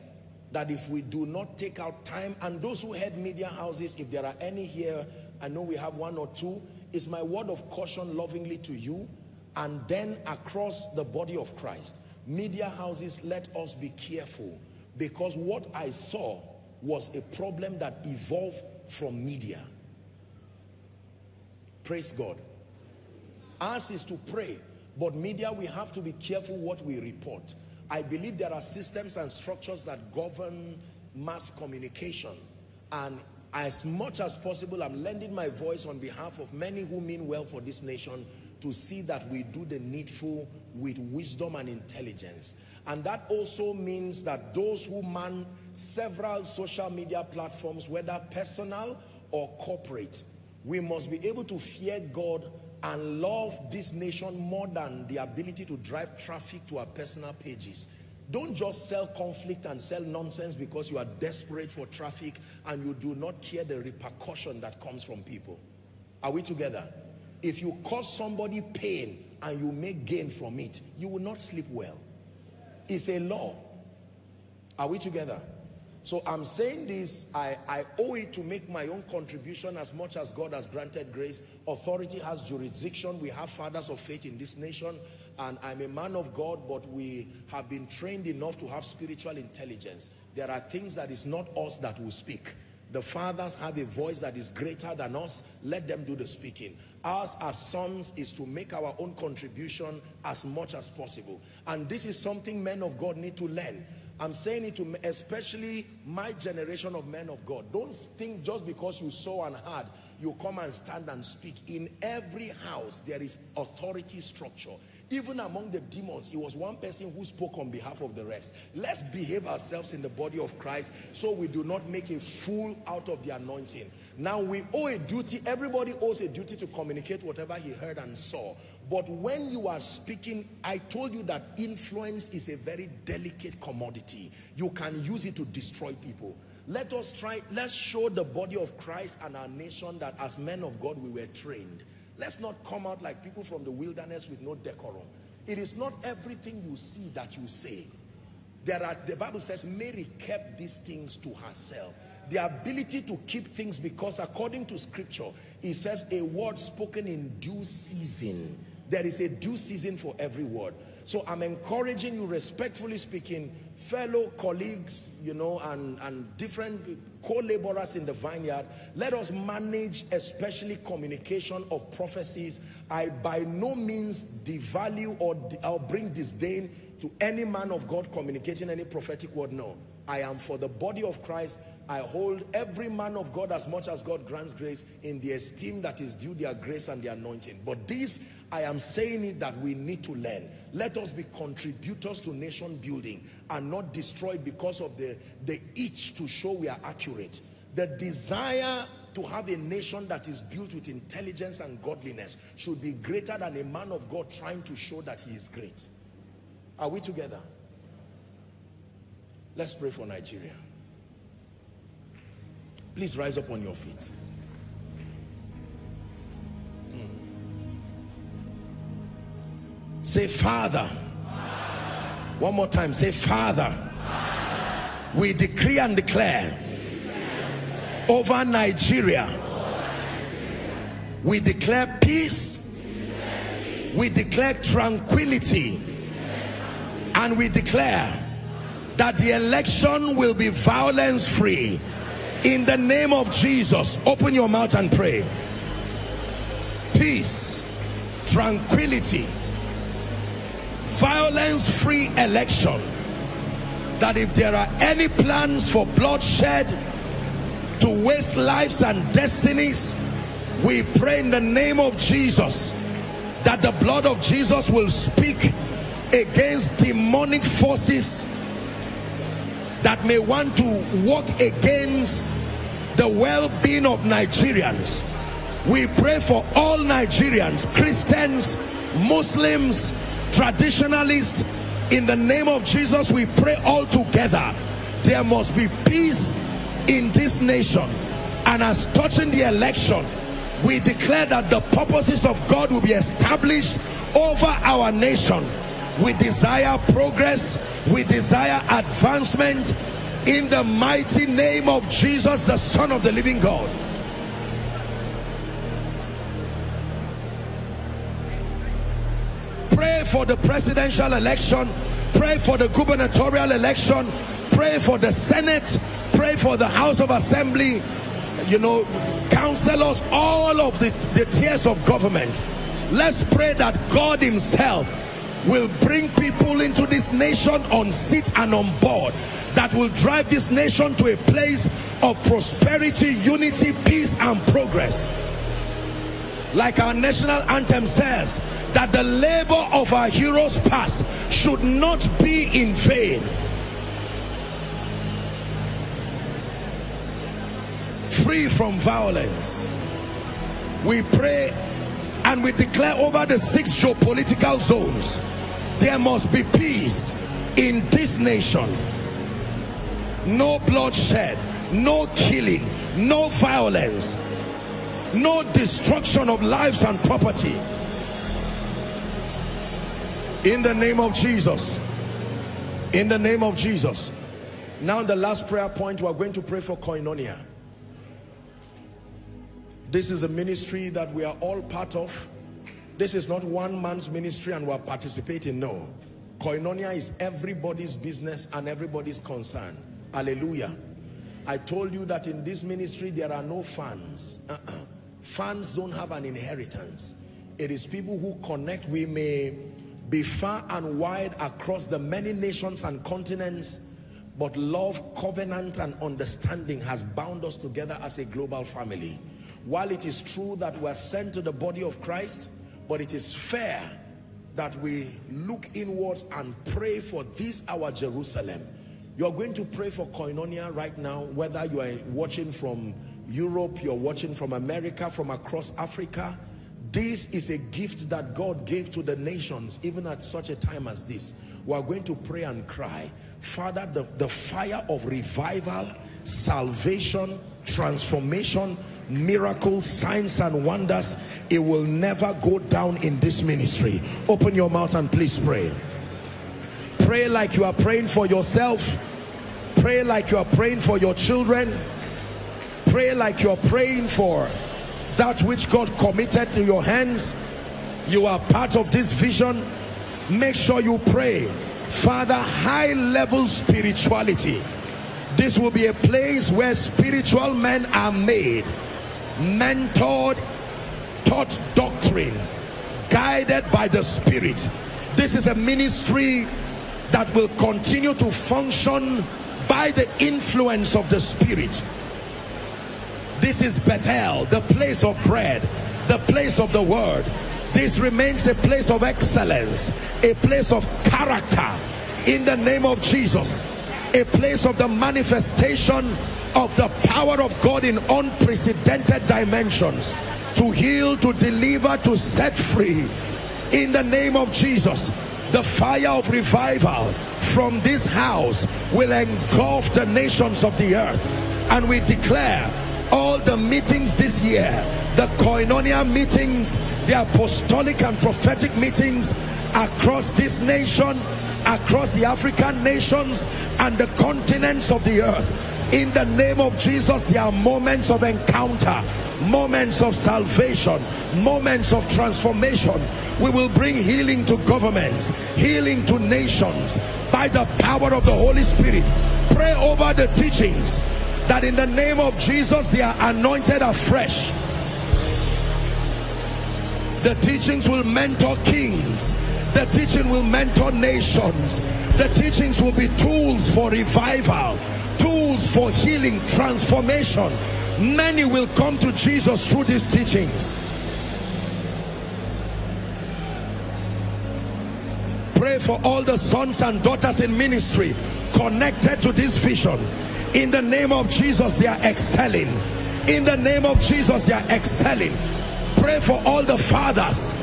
that if we do not take out time, and those who head media houses, if there are any here, I know we have one or two, is my word of caution lovingly to you, and then across the body of Christ. media houses, let us be careful because what I saw was a problem that evolved from media. Praise God. Ours is to pray, but media, we have to be careful what we report. I believe there are systems and structures that govern mass communication. And as much as possible, I'm lending my voice on behalf of many who mean well for this nation to see that we do the needful with wisdom and intelligence. And that also means that those who man several social media platforms, whether personal or corporate, we must be able to fear God and love this nation more than the ability to drive traffic to our personal pages. Don't just sell conflict and sell nonsense because you are desperate for traffic and you do not care the repercussion that comes from people. Are we together? If you cause somebody pain and you make gain from it, you will not sleep well. It's a law. Are we together? So I'm saying this, I, I owe it to make my own contribution as much as God has granted grace. Authority has jurisdiction. We have fathers of faith in this nation. And I'm a man of God, but we have been trained enough to have spiritual intelligence. There are things that is not us that will speak. The fathers have a voice that is greater than us. Let them do the speaking. Ours as sons is to make our own contribution as much as possible. And this is something men of God need to learn. I'm saying it to especially my generation of men of God. Don't think just because you saw and heard, you come and stand and speak. In every house, there is authority structure. Even among the demons, it was one person who spoke on behalf of the rest. Let's behave ourselves in the body of Christ so we do not make a fool out of the anointing. Now we owe a duty, everybody owes a duty to communicate whatever he heard and saw. But when you are speaking, I told you that influence is a very delicate commodity. You can use it to destroy people. Let us try, let's show the body of Christ and our nation that as men of God we were trained. Let's not come out like people from the wilderness with no decorum. It is not everything you see that you say. There are, the Bible says Mary kept these things to herself. The ability to keep things because according to scripture, it says a word spoken in due season. There is a due season for every word. So I'm encouraging you, respectfully speaking, fellow colleagues, you know, and, and different co-laborers in the vineyard, let us manage especially communication of prophecies. I by no means devalue or, or bring disdain to any man of God communicating any prophetic word. No, I am for the body of Christ I hold every man of God as much as God grants grace in the esteem that is due their grace and their anointing. But this, I am saying it that we need to learn. Let us be contributors to nation building and not destroyed because of the, the itch to show we are accurate. The desire to have a nation that is built with intelligence and godliness should be greater than a man of God trying to show that he is great. Are we together? Let's pray for Nigeria. Please rise up on your feet. Hmm. Say, Father. One more time. Say, Father. We decree and declare over Nigeria. We declare peace. We declare tranquility. And we declare that the election will be violence free in the name of Jesus open your mouth and pray. Peace tranquility violence free election. That if there are any plans for bloodshed to waste lives and destinies we pray in the name of Jesus that the blood of Jesus will speak against demonic forces that may want to work against the well-being of Nigerians. We pray for all Nigerians, Christians, Muslims, traditionalists. In the name of Jesus, we pray all together. There must be peace in this nation. And as touching the election, we declare that the purposes of God will be established over our nation. We desire progress. We desire advancement in the mighty name of Jesus the son of the living God pray for the presidential election. Pray for the gubernatorial election. Pray for the Senate. Pray for the House of Assembly. You know, councillors, all of the, the tiers of government. Let's pray that God himself will bring people into this nation on seat and on board that will drive this nation to a place of prosperity, unity, peace, and progress. Like our national anthem says, that the labor of our heroes past should not be in vain. Free from violence. We pray and we declare over the six geopolitical zones there must be peace in this nation. No bloodshed no killing no violence no destruction of lives and property. In the name of Jesus. In the name of Jesus. Now the last prayer point we are going to pray for koinonia. This is a ministry that we are all part of this is not one man's ministry and we're participating no. Koinonia is everybody's business and everybody's concern. Hallelujah. I told you that in this ministry there are no fans. Uh -uh. fans don't have an inheritance. It is people who connect. We may be far and wide across the many nations and continents but love covenant and understanding has bound us together as a global family. While it is true that we are sent to the body of christ but it is fair that we look inwards and pray for this our Jerusalem. You're going to pray for Koinonia right now, whether you are watching from Europe, you're watching from America, from across Africa. This is a gift that God gave to the nations, even at such a time as this. We are going to pray and cry. Father, the, the fire of revival, salvation, transformation, miracles, signs and wonders, it will never go down in this ministry. Open your mouth and please pray. Pray like you are praying for yourself. Pray like you are praying for your children. Pray like you are praying for that which God committed to your hands. You are part of this vision. Make sure you pray. Father, high level spirituality. This will be a place where spiritual men are made mentored, taught doctrine, guided by the Spirit. This is a ministry that will continue to function by the influence of the Spirit. This is Bethel, the place of bread, the place of the word. This remains a place of excellence, a place of character in the name of Jesus, a place of the manifestation of the power of God in unprecedented dimensions to heal, to deliver, to set free in the name of Jesus. The fire of revival from this house will engulf the nations of the earth and we declare all the meetings this year the koinonia meetings the apostolic and prophetic meetings across this nation across the African nations and the continents of the earth. In the name of Jesus there are moments of encounter moments of salvation moments of transformation. We will bring healing to governments healing to nations by the power of the Holy Spirit. Pray over the teachings that in the name of Jesus they are anointed afresh. The teachings will mentor kings the teaching will mentor nations the teachings will be tools for revival tools for healing, transformation. Many will come to Jesus through these teachings. Pray for all the sons and daughters in ministry connected to this vision. In the name of Jesus, they are excelling. In the name of Jesus, they are excelling. Pray for all the fathers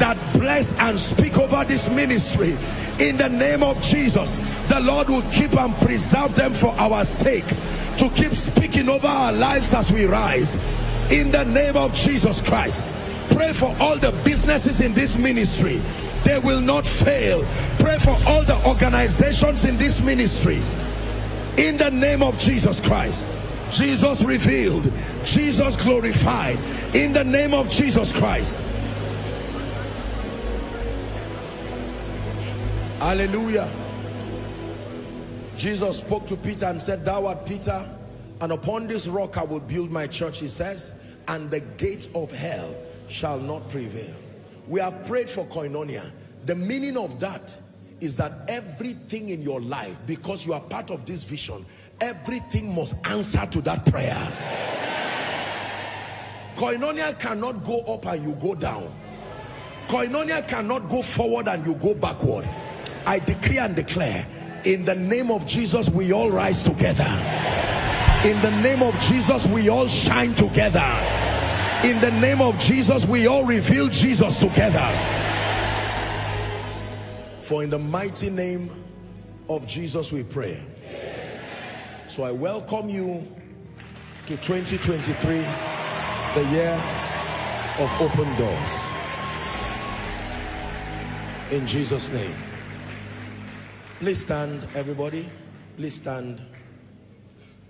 that bless and speak over this ministry. In the name of Jesus the Lord will keep and preserve them for our sake to keep speaking over our lives as we rise. In the name of Jesus Christ pray for all the businesses in this ministry. They will not fail. Pray for all the organizations in this ministry. In the name of Jesus Christ Jesus revealed Jesus glorified. In the name of Jesus Christ Hallelujah. Jesus spoke to Peter and said, Thou art Peter, and upon this rock I will build my church, he says, and the gate of hell shall not prevail. We have prayed for koinonia. The meaning of that is that everything in your life, because you are part of this vision, everything must answer to that prayer. Koinonia cannot go up and you go down. Koinonia cannot go forward and you go backward. I decree and declare in the name of Jesus, we all rise together. In the name of Jesus, we all shine together. In the name of Jesus, we all reveal Jesus together. For in the mighty name of Jesus, we pray. So I welcome you to 2023, the year of open doors. In Jesus' name. Please stand, everybody. Please stand.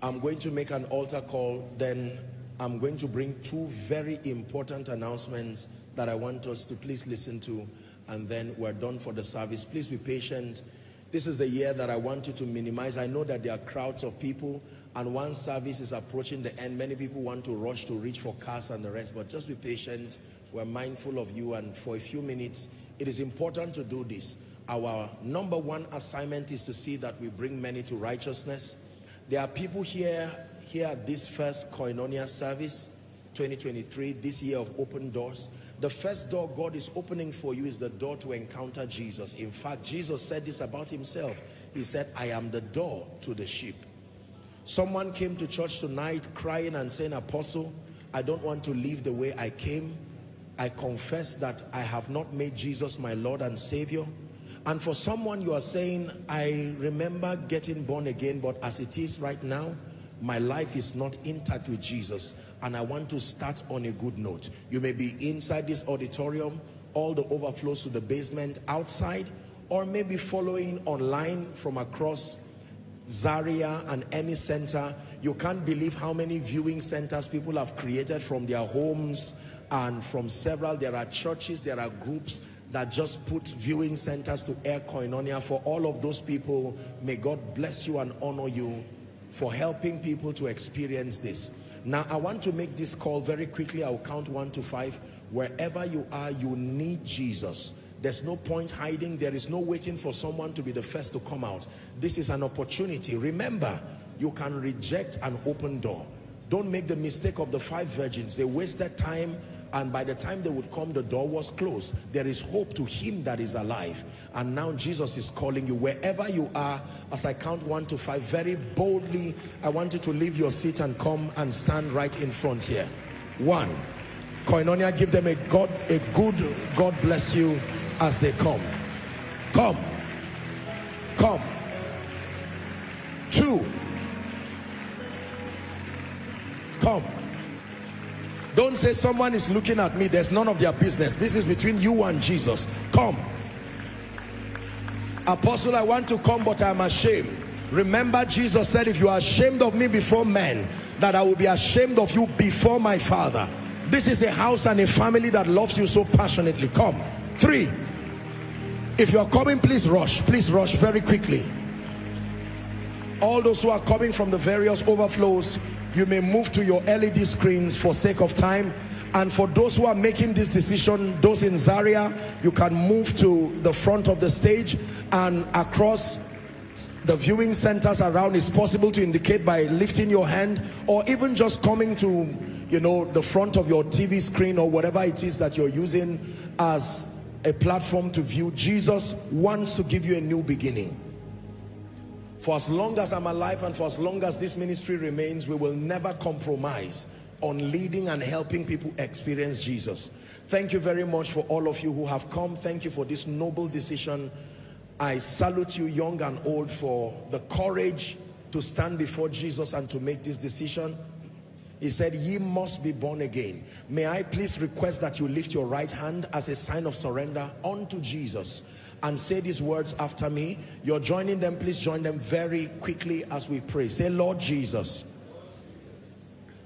I'm going to make an altar call. Then I'm going to bring two very important announcements that I want us to please listen to. And then we're done for the service. Please be patient. This is the year that I want you to minimize. I know that there are crowds of people and one service is approaching the end. Many people want to rush to reach for cars and the rest, but just be patient. We're mindful of you and for a few minutes, it is important to do this our number one assignment is to see that we bring many to righteousness. There are people here, here at this first Koinonia service, 2023, this year of open doors. The first door God is opening for you is the door to encounter Jesus. In fact, Jesus said this about himself. He said, I am the door to the sheep. Someone came to church tonight crying and saying, Apostle, I don't want to leave the way I came. I confess that I have not made Jesus my Lord and Savior. And for someone you are saying, I remember getting born again, but as it is right now, my life is not intact with Jesus and I want to start on a good note. You may be inside this auditorium, all the overflows to the basement outside, or maybe following online from across Zaria and any center. You can't believe how many viewing centers people have created from their homes and from several. There are churches, there are groups that just put viewing centers to air koinonia for all of those people. May god bless you and honor you for helping people to experience this. Now i want to make this call very quickly. I'll count one to five. Wherever you are you need jesus. There's no point hiding. There is no waiting for someone to be the first to come out. This is an opportunity. Remember you can reject an open door. Don't make the mistake of the five virgins. They wasted time and by the time they would come the door was closed. There is hope to him that is alive. And now jesus is calling you. Wherever you are as i count one to five very boldly i want you to leave your seat and come and stand right in front here. One koinonia give them a god a good god bless you as they come. Come. Come. Two. Come don't say someone is looking at me. There's none of their business. This is between you and Jesus. Come. Apostle, I want to come, but I'm ashamed. Remember, Jesus said, if you are ashamed of me before men, that I will be ashamed of you before my Father. This is a house and a family that loves you so passionately. Come. Three. If you are coming, please rush. Please rush very quickly. All those who are coming from the various overflows, you may move to your LED screens for sake of time. And for those who are making this decision those in Zaria you can move to the front of the stage and across the viewing centers around. Is possible to indicate by lifting your hand or even just coming to you know the front of your TV screen or whatever it is that you're using as a platform to view. Jesus wants to give you a new beginning for as long as I'm alive and for as long as this ministry remains, we will never compromise on leading and helping people experience Jesus. Thank you very much for all of you who have come. Thank you for this noble decision. I salute you young and old for the courage to stand before Jesus and to make this decision. He said, ye must be born again. May I please request that you lift your right hand as a sign of surrender unto Jesus and say these words after me. You're joining them, please join them very quickly as we pray. Say, Lord Jesus.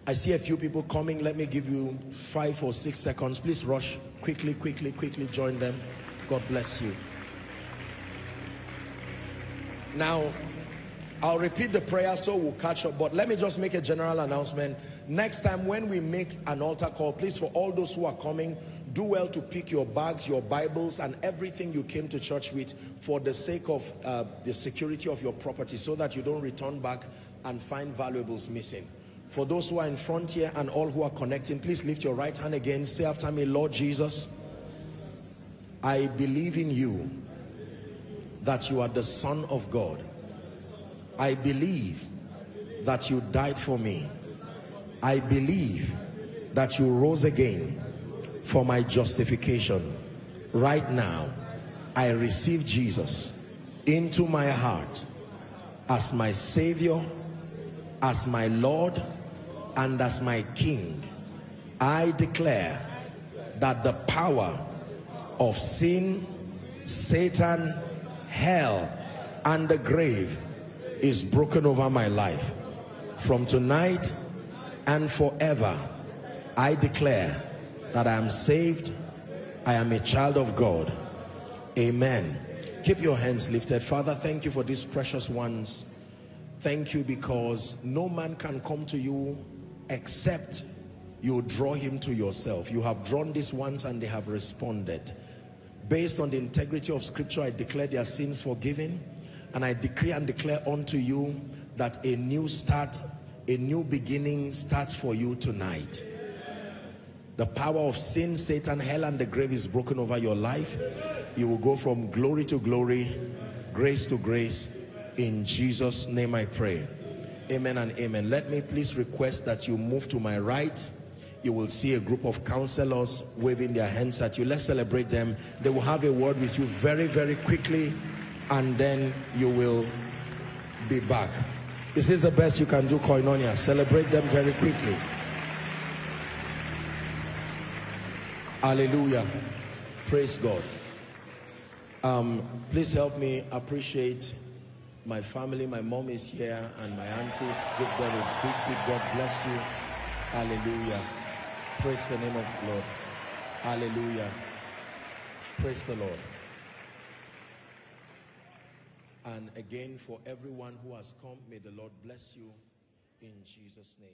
I see a few people coming. Let me give you five or six seconds. Please rush quickly, quickly, quickly join them. God bless you. Now, I'll repeat the prayer so we'll catch up. But let me just make a general announcement. Next time when we make an altar call, please for all those who are coming, do well to pick your bags, your Bibles, and everything you came to church with for the sake of uh, the security of your property so that you don't return back and find valuables missing. For those who are in front here and all who are connecting, please lift your right hand again. Say after me, Lord Jesus, I believe in you that you are the Son of God. I believe that you died for me. I believe that you rose again for my justification. Right now, I receive Jesus into my heart as my Savior, as my Lord, and as my King. I declare that the power of sin, Satan, hell, and the grave is broken over my life. From tonight and forever, I declare that I am saved, I am a child of God. Amen. Keep your hands lifted. Father, thank you for these precious ones. Thank you because no man can come to you except you draw him to yourself. You have drawn these ones and they have responded. Based on the integrity of scripture, I declare their sins forgiven and I decree and declare unto you that a new start, a new beginning starts for you tonight. The power of sin, Satan, hell and the grave is broken over your life. You will go from glory to glory, grace to grace. In Jesus' name I pray. Amen and amen. Let me please request that you move to my right. You will see a group of counselors waving their hands at you. Let's celebrate them. They will have a word with you very, very quickly and then you will be back. This is the best you can do, Koinonia. Celebrate them very quickly. Hallelujah. Praise God. Um, please help me appreciate my family. My mom is here and my aunties. Give them a big, big God bless you. Hallelujah. Praise the name of the Lord. Hallelujah. Praise the Lord. And again, for everyone who has come, may the Lord bless you in Jesus' name.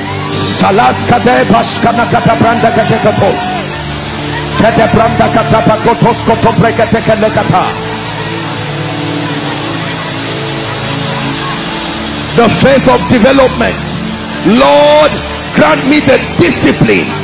Bashkana brekete kele kata. The phase of development. Lord, grant me the discipline